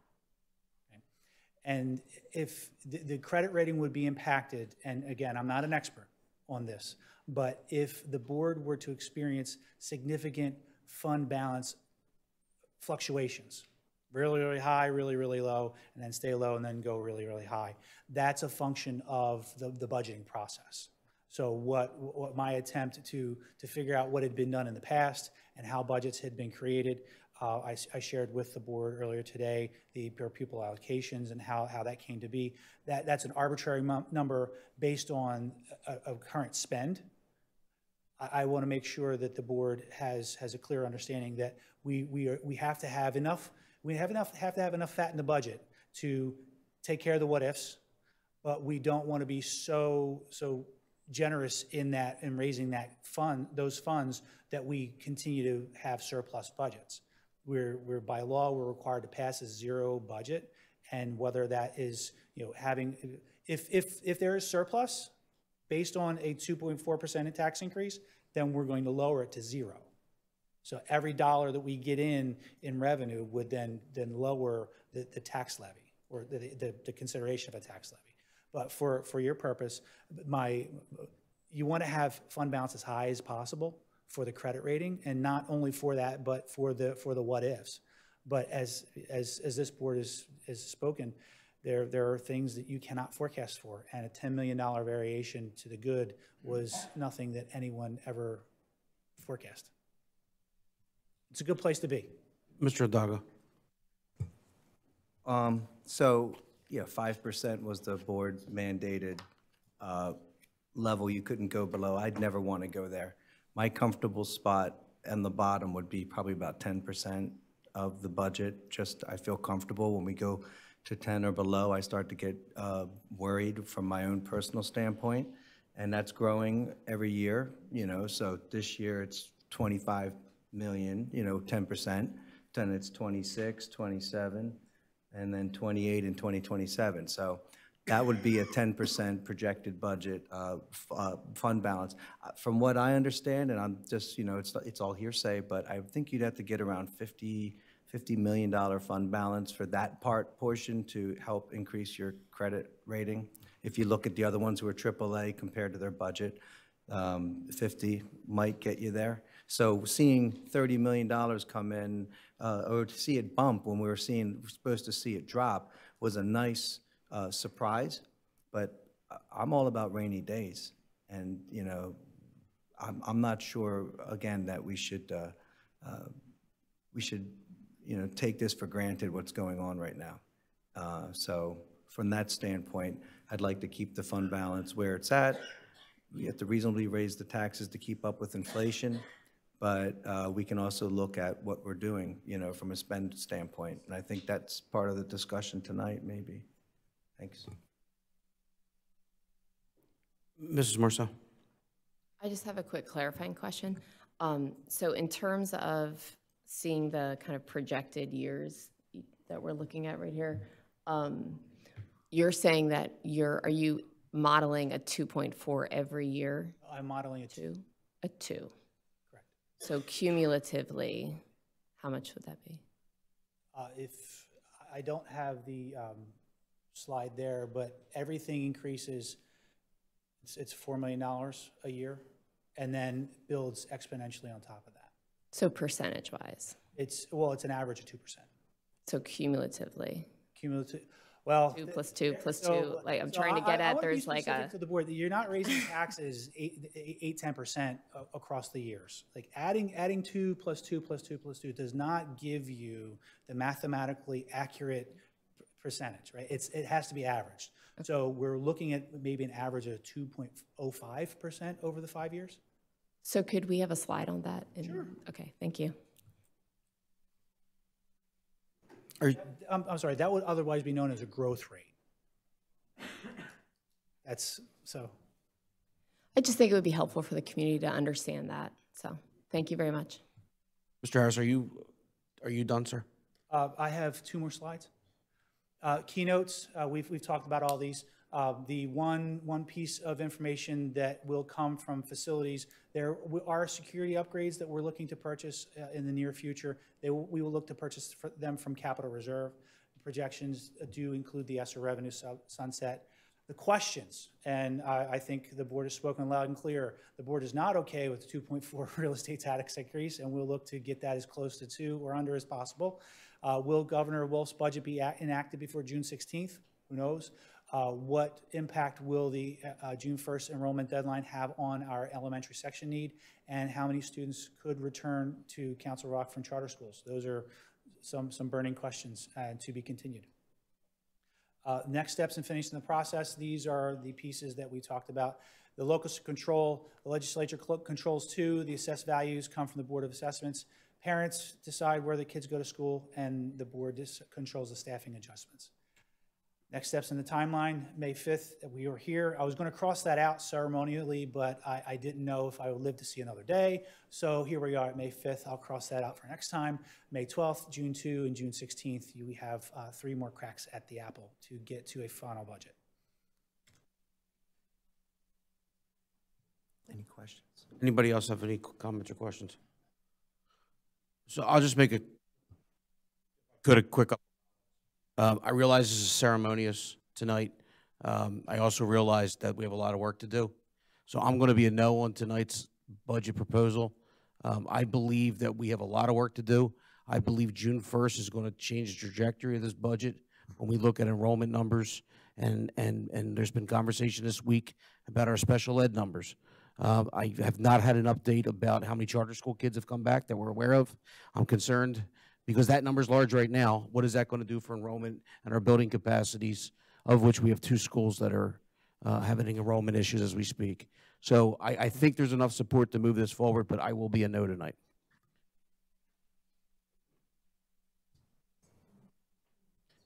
And if the, the credit rating would be impacted, and again, I'm not an expert on this, but if the board were to experience significant fund balance fluctuations, really, really high, really, really low, and then stay low and then go really, really high. That's a function of the, the budgeting process. So what, what my attempt to, to figure out what had been done in the past and how budgets had been created, uh, I, I shared with the board earlier today the per pupil allocations and how, how that came to be. That, that's an arbitrary number based on a, a current spend. I, I want to make sure that the board has, has a clear understanding that we, we, are, we have to have enough, we have enough, have to have enough fat in the budget to take care of the what-ifs, but we don't want to be so, so generous in that, in raising that fund, those funds, that we continue to have surplus budgets. We're, we're, by law, we're required to pass a zero budget, and whether that is, you know, having, if, if, if there is surplus, based on a 2.4% tax increase, then we're going to lower it to zero. So every dollar that we get in, in revenue would then, then lower the, the tax levy, or the, the, the consideration of a tax levy. But for, for your purpose, my, you want to have fund balance as high as possible for the credit rating, and not only for that, but for the, for the what-ifs. But as, as, as this board has, has spoken, there, there are things that you cannot forecast for, and a $10 million variation to the good was nothing that anyone ever forecast. It's a good place to be. Mr. Hidalgo. Um, so, yeah, five percent was the board mandated, uh, level you couldn't go below. I'd never want to go there. My comfortable spot and the bottom would be probably about ten percent of the budget. Just, I feel comfortable when we go to ten or below, I start to get, uh, worried from my own personal standpoint. And that's growing every year, you know, so this year it's twenty-five million, you know, ten percent. Then it's 26, 27, and then 28 in 2027. So that would be a 10% projected budget uh, uh, fund balance. Uh, From what I understand, and I'm just, you know, it's, it's all hearsay, but I think you'd have to get around 50, $50 million fund balance for that part portion to help increase your credit rating. If you look at the other ones who are AAA compared to their budget, um, 50 might get you there. So seeing $30 million come in, uh, or to see it bump when we were seeing, we're supposed to see it drop, was a nice uh, surprise. But I'm all about rainy days. And, you know, I'm, I'm not sure, again, that we should, uh, uh, we should, you know, take this for granted, what's going on right now. Uh, So from that standpoint, I'd like to keep the fund balance where it's at. We have to reasonably raise the taxes to keep up with inflation, but uh, we can also look at what we're doing, you know, from a spend standpoint. And I think that's part of the discussion tonight, maybe. Thanks. Mrs. Marcell. I just have a quick clarifying question. Um, So in terms of seeing the kind of projected years that we're looking at right here, um, you're saying that you're, are you modeling a 2.4 every year? I'm modeling a two. A two? Correct. So cumulatively, how much would that be? Uh, If, I don't have the um, slide there, but everything increases, it's, it's $4 million a year, and then builds exponentially on top of that. So percentage-wise? It's, well, it's an average of 2%. So cumulatively? Cumulative, well. Two plus two plus so- two, like, I'm so trying to get I at, be there's like a, To the board, you're not raising taxes eight, eight, eight, 10% across the years. Like adding, adding two plus two plus two plus two does not give you the mathematically accurate percentage, right? It's, it has to be averaged. So we're looking at maybe an average of 2.05% over the five years? so could we have a slide on that? Sure. Okay, thank you. I'm, I'm sorry, that would otherwise be known as a growth rate. That's, so, I just think it would be helpful for the community to understand that. So, thank you very much. Mr. Harris, are you, are you done, sir? Uh, I have two more slides. Uh, Keynotes, uh, we've, we've talked about all these. Uh, The one, one piece of information that will come from facilities, there are security upgrades that we're looking to purchase uh, in the near future. They, we will look to purchase for them from capital reserve. Projections do include the ESSER revenue su- sunset. The questions, and I, I think the board has spoken loud and clear, the board is not okay with the 2.4 real estate tax increase, and we'll look to get that as close to two or under as possible. Uh, Will Governor Wolf's budget be enacted before June 16th? Who knows? Uh, What impact will the uh, June 1st enrollment deadline have on our elementary section need? And how many students could return to Council Rock from charter schools? Those are some, some burning questions uh, to be continued. Uh, Next steps in finishing the process, these are the pieces that we talked about. The locus of control, the legislature controls two, the assessed values come from the Board of Assessments. Parents decide where the kids go to school, and the board controls the staffing adjustments. Next steps in the timeline, May 5th, we were here. I was going to cross that out ceremonially, but I, I didn't know if I would live to see another day. So here we are at May 5th. I'll cross that out for next time. May 12th, June 2, and June 16th, we have uh, three more cracks at the apple to get to a final budget. Any questions? Anybody else have any comments or questions? So I'll just make a, good, a quick, um, I realize this is ceremonious tonight. Um, I also realize that we have a lot of work to do. So I'm going to be a no on tonight's budget proposal. Um, I believe that we have a lot of work to do. I believe June 1st is going to change the trajectory of this budget when we look at enrollment numbers. And, and, and there's been conversation this week about our special ed numbers. Uh, I have not had an update about how many charter school kids have come back that we're aware of. I'm concerned because that number is large right now. What is that going to do for enrollment and our building capacities, of which we have two schools that are uh, having enrollment issues as we speak. So I, I think there's enough support to move this forward, but I will be a no tonight.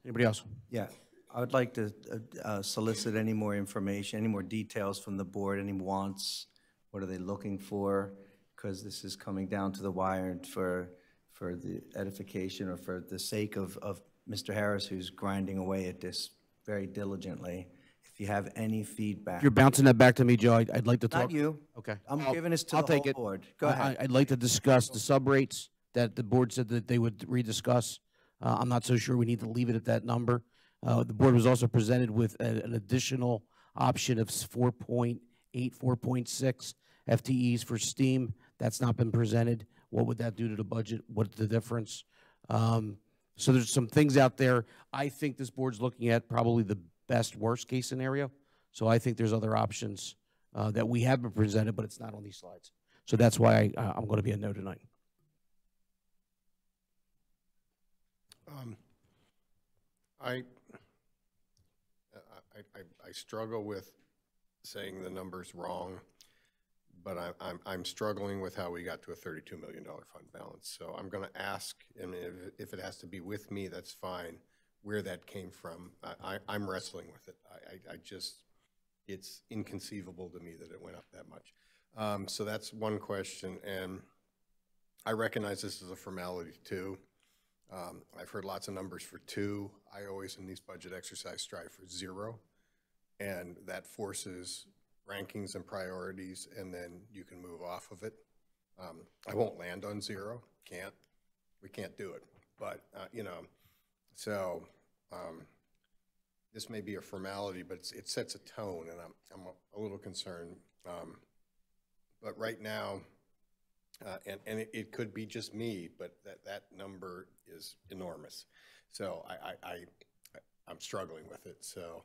Anybody else? Yeah, I would like to uh, uh, solicit any more information, any more details from the board, any wants, what are they looking for? Because this is coming down to the wire for, for the edification or for the sake of, of Mr. Harris, who's grinding away at this very diligently. If you have any feedback. You're bouncing that back to me, Joe, I'd, I'd like to talk. Not you. Okay. I'm I'll- giving this to I'll the take whole it. board. Go I- ahead. I- I'd like to discuss the sub rates that the board said that they would rediscuss. Uh, I'm not so sure we need to leave it at that number. Uh, the board was also presented with a- an additional option of s- 4.8, 4.6 FTEs for STEAM. That's not been presented. What would that do to the budget? What's the difference? Um, so there's some things out there. I think this board's looking at probably the best worst case scenario. So I think there's other options uh, that we have been presented, but it's not on these slides. So that's why I, uh, I'm going to be a no tonight. Um, I, I, I- I struggle with saying the number's wrong, but I, I'm, I'm struggling with how we got to a thirty-two million dollar fund balance. So I'm gonna ask, and if, if it has to be with me, that's fine, where that came from. I, I, I'm wrestling with it. I, I, I just, it's inconceivable to me that it went up that much. Um, so that's one question, and I recognize this is a formality too. Um, I've heard lots of numbers for two. I always, in these budget exercises, strive for zero. And that forces rankings and priorities, and then you can move off of it. Um, I won't land on zero, can't. We can't do it. But, uh, you know, so um, this may be a formality, but it sets a tone, and I'm, I'm a- a little concerned. Um, But right now, uh, and, and it, it could be just me, but that, that number is enormous. So I, I, I, I'm struggling with it, so,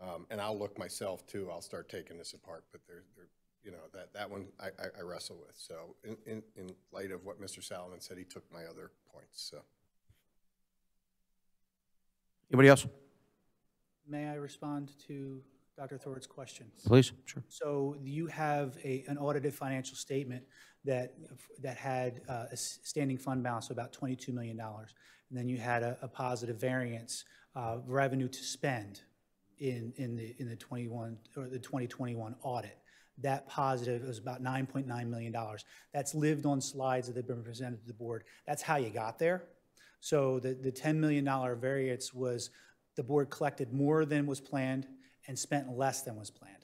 um, and I'll look myself too, I'll start taking this apart, but there, there, you know, that, that one I, I, I wrestle with. So in, in, in light of what Mr. Salamone said, he took my other points, so. Anybody else? May I respond to Dr. Thor's question? Please, sure. So you have a, an audited financial statement that, that had uh, a s- standing fund balance of about $22 million. And then you had a, a positive variance, uh, revenue to spend in, in the, in the 21, or the 2021 audit. that positive was about $9.9 million. That's lived on slides that have been presented to the board. That's how you got there. So the, the $10 million variance was the board collected more than was planned and spent less than was planned.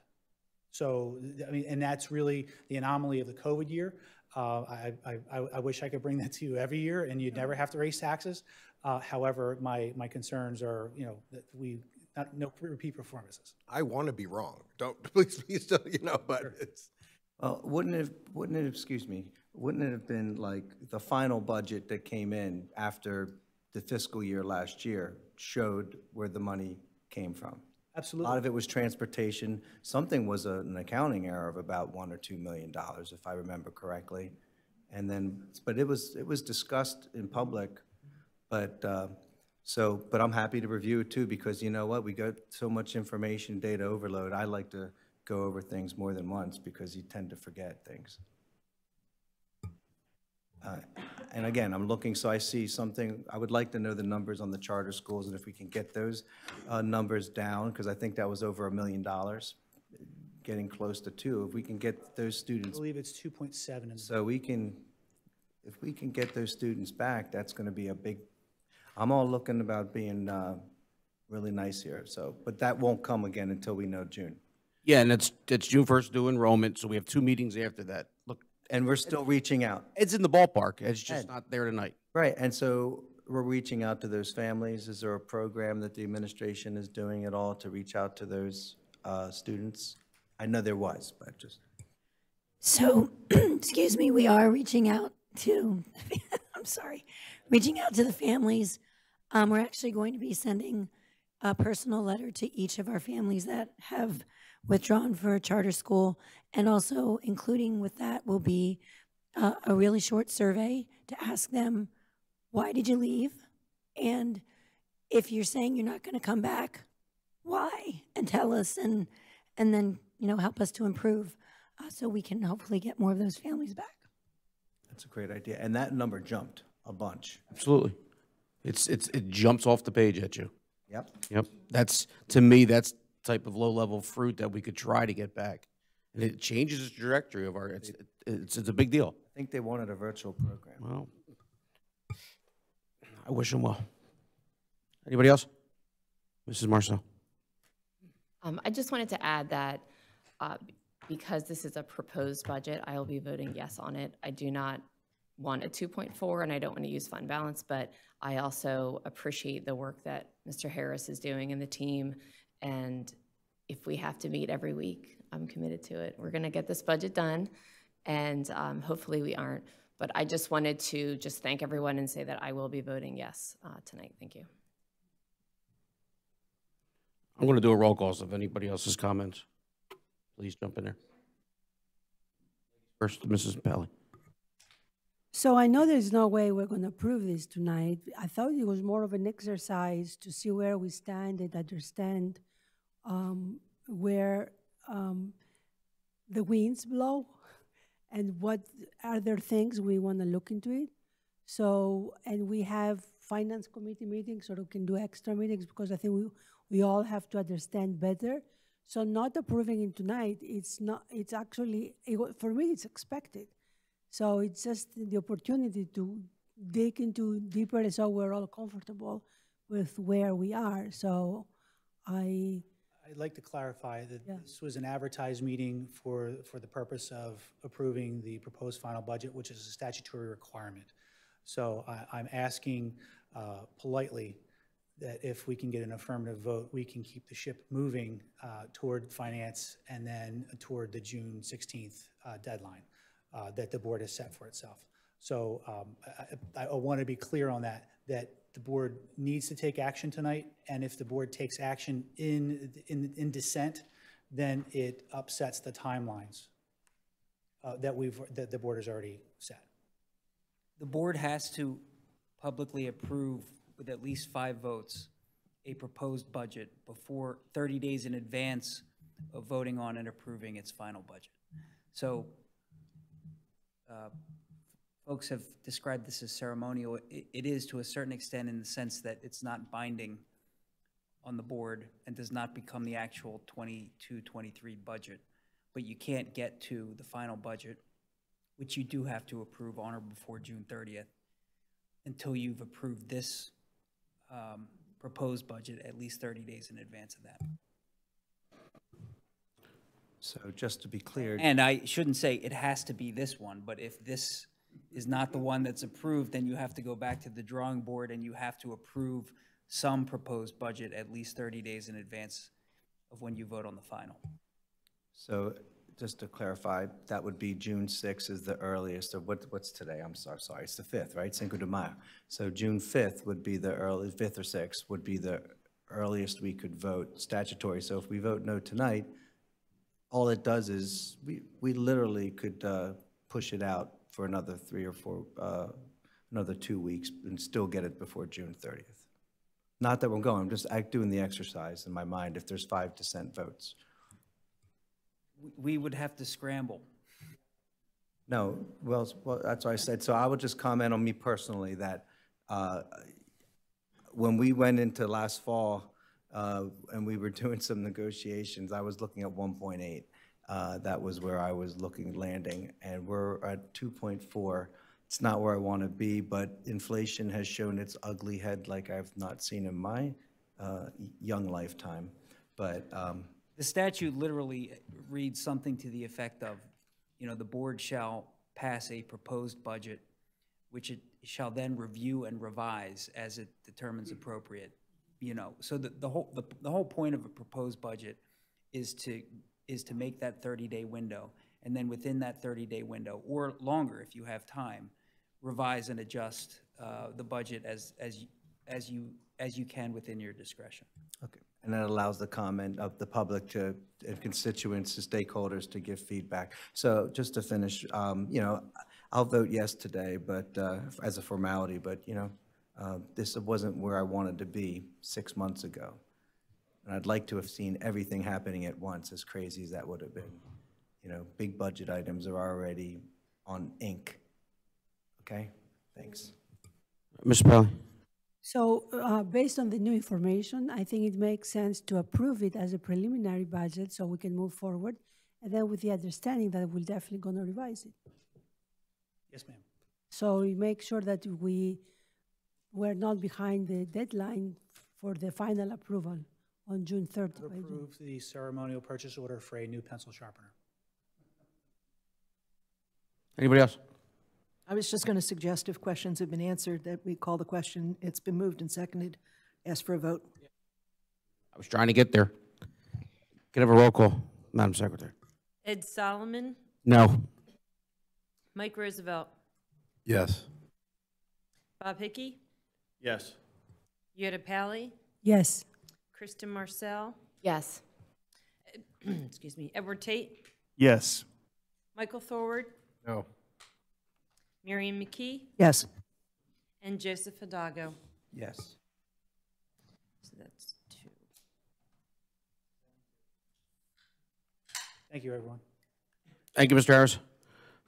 So, I mean, and that's really the anomaly of the COVID year. Uh, I, I, I- I wish I could bring that to you every year and you'd never have to raise taxes. Uh, However, my, my concerns are, you know, that we, not, no repeat performances. I want to be wrong. Don't, please, please, don't, you know, but it's, Well, wouldn't it, wouldn't it, excuse me, wouldn't it have been like the final budget that came in after the fiscal year last year showed where the money came from? Absolutely. A lot of it was transportation. Something was a- an accounting error of about one or two million dollars, if I remember correctly. And then, but it was, it was discussed in public, but, uh, so, but I'm happy to review it too, because you know what? We got so much information, data overload. I like to go over things more than once because you tend to forget things. Uh, And again, I'm looking, so I see something, I would like to know the numbers on the charter schools, and if we can get those uh, numbers down, because I think that was over a million dollars, getting close to two, if we can get those I students, believe it's 2.7. so we can, if we can get those students back, that's going to be a big, I'm all looking about being uh, really nice here, so, but that won't come again until we know June. Yeah, and it's, it's June first due enrollment, so we have two meetings after that. Look, And we're still reaching out. it's in the ballpark. It's just Ed. not there tonight. Right, and so we're reaching out to those families. Is there a program that the administration is doing at all to reach out to those uh, students? I know there was, but just, So, excuse me, we are reaching out to, I'm sorry, reaching out to the families. Um, we're actually going to be sending a personal letter to each of our families that have withdrawn for a charter school. And also including with that will be uh, a really short survey to ask them, why did you leave? And if you're saying you're not going to come back, why? And tell us and, and then, you know, help us to improve uh, so we can hopefully get more of those families back. that's a great idea. And that number jumped a bunch. Absolutely. It's, it's, it jumps off the page at you. Yep. Yep. That's, to me, that's type of low-level fruit that we could try to get back. And it changes the trajectory of our, it's, it's, it's a big deal. I think they wanted a virtual program. Well, I wish them well. Anybody else? Mrs. Marcell? Um, I just wanted to add that uh, because this is a proposed budget, I will be voting yes on it. I do not want a 2.4, and I don't want to use fund balance, but I also appreciate the work that Mr. Harris is doing and the team. And if we have to meet every week, I'm committed to it. We're going to get this budget done, and um, hopefully we aren't. But I just wanted to just thank everyone and say that I will be voting yes uh, tonight. Thank you. I'm going to do a roll call, so if anybody else's comments, please jump in there. First, Mrs. Pally. So I know there's no way we're going to prove this tonight. I thought it was more of an exercise to see where we stand and understand um, where um, the winds blow and what are there things we want to look into it. So, and we have finance committee meetings, so we can do extra meetings because I think we, we all have to understand better. So not approving it tonight, it's not, it's actually, it for me, it's expected. So it's just the opportunity to dig into deeper so we're all comfortable with where we are. So I, I'd like to clarify that Yeah. this was an advertised meeting for, for the purpose of approving the proposed final budget, which is a statutory requirement. So I, I'm asking uh, politely that if we can get an affirmative vote, we can keep the ship moving uh, toward finance and then toward the June 16th uh, deadline uh, that the board has set for itself. So um, I, I, want to be clear on that, that the board needs to take action tonight, and if the board takes action in, in, in dissent, then it upsets the timelines uh, that we've, that the board has already set. The board has to publicly approve with at least five votes a proposed budget before 30 days in advance of voting on and approving its final budget. So uh, folks have described this as ceremonial. It- It is to a certain extent in the sense that it's not binding on the board and does not become the actual 22, 23 budget. but you can't get to the final budget, which you do have to approve on or before June 30th, until you've approved this um, proposed budget at least 30 days in advance of that. So just to be clear. And I shouldn't say it has to be this one, but if this is not the one that's approved, then you have to go back to the drawing board and you have to approve some proposed budget at least 30 days in advance of when you vote on the final. So just to clarify, that would be June 6th is the earliest, or what, what's today? I'm sorry, sorry, it's the 5th, right? Cinco de Mayo. So June 5th would be the early, 5th or 6th would be the earliest we could vote statutory. So if we vote no tonight, all it does is, we, we literally could uh, push it out for another three or four, uh, another two weeks and still get it before June 30th. Not that we're going, I'm just doing the exercise in my mind if there's five dissent votes. We- We would have to scramble. No, well, well, that's what I said. So I would just comment on me personally that uh, when we went into last fall uh, and we were doing some negotiations, I was looking at 1.8. Uh, That was where I was looking, landing, and we're at 2.4. It's not where I want to be, but inflation has shown its ugly head like I've not seen in my uh, young lifetime. But um, The statute literally reads something to the effect of, you know, the board shall pass a proposed budget, which it shall then review and revise as it determines appropriate, you know. So the, the whole, the, the whole point of a proposed budget is to, is to make that 30-day window. And then within that 30-day window, or longer if you have time, revise and adjust uh, the budget as, as, as you, as you can within your discretion. Okay, and that allows the comment of the public to, and constituents, and stakeholders to give feedback. So just to finish, um, you know, I'll vote yes today, but, uh, as a formality, but, you know, uh, this wasn't where I wanted to be six months ago. And I'd like to have seen everything happening at once, as crazy as that would have been. You know, big budget items are already on ink. Okay, thanks. Mr. Pally? So, uh, based on the new information, I think it makes sense to approve it as a preliminary budget so we can move forward. And then with the understanding that we're definitely going to revise it. Yes, ma'am. So we make sure that we, we're not behind the deadline for the final approval on June 30th. by June. Approve the ceremonial purchase order for a new pencil sharpener. Anybody else? I was just going to suggest if questions have been answered, that we call the question. It's been moved and seconded. Ask for a vote. I was trying to get there. Can I have a roll call, Madam Secretary? Ed Salamone, No. Mike Roosevelt, Yes. Bob Hickey, Yes. Yetta Pally, Yes. Kristen Marcell, Yes. excuse me, Edward Tate, Yes. Michael Thorwart, No. Miriam McKee, Yes. and Joseph Hidalgo. Yes. So that's two. Thank you, everyone. Thank you, Mr. Harris.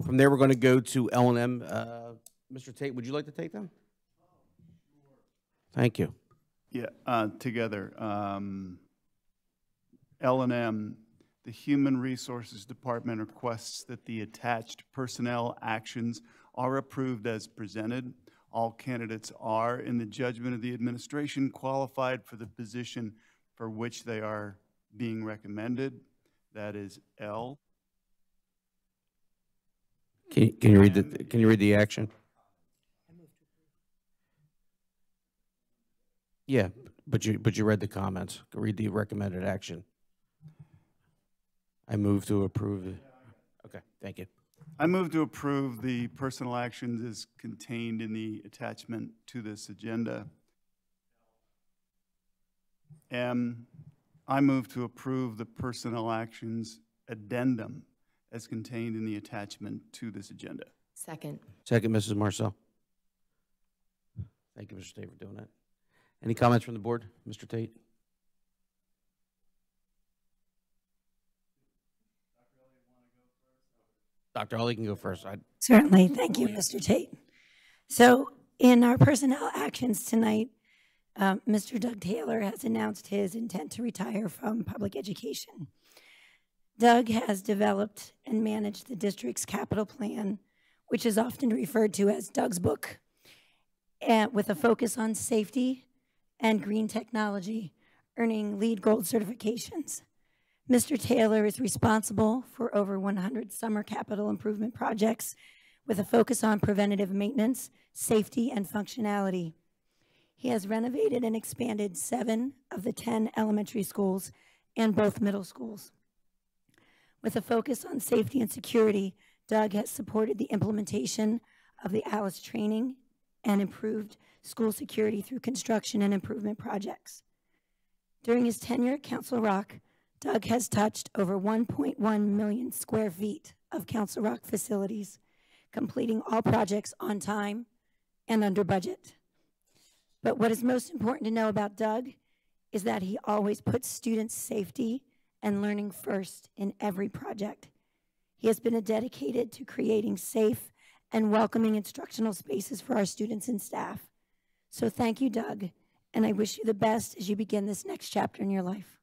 From there, we're going to go to L and M. Uh, Mr. Tate, would you like to take them? Thank you. Yeah, uh, together. um, L and M, the Human Resources Department requests that the attached personnel actions are approved as presented. All candidates are, in the judgment of the administration, qualified for the position for which they are being recommended. That is L. Can can you read the, can you read the action? Yeah, but you, but you read the comments. Read the recommended action. I move to approve. it. Okay, thank you. I move to approve the personal actions as contained in the attachment to this agenda. And I move to approve the personnel actions addendum as contained in the attachment to this agenda. Second. Second, Mrs. Marcell. Thank you, Mr. Tate, for doing that. Any comments from the board? Mr. Tate? Dr. Holly can go first. I, Certainly, thank you, Mr. Tate. So in our personnel actions tonight, um, Mr. Doug Taylor has announced his intent to retire from public education. Doug has developed and managed the district's capital plan, which is often referred to as Doug's book, with a focus on safety and green technology, earning LEED Gold certifications. Mr. Taylor is responsible for over 100 summer capital improvement projects with a focus on preventative maintenance, safety, and functionality. He has renovated and expanded seven of the 10 elementary schools and both middle schools. With a focus on safety and security, Doug has supported the implementation of the ALICE training and improved school security through construction and improvement projects. During his tenure at Council Rock, Doug has touched over 1.1 million square feet of Council Rock facilities, completing all projects on time and under budget. But what is most important to know about Doug is that he always puts students' safety and learning first in every project. He has been dedicated to creating safe and welcoming instructional spaces for our students and staff. So thank you, Doug, and I wish you the best as you begin this next chapter in your life.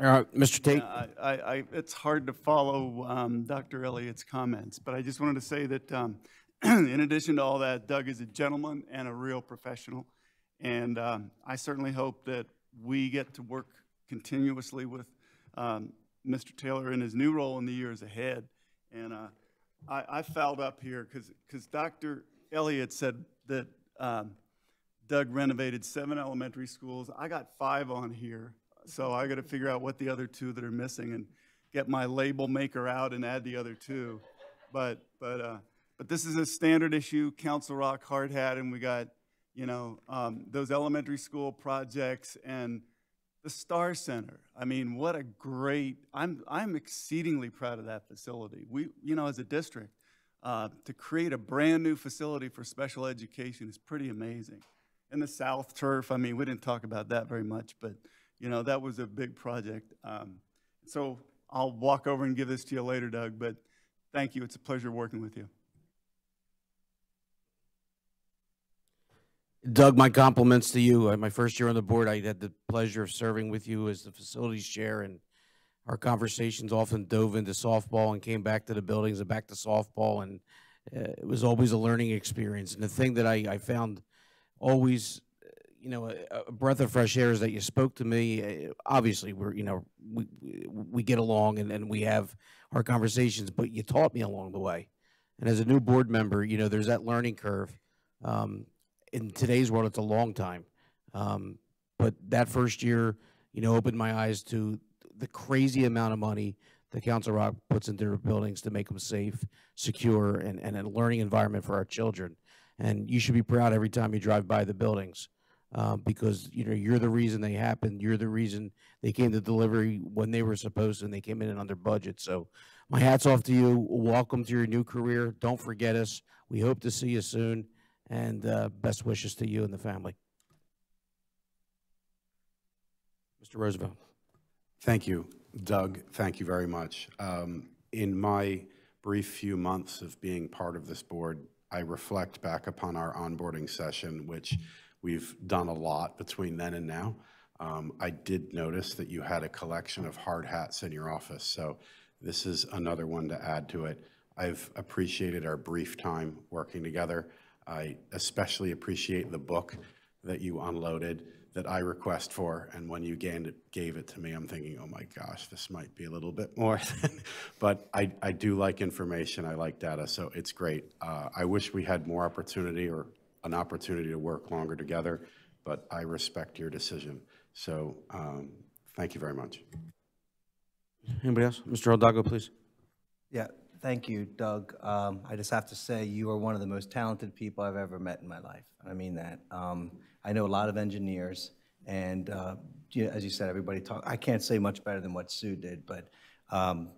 Uh, Mr. Tate? Yeah, I, I, I- it's hard to follow um, Dr. Elliott's comments, but I just wanted to say that um, in addition to all that, Doug is a gentleman and a real professional. And um, I certainly hope that we get to work continuously with um, Mr. Taylor in his new role in the years ahead. And uh, I, I fouled up here because Dr. Elliott said that um, Doug renovated seven elementary schools. I got five on here, so I got to figure out what the other two that are missing and get my label maker out and add the other two. But but uh, but this is a standard issue, Council Rock hard hat, and we got you know um, those elementary school projects and the Star Center. I mean, what a great! I'm I'm exceedingly proud of that facility. We you know as a district. Uh, to create a brand new facility for special education is pretty amazing. And the South Turf, I mean, we didn't talk about that very much, but you know, that was a big project. Um, so I'll walk over and give this to you later, Doug, but thank you. It's a pleasure working with you. Doug, my compliments to you. Uh, My first year on the board, I had the pleasure of serving with you as the facilities chair, and our conversations often dove into softball and came back to the buildings and back to softball, and uh, it was always a learning experience. And the thing that I, I found always, uh, you know, a, a breath of fresh air is that you spoke to me. Uh, obviously, we're, you know, we, we- we get along and, and we have our conversations, but you taught me along the way. And as a new board member, you know, there's that learning curve. Um, in today's world, it's a long time. Um, but that first year, you know, opened my eyes to the crazy amount of money the Council Rock puts into their buildings to make them safe, secure, and, and a learning environment for our children. And you should be proud every time you drive by the buildings um, because you know you're the reason they happened. You're the reason they came to delivery when they were supposed to, and they came in under budget. So, my hats off to you. Welcome to your new career. Don't forget us. We hope to see you soon, and uh, best wishes to you and the family. Mr. Roosevelt. Thank you, Doug. Thank you very much. Um, In my brief few months of being part of this board, I reflect back upon our onboarding session, which we've done a lot between then and now. Um, I did notice that you had a collection of hard hats in your office, so this is another one to add to it. I've appreciated our brief time working together. I especially appreciate the book that you unloaded that I request for, and when you gave it, gave it to me, I'm thinking, oh my gosh, this might be a little bit more. but I, I do like information, I like data, so it's great. Uh, I wish we had more opportunity or an opportunity to work longer together, but I respect your decision. So um, thank you very much. Anybody else? Mr. Hidalgo, please. Yeah, thank you, Doug. Um, I just have to say, you are one of the most talented people I've ever met in my life. I mean that. Um, I know a lot of engineers, and uh, you- as you said, everybody talk, I can't say much better than what Sue did, but um,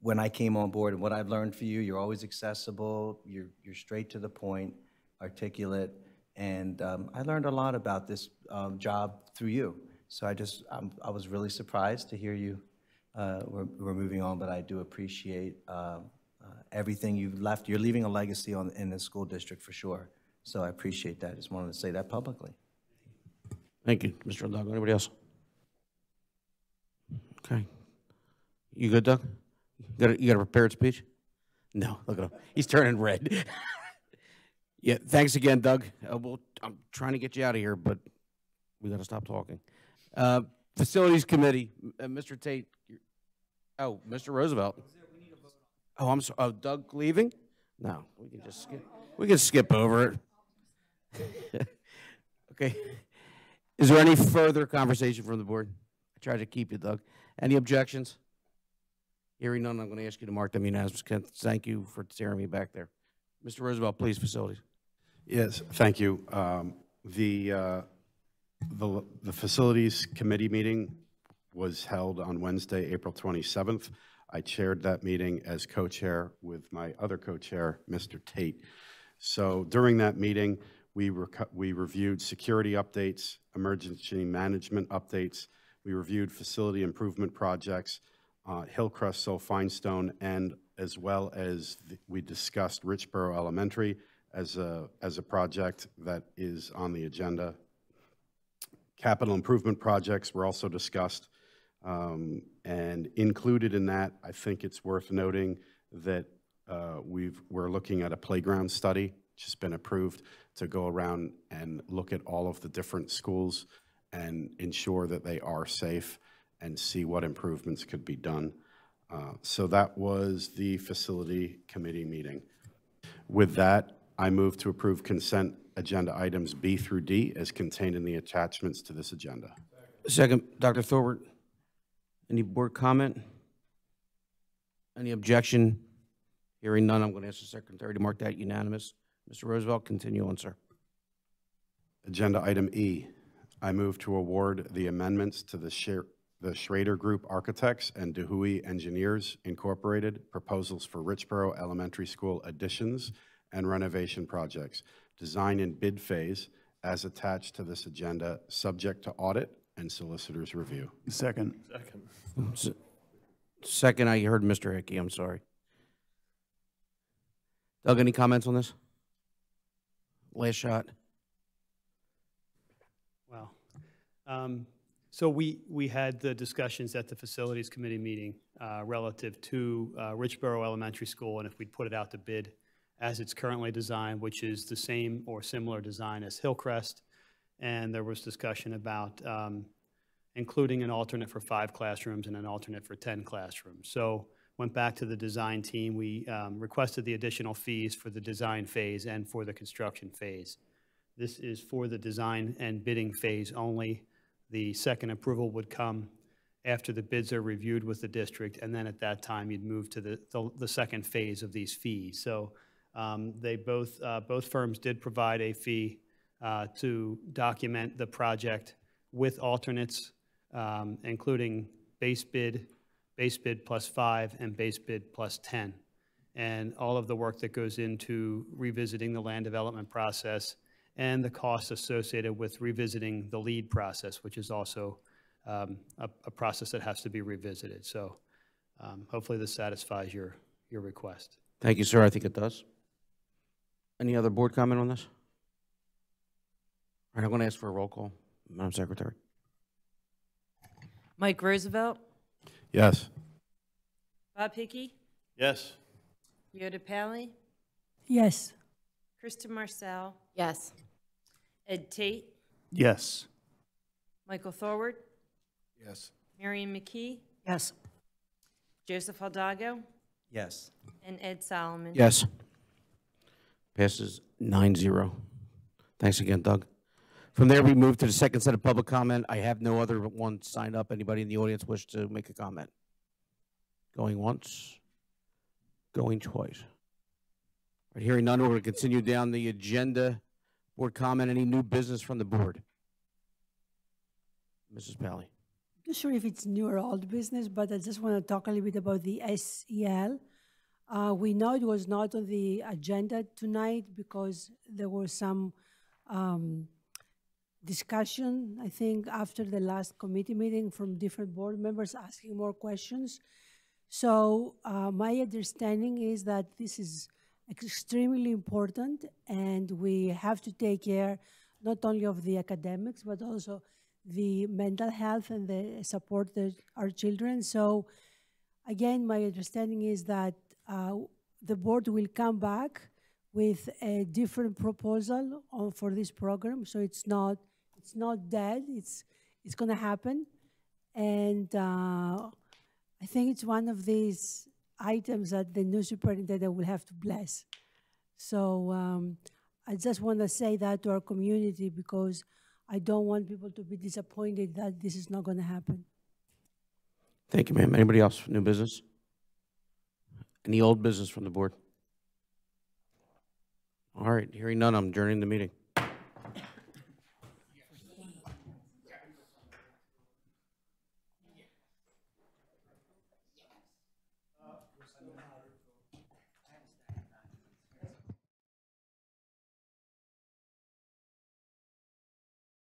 when I came on board and what I've learned for you, you're always accessible, you're, you're straight to the point, articulate, and um, I learned a lot about this um, job through you. So I just, I'm- I was really surprised to hear you, uh, we're we're moving on, but I do appreciate uh, everything you've left. You're leaving a legacy on, in the school district for sure. So I appreciate that. Just wanted to say that publicly. Thank you, Mr. Hidalgo. Anybody else? Okay. You good, Doug? You got a, you got a prepared speech? No, look at him. He's turning red. yeah, thanks again, Doug. Uh, we'll, I'm trying to get you out of here, but we got to stop talking. Uh, Facilities Committee, uh, Mr. Tate. Oh, Mr. Roosevelt. Oh, I'm sorry. Oh, Doug leaving? No, we can just skip. We can skip over it. okay. Is there any further conversation from the board? I tried to keep you, Doug. Any objections? Hearing none, I'm going to ask you to mark them unanimous. Thank you for steering me back there. Mr. Roosevelt, please, facilities. Yes, thank you. Um, The, uh, the the Facilities Committee meeting was held on Wednesday, April 27th. I chaired that meeting as co-chair with my other co-chair, Mr. Tate. So during that meeting, we we reviewed security updates, emergency management updates, we reviewed facility improvement projects, uh, Hillcrest, Sol Feinstone, and as well as we discussed Richboro Elementary as a, as a project that is on the agenda. Capital improvement projects were also discussed. Um, And included in that, I think it's worth noting that uh, we've, we're looking at a playground study, which has been approved, to go around and look at all of the different schools and ensure that they are safe and see what improvements could be done. Uh, So that was the facility committee meeting. With that, I move to approve consent agenda items B through D as contained in the attachments to this agenda. Second, Dr. Thorwart. Any board comment? Any objection? Hearing none, I'm going to ask the secretary to mark that unanimous. Mr. Roosevelt, continue on, sir. Agenda item E, I move to award the amendments to the the Schrader Group Architects and D'Huy Engineers Incorporated proposals for Richboro Elementary School additions and renovation projects, design and bid phase as attached to this agenda, subject to audit and solicitor's review. Second. Second. Second, I heard Mr. Hickey, I'm sorry. Doug, any comments on this? Last shot. Wow. Um, So we, we had the discussions at the Facilities Committee meeting uh, relative to uh, Richboro Elementary School, and if we'd put it out to bid as it's currently designed, which is the same or similar design as Hillcrest. And there was discussion about um, including an alternate for five classrooms and an alternate for 10 classrooms. So went back to the design team. We um, requested the additional fees for the design phase and for the construction phase. This is for the design and bidding phase only. The second approval would come after the bids are reviewed with the district, and then at that time, you'd move to the, the, the second phase of these fees. So um, they both, uh, both firms did provide a fee uh, to document the project with alternates, um, including base bid, base bid plus five, and base bid plus 10. And all of the work that goes into revisiting the land development process and the costs associated with revisiting the LEED process, which is also um, a, a process that has to be revisited. So um, hopefully this satisfies your, your request. Thank you, sir. I think it does. Any other board comment on this? All right, I'm going to ask for a roll call, Madam Secretary. Mike Roosevelt, Yes. Bob Hickey, Yes. Yoda Pally, Yes. Kristen Marcell, Yes. Ed Tate, Yes. Michael Thorwart, Yes. Marion McKee, Yes. Joseph Hidalgo, Yes. and Ed Salamone. Yes. Passes nine zero. Thanks again, Doug. From there, we move to the second set of public comment. I have no other one signed up. Anybody in the audience wish to make a comment? Going once, going twice. Right, hearing none, we're going to continue down the agenda. Board comment, any new business from the board? Mrs. Pally. Not sure if it's new or old business, but I just want to talk a little bit about the SEL. Uh, we know it was not on the agenda tonight because there were some um, discussion, I think, after the last committee meeting from different board members asking more questions. So uh, my understanding is that this is extremely important and we have to take care not only of the academics, but also the mental health and the support the, our children. So again, my understanding is that uh, the board will come back with a different proposal on, for this program. So it's not, it's not dead, it's, it's gonna happen. And uh, I think it's one of these items that the new superintendent will have to bless. So um, I just want to say that to our community because I don't want people to be disappointed that this is not going to happen. Thank you, ma'am. Anybody else, new business? Any old business from the board? All right, hearing none, I'm adjourning the meeting.